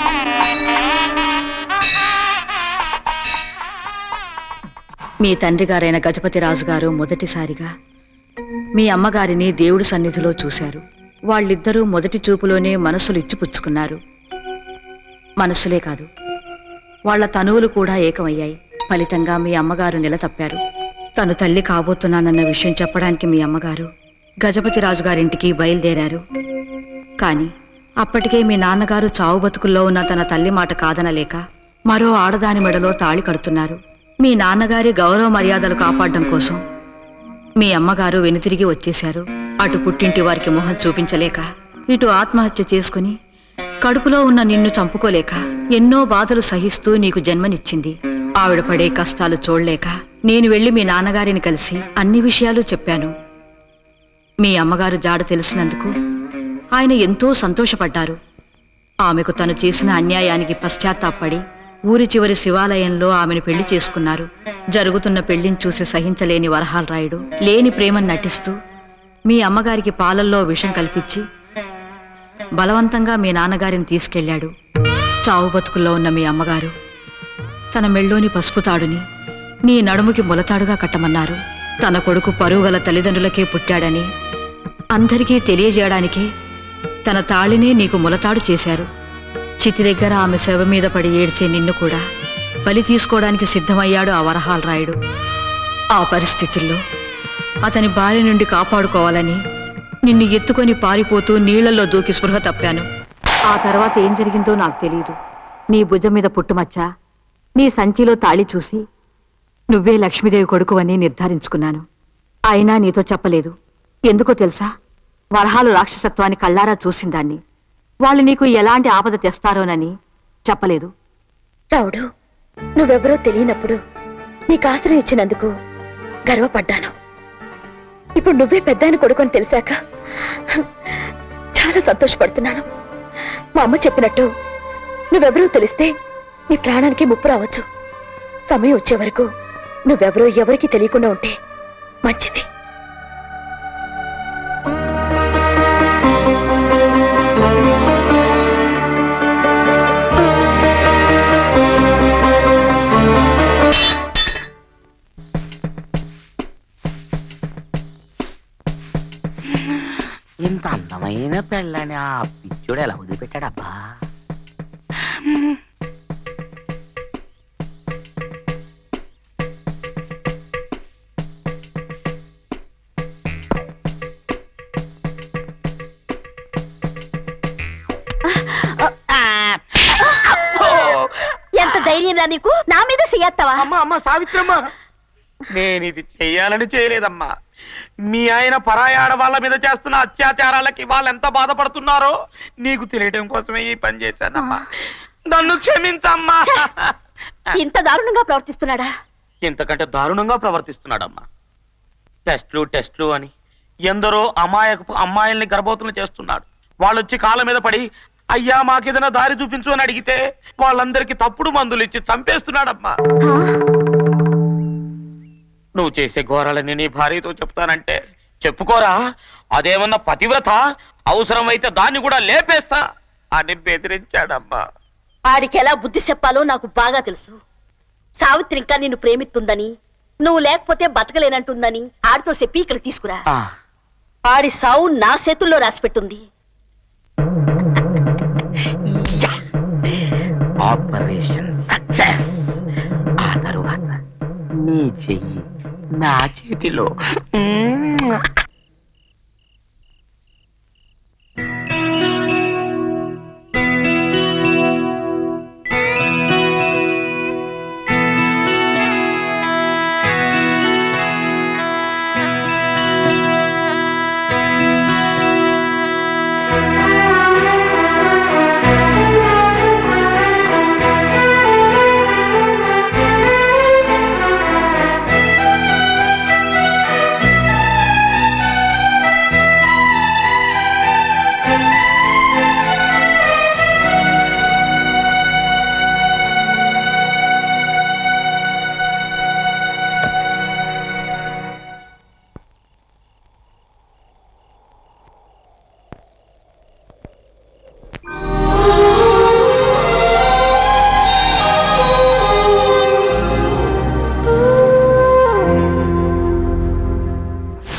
మీ తండ్రి గారైన గజపతి రాజు గారు మొదటిసారిగా మీ అమ్మగారిని దేవుడి సన్నిధిలో చూశారు. వాళ్ళిద్దరూ మొదటి చూపులోనే మనసులు ఇచ్చిపుచ్చుకున్నారు మనసులే కాదు వాళ్ళ తనువులు కూడా ఏకమయ్యాయి. ఫలితంగా మీ అమ్మగారు నిలతప్పారు తను తల్లి కాబోతున్నానన్న విషయం చెప్పడానికి మీ అమ్మగారు గజపతి రాజు గారింటికి బయలుదేరారు. కానీ అప్పటికే మీ నాన్నగారు చావు బతుకుల్లో ఉన్న తన తల్లి మాట కాదనలేక మరో ఆడదాని మెడలో తాళి కడుతున్నారు. మీ నాన్నగారి గౌరవ మర్యాదలు కాపాడడం కోసం మీ అమ్మగారు వెనుతిరిగి వచ్చేశారు. అటు పుట్టింటి వారికి మొహం చూపించలేక ఇటు ఆత్మహత్య చేసుకుని కడుపులో ఉన్న నిన్ను చంపుకోలేక ఎన్నో బాధలు సహిస్తూ నీకు జన్మనిచ్చింది. ఆవిడ పడే కష్టాలు చూడలేక నేను వెళ్ళి మీ నాన్నగారిని కలిసి అన్ని విషయాలు చెప్పాను. మీ అమ్మగారు జాడ తెలిసినందుకు ఆయన ఎంతో సంతోషపడ్డారు. ఆమెకు తను చేసిన అన్యాయానికి పశ్చాత్తాపడి ఊరి చివరి శివాలయంలో ఆమెను పెళ్ళి చేసుకున్నారు. జరుగుతున్న పెళ్ళిని చూసి సహించలేని వరహాల రాయుడు లేని ప్రేమను నటిస్తూ మీ అమ్మగారికి పాలల్లో విషం కల్పించి బలవంతంగా మీ నాన్నగారిని తీసుకెళ్ళాడు చావు బతుకుల్లో ఉన్న మీ అమ్మగారు తన మెళ్ళోని పసుపు తాడుని నీ నడుముకి ములతాడుగా కట్టమన్నారు. తన కొడుకు పరువుగల తల్లిదండ్రులకే పుట్టాడని అందరికీ తెలియజేయడానికే తన తాళినే నీకు ములతాడు చేశారు. చితి దగ్గర ఆమె శవ మీద పడి ఏడ్చే నిన్ను కూడా బలి తీసుకోవడానికి సిద్ధమయ్యాడు ఆ వరహాలరాయుడు. ఆ పరిస్థితుల్లో అతని భార్య నుండి కాపాడుకోవాలని నిన్ను ఎత్తుకొని పారిపోతూ నీళ్ళలో దూకి స్పృహ తప్పాను. ఆ తర్వాత ఏం జరిగిందో నాకు తెలియదు నీ భుజం మీద పుట్టుమచ్చ నీ సంచిలో తాళి చూసి నువ్వే లక్ష్మీదేవి కొడుకు అని నిర్ధారించుకున్నాను. అయినా నీతో చెప్పలేదు. ఎందుకో తెలుసా? వరహాలు రాక్షసత్వాన్ని కళ్ళారా చూసిందాన్ని. వాళ్ళు నీకు ఎలాంటి ఆపద తెస్తారోనని చెప్పలేదు. రావుడు నువ్వెవరో తెలియనప్పుడు నీకు ఆశ్రయం ఇచ్చినందుకు గర్వపడ్డాను. ఇప్పుడు నువ్వే పెద్దాయన కొడుకుని తెలిసాక చాలా సంతోషపడుతున్నాను. మా అమ్మ చెప్పినట్టు నువ్వెవరో తెలిస్తే నీ ప్రాణానికి ముప్పు రావచ్చు. సమయం వచ్చే వరకు నువ్వెవరో ఎవరికి తెలియకుండా ఉంటే మంచిది. ఇంత అందమైన పెళ్ళని ఆ పిచ్చోడు ఎలా వదిలిపెట్టాడబ్బా? ఎంత ధైర్యం రా నీకు? నా మీద చెయ్యత్తావా? అమ్మా అమ్మ సావిత్రమ్మ! నేను ఇది చెయ్యాలని చేయలేదమ్మా. మీ ఆయన పరాయి ఆడవాళ్ళ మీద చేస్తున్న అత్యాచారాలకి వాళ్ళు ఎంత బాధపడుతున్నారో నీకు తెలియడం కోసమే ఈ పని చేశానమ్మా. నన్ను క్షమించమ్మా. ఇంత దారుణంగా ప్రవర్తిస్తున్నాడా? ఇంతకంటే దారుణంగా ప్రవర్తిస్తున్నాడమ్మా. టెస్ట్లు టెస్ట్లు అని ఎందరో అమాయకపు అమ్మాయిల్ని గర్భవతులు చేస్తున్నాడు. వాళ్ళు వచ్చి కాళ్ళ మీద పడి అయ్యా మాకేదైనా దారి చూపించు అని అడిగితే వాళ్ళందరికీ తప్పుడు మందులు ఇచ్చి చంపేస్తున్నాడమ్మా నువ్వు చేసే ఘోరాలని నీ భార్యతో చెప్తానంటే చెప్పుకోరా? అదేమన్నా పతివ్రత? అవసరమైతే దాన్ని కూడా లేపేస్తా అని బెదిరించాడమ్మా. ఆడికి ఎలా బుద్ధి చెప్పాలో నాకు బాగా తెలుసు. సావిత్రి ఇంకా నిన్ను ప్రేమిస్తుందని నువ్వు లేకపోతే బతకలేనంటుందని ఆడితో చెప్పి ఇక్కడ తీసుకురా. ఆడి సావు నా చేతుల్లో రాసిపెట్టుంది. ఆపరేషన్ సక్సెస్ ఆ తరువాత నీ చెయ్యి నా చేతిలో.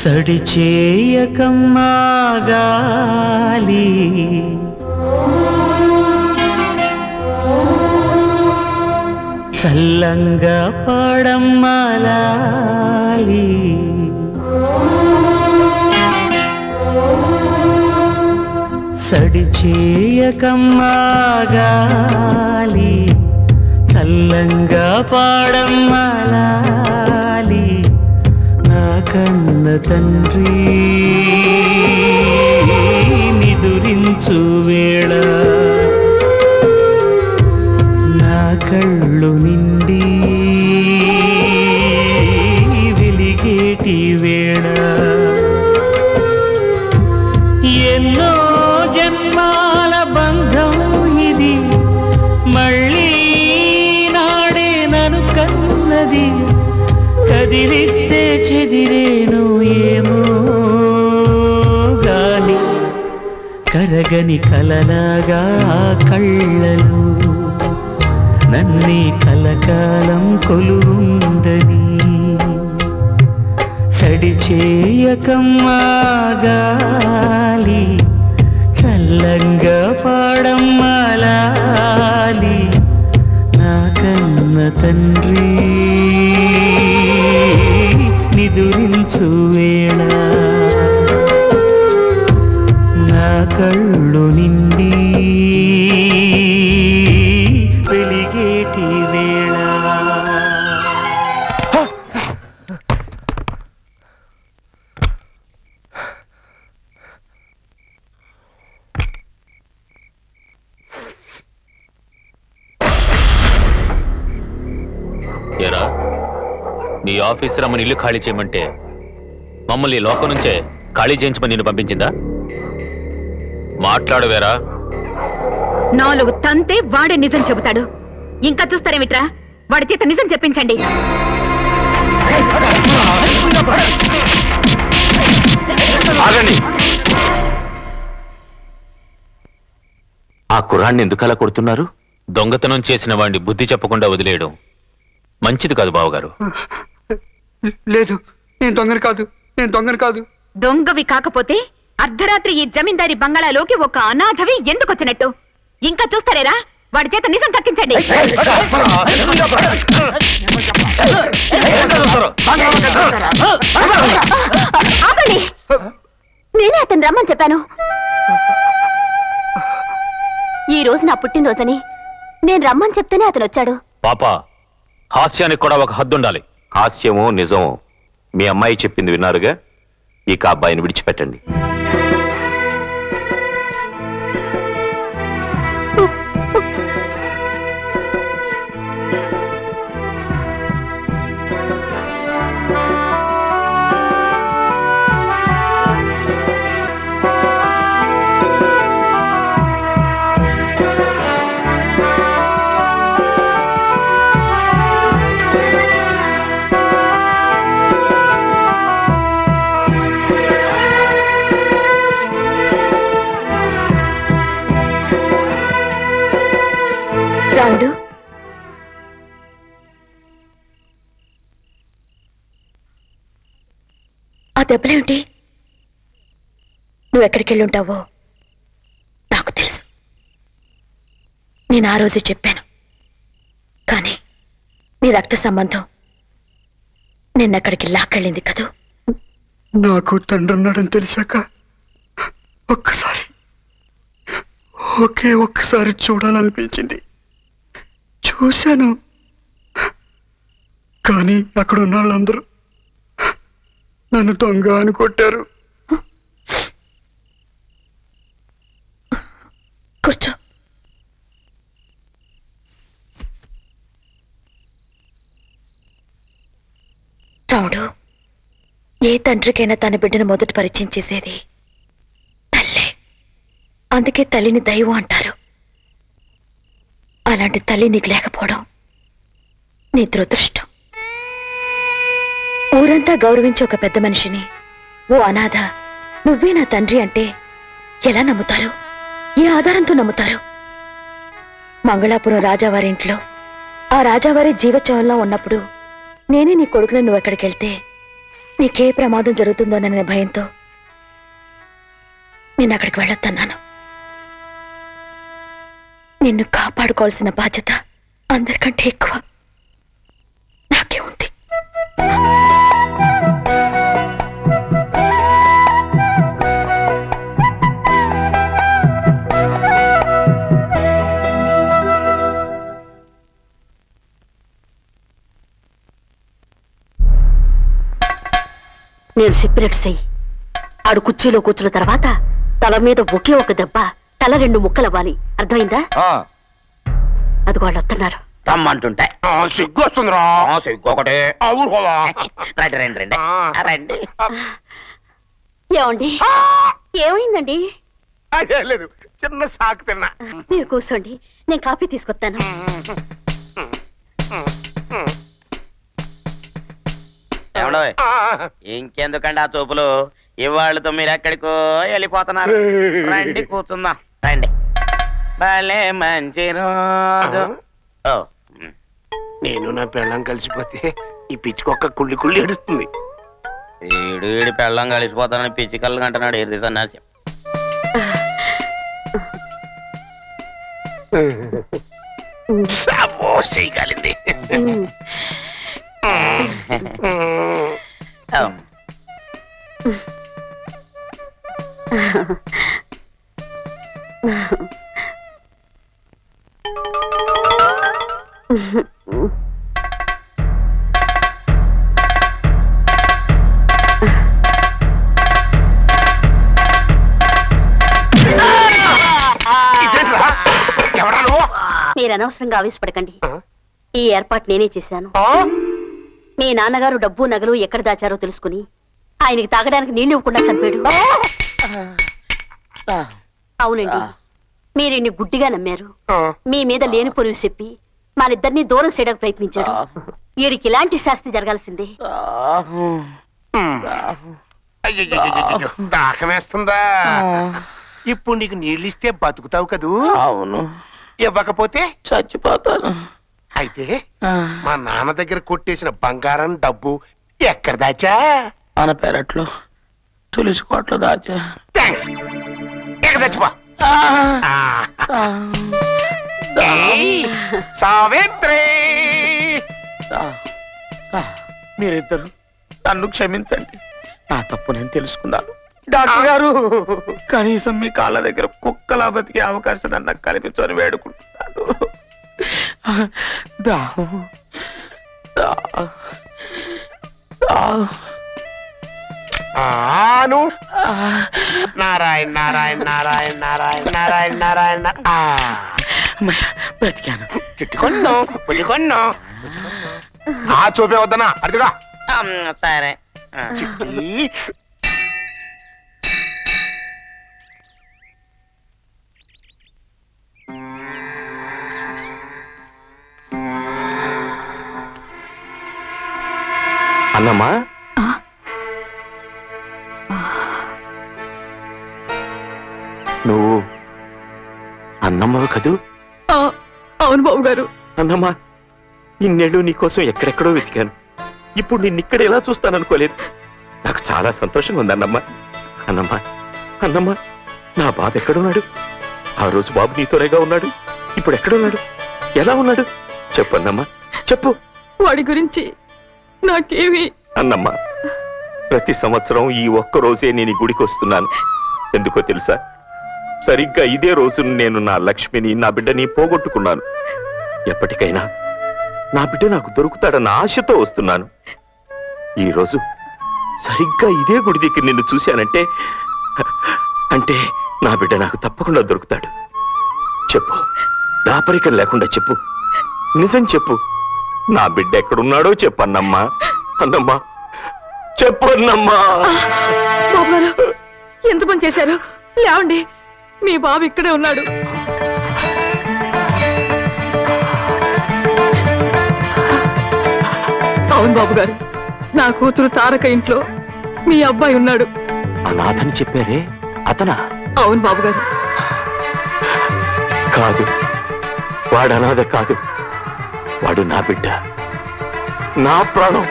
సడి చేయకమ్మాగాలి చల్లంగా పాడమ్మాలి సడి చేయకమ్మాగాలి చల్లంగా పాడమ్మాలా కన్న తండ్రి నిదురించు వేళ. నా కళ్ళు ఎరగని కలలాగా కళ్ళలు నన్నే కలకాలం కొలుండని సడి చేయకమ్మా చల్లంగా పాడమ్మాలాలి నా కన్న తండ్రి నిదురించువే ఇల్లు ఖాళీ చేయమంటే మమ్మల్ని లోకం నుంచే ఖాళీ చేయించమని నిన్ను పంపించిందా? మాట్లాడవేరా. నాలుగు తంతే వాడే నిజం చెబుతాడు. ఇంకా చూస్తారేమిట్రా? వాడి చేత నిజం చెప్పించండి. ఆగండి. ఆ కుర్రాన్ని ఎందుకు అలా కొడుతున్నారు? దొంగతనం చేసిన వాడిని బుద్ధి చెప్పకుండా వదిలేయడం మంచిది కాదు బావగారు. లేదు నేను దొంగని కాదు నేను దొంగని కాదు. దొంగవి కాకపోతే అర్ధరాత్రి ఈ జమీందారి బంగాళాలోకి ఒక అనాథవి ఎందుకు వచ్చినట్టు? ఇంకా చూస్తారేరా? వాడి చేత నిజం కక్కించండి ఆపండి నేనే అతను రమ్మని చెప్పాను. ఈ రోజు నా పుట్టినరోజని నేను రమ్మని చెప్తేనే అతను వచ్చాడు. పాప హాస్యానికి కూడా ఒక హద్దు ఉండాలి హాస్యమో నిజమో మీ అమ్మాయి చెప్పింది విన్నారుగా? ఇక అబ్బాయిని విడిచిపెట్టండి. ఆ దెబ్బలేమిటి? నువ్వెక్కడికి వెళ్ళుంటావో నాకు తెలుసు. నేను ఆ రోజే చెప్పాను. కానీ నీ రక్త సంబంధం నిన్నక్కడికి లాక్కెళ్ళింది కదూ? నాకు తండ్రి ఉన్నాడని తెలిసాక ఒక్కసారి ఒకే ఒక్కసారి చూడాలనిపించింది. చూశాను. కానీ అక్కడ ఉన్న వాళ్ళందరూ నన్ను దొంగ అని కొట్టారు. కూర్చో. రాముడు ఏ తండ్రికైనా తన బిడ్డను మొదటి పరిచయం చేసేది తల్లే. అందుకే తల్లిని దైవం అంటారు. అలాంటి తల్లి నీకు లేకపోవడం నీ దురదృష్టం. ఊరంతా గౌరవించే ఒక పెద్ద మనిషిని. ఓ అనాథ నువ్వే నా తండ్రి అంటే ఎలా నమ్ముతారు? ఏ ఆధారంతో నమ్ముతారు? మంగళాపురం రాజావారింట్లో ఆ రాజావారి జీవచవంలో ఉన్నప్పుడు నేనే నీ కొడుకుని నువ్వు ఎక్కడికి వెళ్తే నీకే ప్రమాదం జరుగుతుందోననే భయంతో నేను అక్కడికి వెళ్ళొద్దన్నాను నిన్ను కాపాడుకోవాల్సిన బాధ్యత అందరికంటే ఎక్కువ నాకే ఉంది. నేను చెప్పినట్టు చెయ్యి. ఆడు కుర్చీలో కూర్చున్న తర్వాత తల మీద ఒకే ఒక దెబ్బ తల రెండు ముక్కలవ్వాలి. అర్థమైందా? అది వాళ్ళు వస్తున్నారు. రమ్మంటుంటే సిగ్గు వస్తుందిరా సిగ్గు ఒకటే ఊరుకోవా? రండి రండి రండి. రండి. ఏమండి? ఏమైందండి? లేదు. చిన్న సాకు తిన్నా. మీరు కూర్చోండి. నేను కాఫీ తీసుకొస్తాను. ఇంకెందుకండి ఆ చూపులు? ఇవాళ్ళతో మీరు ఎక్కడికో వెళ్ళిపోతున్నారు. రండి కూర్చుందాం. రండి. భలే మంచి రోజు. ఓ నేను నా పెళ్ళం కలిసిపోతే ఈ పిచ్చికొక్క కుళ్ళి కుళ్ళి ఏడుస్తుంది. ఈడు ఈడు పెళ్ళం కలిసిపోతానని పిచ్చి కళ్ళు అంటున్నాడు సన్నాసి. అమ్మో, చేయగలింది. మీరు అనవసరంగా ఆవేశపడకండి. ఈ ఏర్పాటు నేనే చేశాను. మీ నాన్నగారు డబ్బు నగలు ఎక్కడ దాచారో తెలుసుకుని ఆయనకి తాగడానికి నీళ్ళు ఇవ్వకుండా చంపాడు. అవునండి. మీరు ఇన్ని గుడ్డిగా నమ్మారు. మీ మీద లేని పొరుగు చెప్పి మనిద్దరిని దూరం చేయడానికి ప్రయత్నించాడు. వీడికి ఇలాంటి శాస్తి జరగాల్సిందే. అయ్యయ్యయ్యయ్యయ్యో, దాహం వేస్తుందా? ఇప్పుడు నీకు నీళ్ళు ఇస్తే బతుకుతావు కదూ? అవును. ఇవ్వకపోతే? చచ్చిపోతాను. అయితే మా నాన్న దగ్గర కొట్టేసిన బంగారం డబ్బు ఎక్కడ దాచా? మన పెరట్లో తులసి కోట్లో దాచా. థ్యాంక్స్ ఎక్కడ చచ్చిపో సావిత్రి! మీరిద్దరు నన్ను క్షమించండి. నా తప్పు నేను తెలుసుకున్నాను. డాక్టర్ గారు కనీసం మీ కాళ్ళ దగ్గర కుక్కలా బతికే అవకాశం నాకు కల్పించని వేడుకుంటున్నాను. దాహం. ఆను. నారాయణ నారాయణ నారాయణ నారాయణ నారాయణ నారాయణ. ఆ. బ్రతికాను. చుట్టుకొన్నో పుట్టుకొన్నో ఆ చూపే వద్దనా అడుగుగా సరే. అన్నమ్మా? నువ్వు అన్నమ్మవు కదూ? అవును బాబు గారు. అన్నమ్మా ఇన్నేళ్ళు నీకోసం ఎక్కడెక్కడో వెతికాను. ఇప్పుడు నిన్ను ఇక్కడ ఎలా చూస్తాననుకోలేదు నాకు చాలా సంతోషంగా ఉంది అన్నమ్మా. అన్నమ్మా అన్నమ్మా నా బాబు ఎక్కడున్నాడు ఆ రోజు బాబు నీతోనేగా ఉన్నాడు. ఇప్పుడు ఎక్కడున్నాడు ఎలా ఉన్నాడు? చెప్పు అన్నమ్మా చెప్పు. వాడి గురించి నాకేమి అన్నమ్మా ప్రతి సంవత్సరం ఈ ఒక్క రోజే నేను ఈ గుడికి వస్తున్నాను. ఎందుకో తెలుసా? సరిగ్గా ఇదే రోజు నేను నా లక్ష్మిని నా బిడ్డని పోగొట్టుకున్నాను. ఎప్పటికైనా నా బిడ్డ నాకు దొరుకుతాడన్న ఆశతో వస్తున్నాను. ఈరోజు సరిగ్గా ఇదే గుడి దగ్గర నిన్ను చూశానంటే అంటే నా బిడ్డ నాకు తప్పకుండా దొరుకుతాడు. చెప్పు దాపరికం లేకుండా చెప్పు. నిజం చెప్పు. నా బిడ్డ ఎక్కడున్నాడో చెప్పన్నమ్మా అన్నమ్మా. అన్నమ్మా చెప్పు అన్నమ్మా. ఎంత పని చేశారు? లేవండి. మీ బాబు ఇక్కడే ఉన్నాడు. అవును బాబు గారు నా కూతురు తారక ఇంట్లో మీ అబ్బాయి ఉన్నాడు. అనాథని చెప్పారే అతనా? అవును బాబు గారు కాదు వాడు అనాథ కాదు. వాడు నా బిడ్డ. నా ప్రాణం.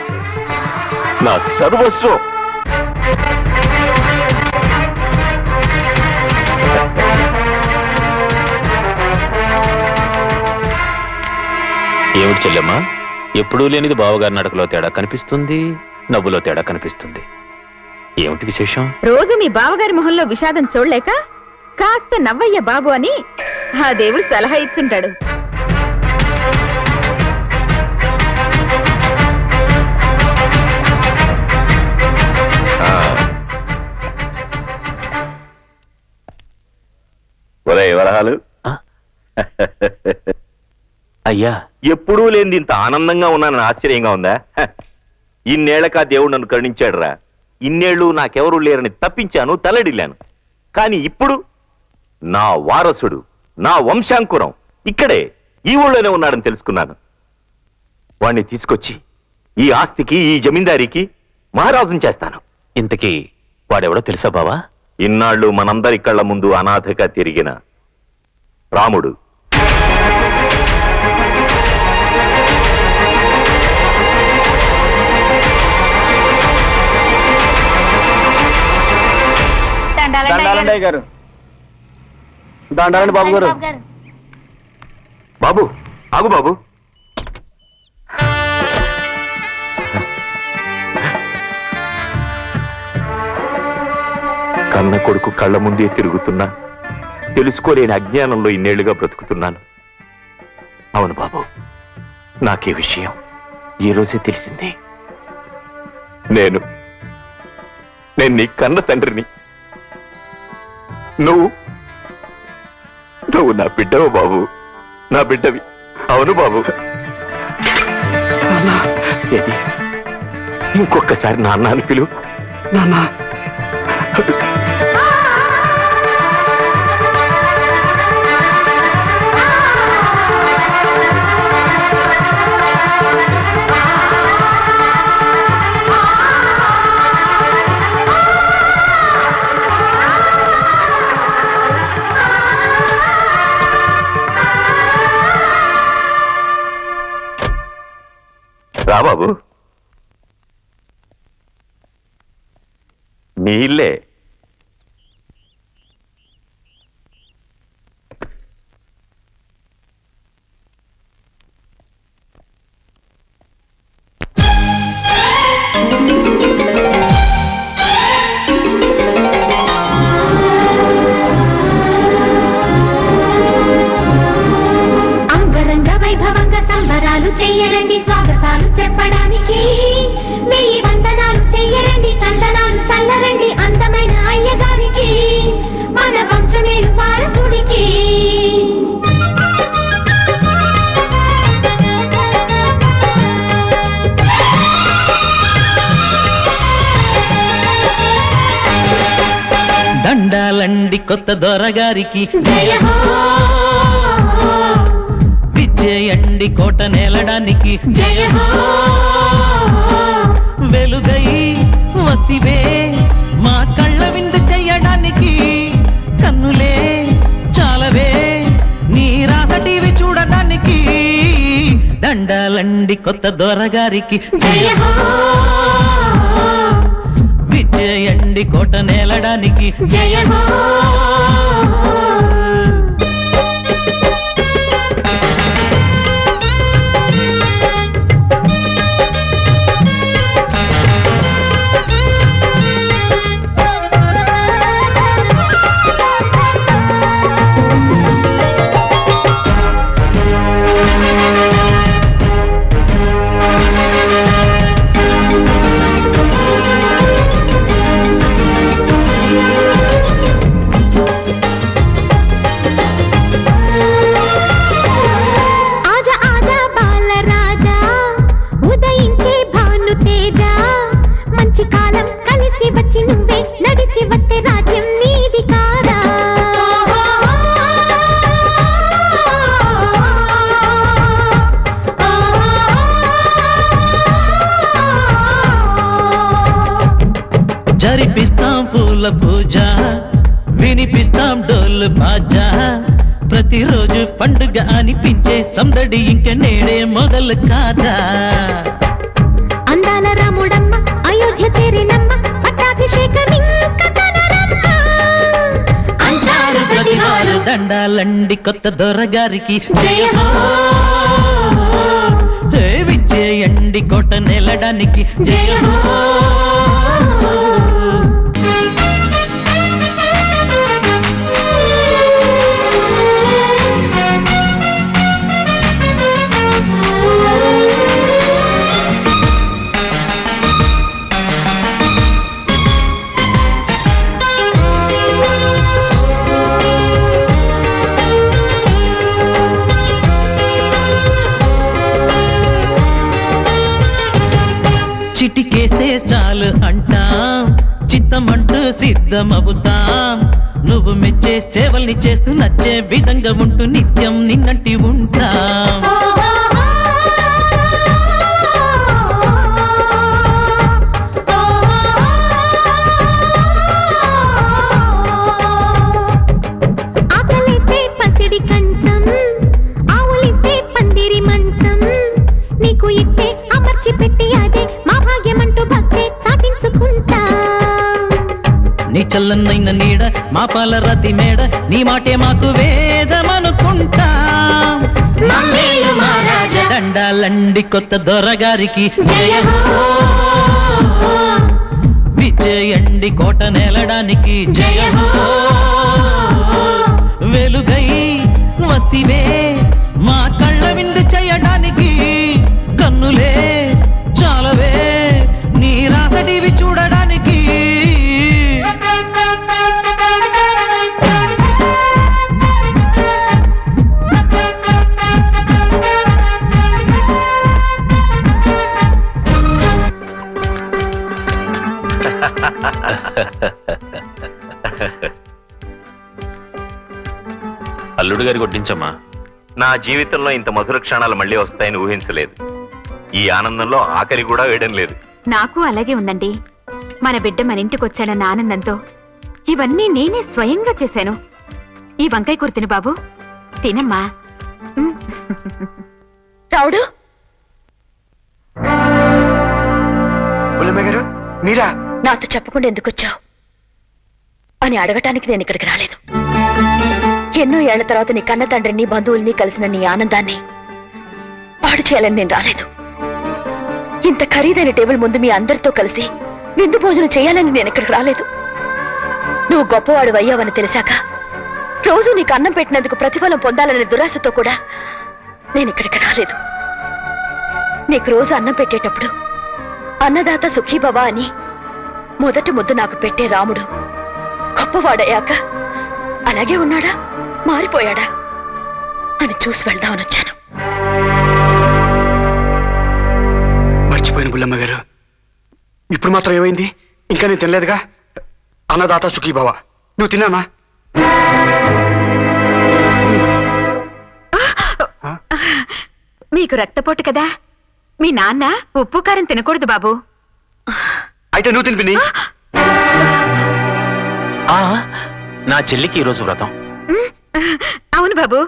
నా సర్వస్వం. ఏమిటి చెల్లెమ్మా? ఎప్పుడూ లేనిది బావగారి నడకలో తేడా కనిపిస్తుంది నవ్వులో తేడా కనిపిస్తుంది. ఏమిటి విశేషం? రోజు మీ బావగారి మొహంలో విషాదం చూడలేక కాస్త నవ్వయ్య బాబు అని ఆ దేవుడు సలహా ఇచ్చుంటాడు. ఒరే వరహాలు. అయ్యా. ఎప్పుడూ లేనిది ఇంత ఆనందంగా ఉన్నానని ఆశ్చర్యంగా ఉందా. ఇన్నేళ్ళకా దేవుడు నన్ను కరుణించాడురా. ఇన్నేళ్ళు నాకెవరూ లేరని తప్పించాను తలడిల్లాను కానీ ఇప్పుడు నా వారసుడు నా వంశాంకురం ఇక్కడే ఈ ఊళ్ళోనే ఉన్నాడని తెలుసుకున్నాను. వాణ్ణి తీసుకొచ్చి ఈ ఆస్తికి ఈ జమీందారికి మహారాజుని చేస్తాను. ఇంతకీ వాడెవడో తెలుసా బావా? ఇన్నాళ్ళు మనందరి కళ్ళ ముందు అనాథగా తిరిగిన రాముడు దండాలండి గారు. దండాలండి బాబు గారు. బాబు ఆగు బాబు. కన్న కొడుకు కళ్ళ ముందే తిరుగుతున్నా. తెలుసుకోలేని అజ్ఞానంలో ఇన్నేళ్ళుగా బ్రతుకుతున్నాను. అవును బాబు నాకే విషయం ఈ రోజే తెలిసింది. నేను నేను నీ కన్న తండ్రిని నువ్వు? నువ్వు నా బిడ్డవు బాబు? నా బిడ్డవి. అవును బాబు? ఇంకొకసారి నాన్న అని పిలువు నాన్న రా బాబు. మీ ఇల్లే. దండాలండి కొత్త దొరగారికి. విజయండి కోట నేలడానికి. వెలుగై వసివే మా కళ్ళ విందు చెయ్యడానికి కన్నులే చాలవే నీ రాస టీవీ చూడడానికి దండాలండి కొత్త దొరగారికి. జయ హో కోట నేలడానికి. జయ బాజా. ప్రతిరోజు పండుగ అనిపించే సందడి ఇంక నేడే మొదలు కాదా. అందాల రాముడమ్మ అయోధ్య చేరినమ్మ పట్టాభిషేకం అంటారు ప్రతివారు దండాలండి కొత్త దొరగారికి. విజయండి కోట నెలడానికి. జయ చిత్తమంటూ సిద్ధమవుతాం. నువ్వు మెచ్చే సేవల్ని చేస్తూ నచ్చే విధంగా ఉంటూ నిత్యం నిన్నటి ఉంటాం. చల్లన్నైన నీడ మా పాలరాతి మేడ నీ మాటే మాకు వేదమనుకుంటా. దండాలండి కొత్త దొరగారికి. విజయండి కోట నేలడానికి. జయ వెలుగై వస్తివే మా కళ్ళ విందు చేయడానికి. కన్నులే చాలవే నీ రాసటివి చూడడానికి అల్లుడు గారి కొట్టించమ్మా. నా జీవితంలో ఇంత మధుర క్షణాలు మళ్ళీ వస్తాయని ఊహించలేదు. ఈ ఆనందంలో ఆఖరి కూడా వేయడం లేదు. నాకు అలాగే ఉందండి. మన బిడ్డ మన ఇంటికి వచ్చాడన్న ఆనందంతో ఇవన్నీ నేనే స్వయంగా చేశాను. ఈ వంకాయ కూర తిను బాబు. తినమ్మా. రావుడు గారు మీరా? నాతో చెప్పకుండా ఎందుకు వచ్చావు అని అడగటానికి నేను ఇక్కడికి రాలేదు. ఎన్నో ఏళ్ళ తర్వాత నీ కన్న తండ్రిని బంధువుల్ని కలిసిన నీ ఆనందాన్ని పాడు చేయాలని నేను రాలేదు. ఇంత ఖరీదైన టేబుల్ ముందు మీ అందరితో కలిసి విందు భోజనం చేయాలని నేను ఇక్కడికి రాలేదు. నువ్వు గొప్పవాడు అయ్యావని తెలిసాక రోజు నీకు అన్నం పెట్టినందుకు ప్రతిఫలం పొందాలనే దురాశతో కూడా నేను ఇక్కడికి రాలేదు. నీకు రోజు అన్నం పెట్టేటప్పుడు అన్నదాత సుఖీబాబా అని మొదటి ముద్దు నాకు పెట్టే రాముడు. గొప్పవాడయ్యాక అలాగే ఉన్నాడా? మారిపోయాడా? అని చూసి వెళ్దామని వచ్చాను. మర్చిపోయిన బుల్లమ్మ గారు. ఇప్పుడు మాత్రం ఏమైంది? ఇంకా నేను తినలేదుగా? అన్నదాత సుఖీభవ. నువ్వు తిన్నానా మీకు రక్తపోటు కదా? మీ నాన్న ఉప్పు కారం తినకూడదు బాబు. అయితే నువ్వు తినిపిని ఆ, నా చెల్లికి ఈరోజు వ్రతం. అవును బాబు.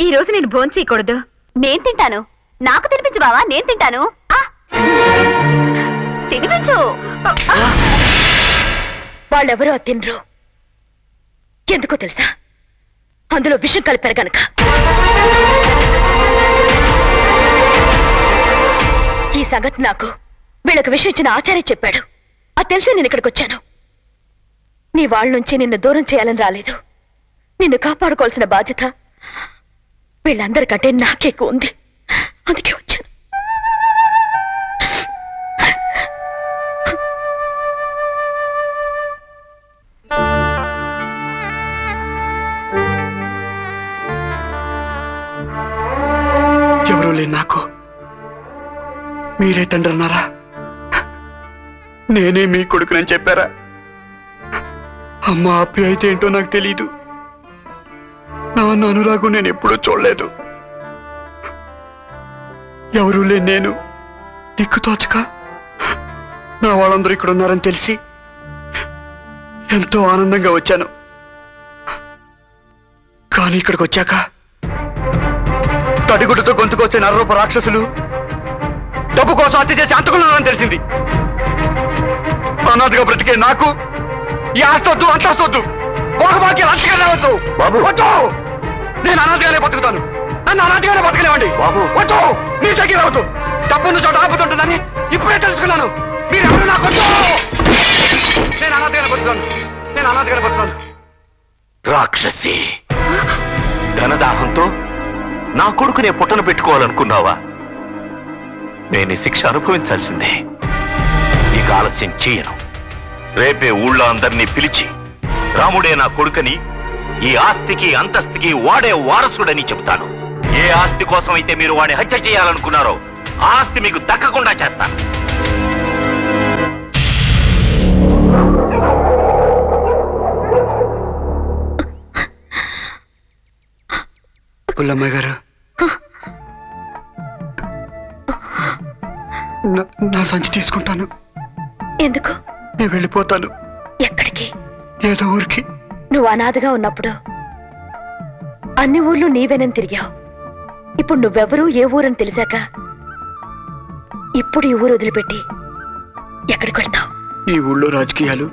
ఈ రోజు నేను భోజనం చేయకూడదు. నేను తింటాను. నాకు తినిపించు బావా నేను తింటాను! తినిపించు. వాళ్ళెవరో అది తినరు. ఎందుకో తెలుసా? అందులో విషం కలిపారు గనక. ఈ సంగతి నాకు వీళ్ళకి విషయం ఇచ్చిన ఆచార్య చెప్పాడు. అది తెలిసి నేను ఇక్కడికి వచ్చాను. నీ వాళ్ళ నుంచి నిన్ను దూరం చేయాలని రాలేదు. నిన్ను కాపాడుకోవాల్సిన బాధ్యత వీళ్ళందరికంటే నాకే ఎక్కువ ఉంది. అందుకే వచ్చాను. ఎవరూ లేని నాకు మీరే తండ్రి అన్నారా? నేనే మీ కొడుకునని చెప్పారా? అమ్మ ఆప్యాయత ఏంటో నాకు తెలీదు. నాన్న అనురాగం నేను ఎప్పుడూ చూడలేదు. ఎవరూ లేని నేను దిక్కుతోచక నా వాళ్ళందరూ ఇక్కడ ఉన్నారని తెలిసి ఎంతో ఆనందంగా వచ్చాను. కానీ ఇక్కడికి వచ్చాక తడిగుడ్డుతో గొంతుకొచ్చే నరరూప రాక్షసులు డబ్బు కోసం హత్య చేసి అంతకున్నారని తెలిసింది. అనాథగా బ్రతికే నాకు ఈ ఆస్తొద్దు అంతస్తొద్దు భోగభాగ్యాలు అంతగా రావద్దు. బాబు. వద్దు. నేను అనాథగానే బతుకుతాను. నన్ను అనాథగానే బతకలేవండి బాబు. వద్దు. నీ దగ్గర రావద్దు. డబ్బున్న చోట ఆపుతుంటుందని ఇప్పుడే తెలుసుకున్నాను. మీరెవరు నాకు వద్దు. నేను అనాథగానే బతుకుతాను. నేను అనాథగానే బతుకుతాను. రాక్షసి. ధనదాహంతో నా కొడుకునే పుట్టన పెట్టుకోవాలనుకున్నావా? నేను ఈ శిక్ష అనుభవించాల్సిందే. ఇక ఆలస్యం చేయను. రేపే ఊళ్ళో అందరినీ పిలిచి రాముడే నా కొడుకని ఈ ఆస్తికి అంతస్తుకి వాడే వారసుడని చెబుతాను. ఏ ఆస్తి కోసం అయితే మీరు వాడిని హత్య చేయాలనుకున్నారో ఆ ఆస్తి మీకు దక్కకుండా చేస్తాను. పుల్లమ్మ గారు. నా- నా సంచి తీసుకుంటాను. ఎందుకు? నేను వెళ్ళిపోతాను. ఎక్కడికి? ఏదో ఊరికి. నువ్వు అనాథగా ఉన్నప్పుడు అన్ని ఊర్లు నీవేనని తిరిగావు. ఇప్పుడు నువ్వెవరూ ఏ ఊరని తెలిసాక ఇప్పుడు ఈ ఊరు వదిలిపెట్టి ఎక్కడికి వెళ్తావు? ఈ ఊళ్ళో రాజకీయాలు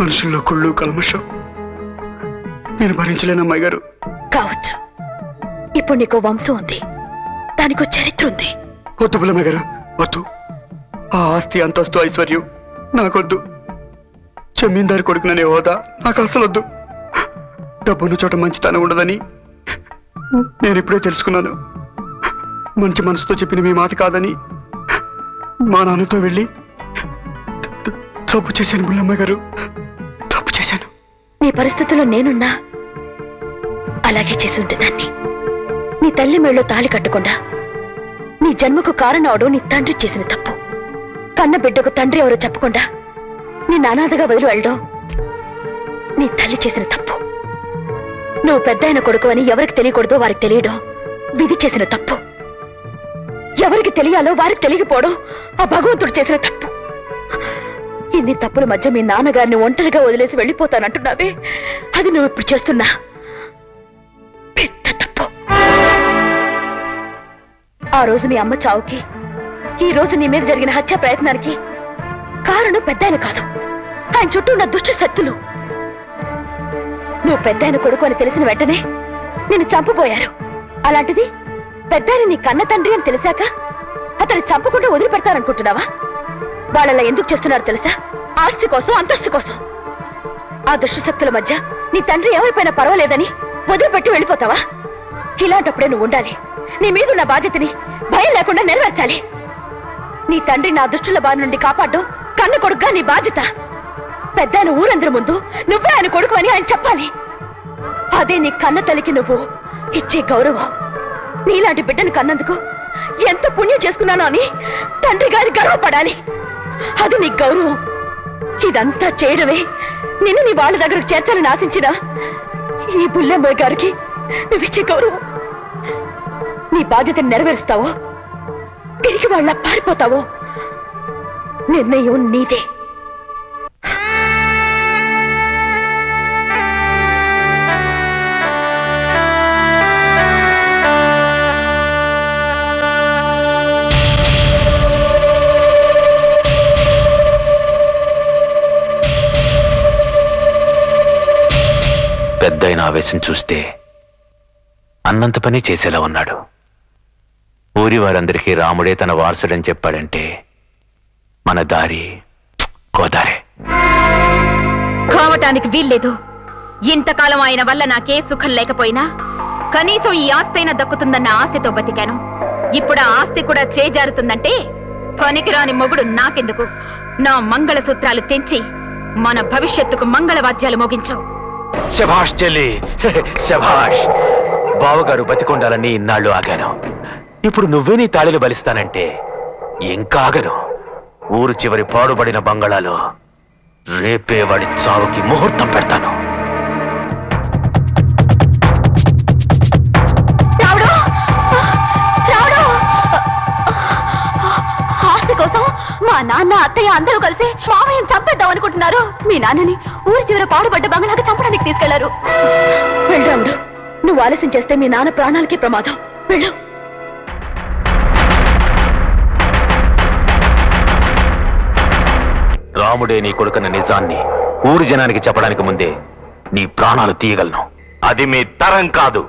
మనుషుల్లో కుళ్ళు కల్మషం. నేను భరించలేను అమ్మాయి గారు. కావచ్చు. ఇప్పుడు నీకో వంశం ఉంది. దానికో చరిత్ర ఉంది. వద్దు పుల్లమ్మ గారు. వద్దు. ఆ ఆస్తి అంతస్తు ఐశ్వర్యం నాకొద్దు. జమీందారు కొడుకుననే హోదా నాకు అసలొద్దు వద్దు డబ్బున్న చోట మంచితనం ఉండదని నేను ఇప్పుడే తెలుసుకున్నాను. మంచి మనసుతో చెప్పిన మీ మాట కాదని మా నాన్నతో వెళ్ళి తప్పు చేశాను బుల్లమ్మ గారు. తప్పు చేశాను. నీ పరిస్థితుల్లో నేనున్నా. అలాగే చేసి ఉంటుందాన్ని నీ తల్లి మేళ్ళో తాళి కట్టకుండా నీ జన్మకు కారణం అవడం నీ తండ్రి చేసిన తప్పు. కన్న బిడ్డకు తండ్రి ఎవరో చెప్పకుండా నీ నానాథగా వదిలి వెళ్ళడం నీ తల్లి చేసిన తప్పు. నువ్వు పెద్ద అయిన కొడుకు అని ఎవరికి తెలియకూడదో వారికి తెలియడం విధి చేసిన తప్పు. ఎవరికి తెలియాలో వారికి తెలియకపోవడం ఆ భగవంతుడు చేసిన తప్పు. ఇన్ని తప్పుల మధ్య మీ నాన్నగారిని ఒంటరిగా వదిలేసి వెళ్ళిపోతానంటున్నావే? అది నువ్వు ఇప్పుడు చేస్తున్నా. పెద్ద తప్పు. ఆ రోజు మీ అమ్మ చావుకి ఈ రోజు నీ మీద జరిగిన హత్య ప్రయత్నానికి కారణం పెద్ద ఆయన కాదు. ఆయన చుట్టూ ఉన్న దుష్ట శక్తులు. నువ్వు పెద్ద ఆయన కొడుకు అని తెలిసిన వెంటనే నిన్ను చంపబోయారు. అలాంటిది పెద్ద నీ కన్న తండ్రి అని తెలిసాక అతను చంపకుండా వదిలిపెడతారనుకుంటున్నావా? వాళ్ళలా ఎందుకు చేస్తున్నారు తెలుసా? ఆస్తి కోసం అంతస్తు కోసం. ఆ దుష్టశక్తుల మధ్య నీ తండ్రి ఏమైపోయినా పర్వాలేదని వదిలిపెట్టి వెళ్ళిపోతావా? ఇలాంటప్పుడే నువ్వు ఉండాలి. నీ మీదున్న బాధ్యతని భయం లేకుండా నెరవేర్చాలి. నీ తండ్రి నా దుష్టుల బారి నుండి కాపాడు కన్ను కొడుకుగా నీ బాధ్యత. పెద్ద ఆయన ఊరందరి ముందు నువ్వే ఆయన కొడుకు అని ఆయన చెప్పాలి. అదే నీ కన్న తల్లికి నువ్వు ఇచ్చే గౌరవం. నీలాంటి బిడ్డను కన్నందుకు ఎంత పుణ్యం చేసుకున్నానో అని తండ్రి గారి గర్వపడాలి. అది నీ గౌరవం. ఇదంతా చేయడమే నిన్ను నీ వాళ్ళ దగ్గరకు చేర్చాలని ఆశించిన ఈ బుల్లెమ్మాయి గారికి నువ్విచ్చే గౌరవం. నీ బాధ్యతను నెరవేరుస్తావో తిరిగి వాళ్ళ పారిపోతావో? నిర్ణయం నీదే. పెద్దయిన ఆవేశం చూస్తే అన్నంత పని చేసేలా ఉన్నాడు. ఊరి వారందరికీ రాముడే తన వారసుడని చెప్పాడంటే మన దారి గోదారే కావటానికి వీల్లేదు. ఇంతకాలం ఆయన వల్ల నాకే సుఖం లేకపోయినా కనీసం ఈ ఆస్తైనా దక్కుతుందన్న ఆశతో బతికాను. ఇప్పుడు ఆ ఆస్తి కూడా చేజారుతుందంటే పనికిరాని మొగుడు నాకెందుకు? నా మంగళసూత్రాలు తెంచి మన భవిష్యత్తుకు మంగళవాద్యాలు మోగించవు. శభాష్ చెల్లి శభాష్. బావగారు బతికొండాలని ఇన్నాళ్ళు ఆగాను. ఇప్పుడు నువ్వే నీ తాళిలు బలిస్తానంటే ఇంకాగను ఊరు చివరి పాడుబడిన బంగళాలో రేపే వాడి చావుకి ముహూర్తం పెడతాను. కోసం మా నాన్న అత్తయ్య అందరూ కలిసి మామయ్యని చంపేద్దాం అనుకుంటున్నారు. మీ నాన్నని ఊరి చివర పాడుబడ్డ బంగ్లాకి చంపడానికి తీసుకెళ్ళారు. వెళ్ళు రాముడు. నువ్వు ఆలస్యం చేస్తే మీ నాన్న ప్రాణాలకి ప్రమాదం. వెళ్ళు. రాముడే నీ కొడుకున్న నిజాన్ని ఊరి జనానికి చెప్పడానికి ముందే నీ ప్రాణాలు తీయగలను. అది మీ తరం కాదు.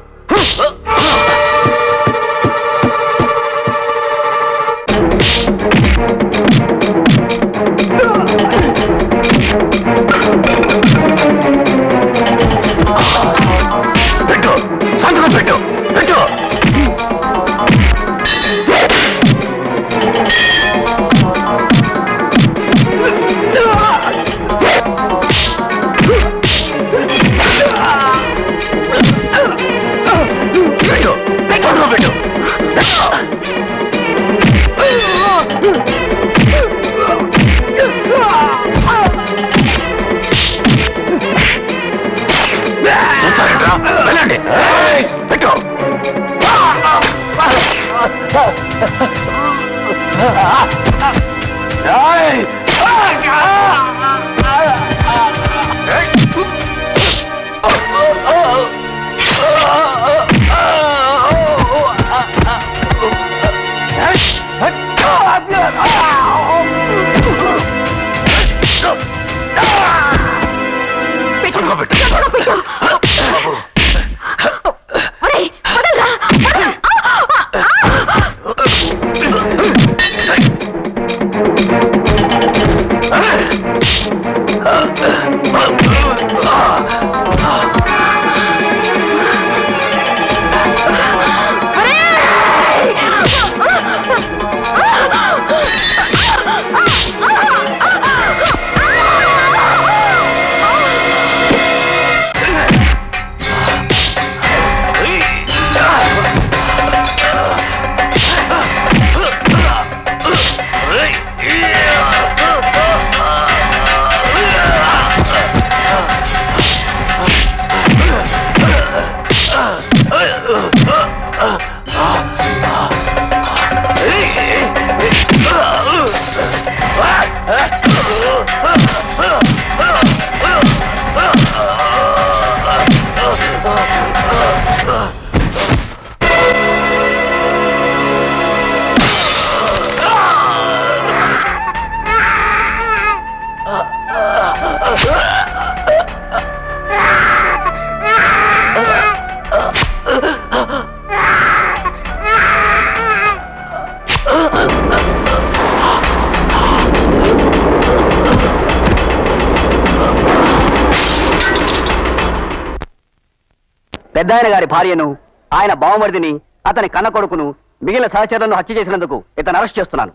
భార్యను ఆయన బావమరిదిని అతని కన్న కొడుకును మిగిలిన సహచరులను హత్య చేసినందుకు ఇతను అరెస్ట్ చేస్తున్నాను.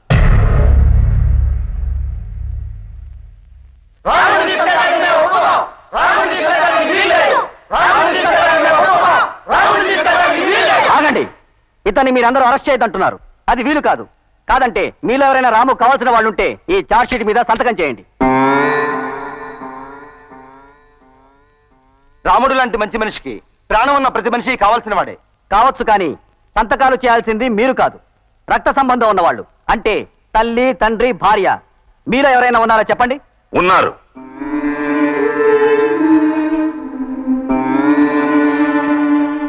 ఆగండి. ఇతన్ని మీరందరూ అరెస్ట్ చేయదంటున్నారు అది వీలు కాదు. కాదంటే మీలో ఎవరైనా రాము కావాల్సిన వాళ్ళు ఉంటే ఈ చార్జ్ షీట్ మీద సంతకం చేయండి. రాముడు లాంటి మంచి మనిషికి ప్రాణం ఉన్న ప్రతి మనిషి కావాల్సిన వాడే కావచ్చు కానీ సంతకాలు చేయాల్సింది మీరు కాదు. రక్త సంబంధం ఉన్నవాళ్ళు. అంటే తల్లి తండ్రి భార్య. మీలో ఎవరైనా ఉన్నారా చెప్పండి? ఉన్నారు.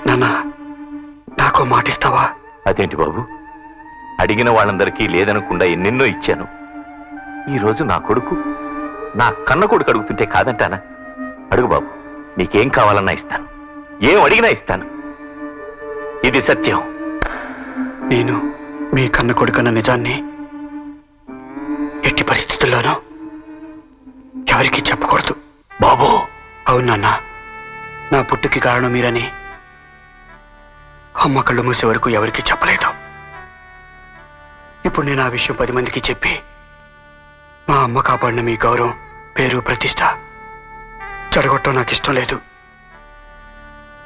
నాన్న నాకు మాటిస్తావా? అదేంటి బాబు? అడిగిన వాళ్ళందరికీ లేదనకుండా ఎన్నెన్నో ఇచ్చాను. ఈ రోజు నా కొడుకు నా కన్న కొడుకు అడుగుతుంటే కాదంటానా? అడుగు బాబు నీకేం కావాలన్నా ఇస్తాను. ఏం అడిగినా ఇస్తాను. ఇది సత్యం. నేను మీ కన్న కొడుకన్న నిజాన్ని ఎట్టి పరిస్థితుల్లోనూ ఎవరికీ చెప్పకూడదు. బాబు! అవును నాన్న నా పుట్టుకి కారణం మీరని అమ్మ కళ్ళు మూసే వరకు ఎవరికీ చెప్పలేదు. ఇప్పుడు నేను ఆ విషయం పది మందికి చెప్పి మా అమ్మ కాపాడిన మీ గౌరవం పేరు ప్రతిష్ట చెడగొట్టడం నాకు ఇష్టం లేదు.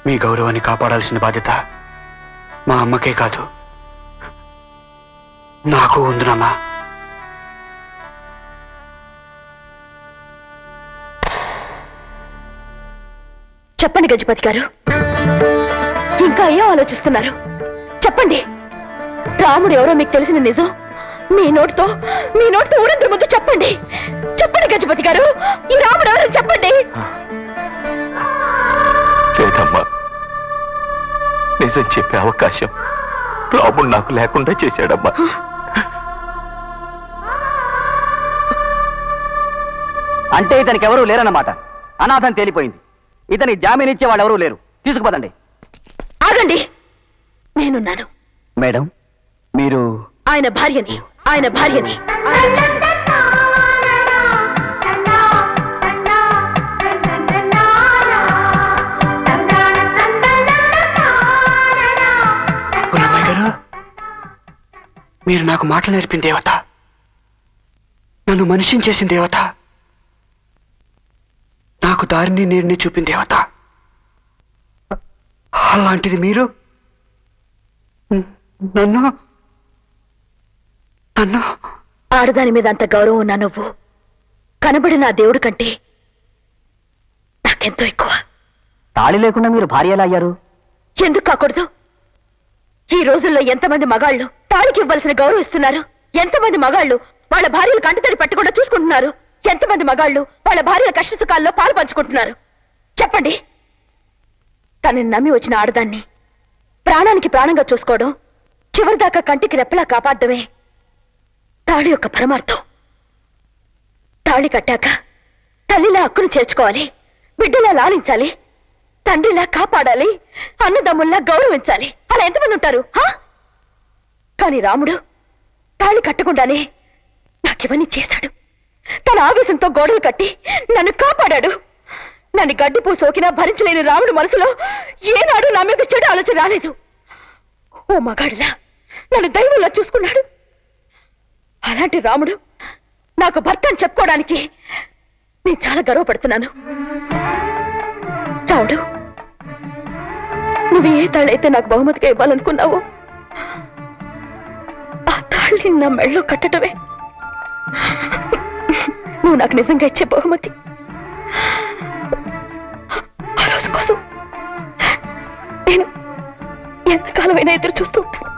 మీ గౌరవాన్ని కాపాడాల్సిన బాధ్యత మా అమ్మకే కాదు. నాకు ఉందినమ్మా చెప్పండి గజపతి గారు. ఇంకా ఏం ఆలోచిస్తున్నారు? చెప్పండి. రాముడు ఎవరో మీకు తెలిసిన నిజం? మీ నోటితో మీ నోటితో ఊరందరి ముందు చెప్పండి. చెప్పండి గజపతి గారు. ఈ రాముడు ఎవరో చెప్పండి. నిజం చెప్పే అవకాశం రాముడు నాకు లేకుండా చేశాడమ్మా. అంటే ఇతనికి ఎవరూ లేరన్నమాట. అనాథం తేలిపోయింది. ఇతని జామీన్ ఇచ్చే వాళ్ళు ఎవరూ లేరు. తీసుకుపదండి. ఆగండి. నేనున్నాను. మేడం మీరు ఆయన భార్యని ఆయన భార్యని. మీరు నాకు మాటలు నేర్పిన దేవత. నన్ను మనిషిని చేసిన దేవత. నాకు దారిని నీరుని చూపిన దేవత. అలాంటిది మీరు? నన్ను? నన్ను? ఆడదాని మీద అంత గౌరవం ఉన్నా నువ్వు కనబడిన ఆ దేవుడి కంటే నాకెంతో ఎక్కువ. తాళి లేకుండా మీరు భార్య ఎలా అయ్యారు? ఎందుకు కాకూడదు? ఈ రోజుల్లో ఎంతమంది మగాళ్ళు తాళికి ఇవ్వాల్సిన గౌరవం ఇస్తున్నారు. ఎంతమంది మగాళ్ళు వాళ్ళ భార్యలు కంటితడి పెట్టకుండా చూసుకుంటున్నారు. ఎంతమంది మగాళ్ళు వాళ్ళ భార్యల కష్టసుఖాల్లో పాలు పంచుకుంటున్నారు. చెప్పండి. తనని నమ్మి వచ్చిన ఆడదాన్ని ప్రాణానికి ప్రాణంగా చూసుకోవడం చివరిదాకా కంటికి రెప్పలా కాపాడమే తాళి యొక్క పరమార్థం. తాళి కట్టాక తల్లిలా హక్కును చేర్చుకోవాలి బిడ్డలా లాలించాలి తండ్రిలా కాపాడాలి అన్నదమ్ముల్లా గౌరవించాలి. అలా ఎంతమంది ఉంటారు? హా? కానీ రాముడు తాళి కట్టకుండానే నాకివన్నీ చేశాడు తన ఆవేశంతో గోడలు కట్టి నన్ను కాపాడాడు. నన్ను గడ్డిపూ సోకినా భరించలేని రాముడు మనసులో ఏనాడు నా మీద చెడు ఆలోచన రాలేదు. ఓ మగాడిలా నన్ను దైవంలా చూసుకున్నాడు. అలాంటి రాముడు నాకు భర్త అని చెప్పుకోవడానికి నేను చాలా గర్వపడుతున్నాను. రాముడు నువ్వు ఏ తాళైతే నాకు బహుమతిగా ఇవ్వాలనుకున్నావో ఆ తాళి నా మెళ్ళో కట్టడమే. నువ్వు నాకు నిజంగా ఇచ్చే బహుమతి. ఆ రోజు కోసం నేను ఎంతకాలమైనా ఎదురు చూస్తూ ఉంటాను.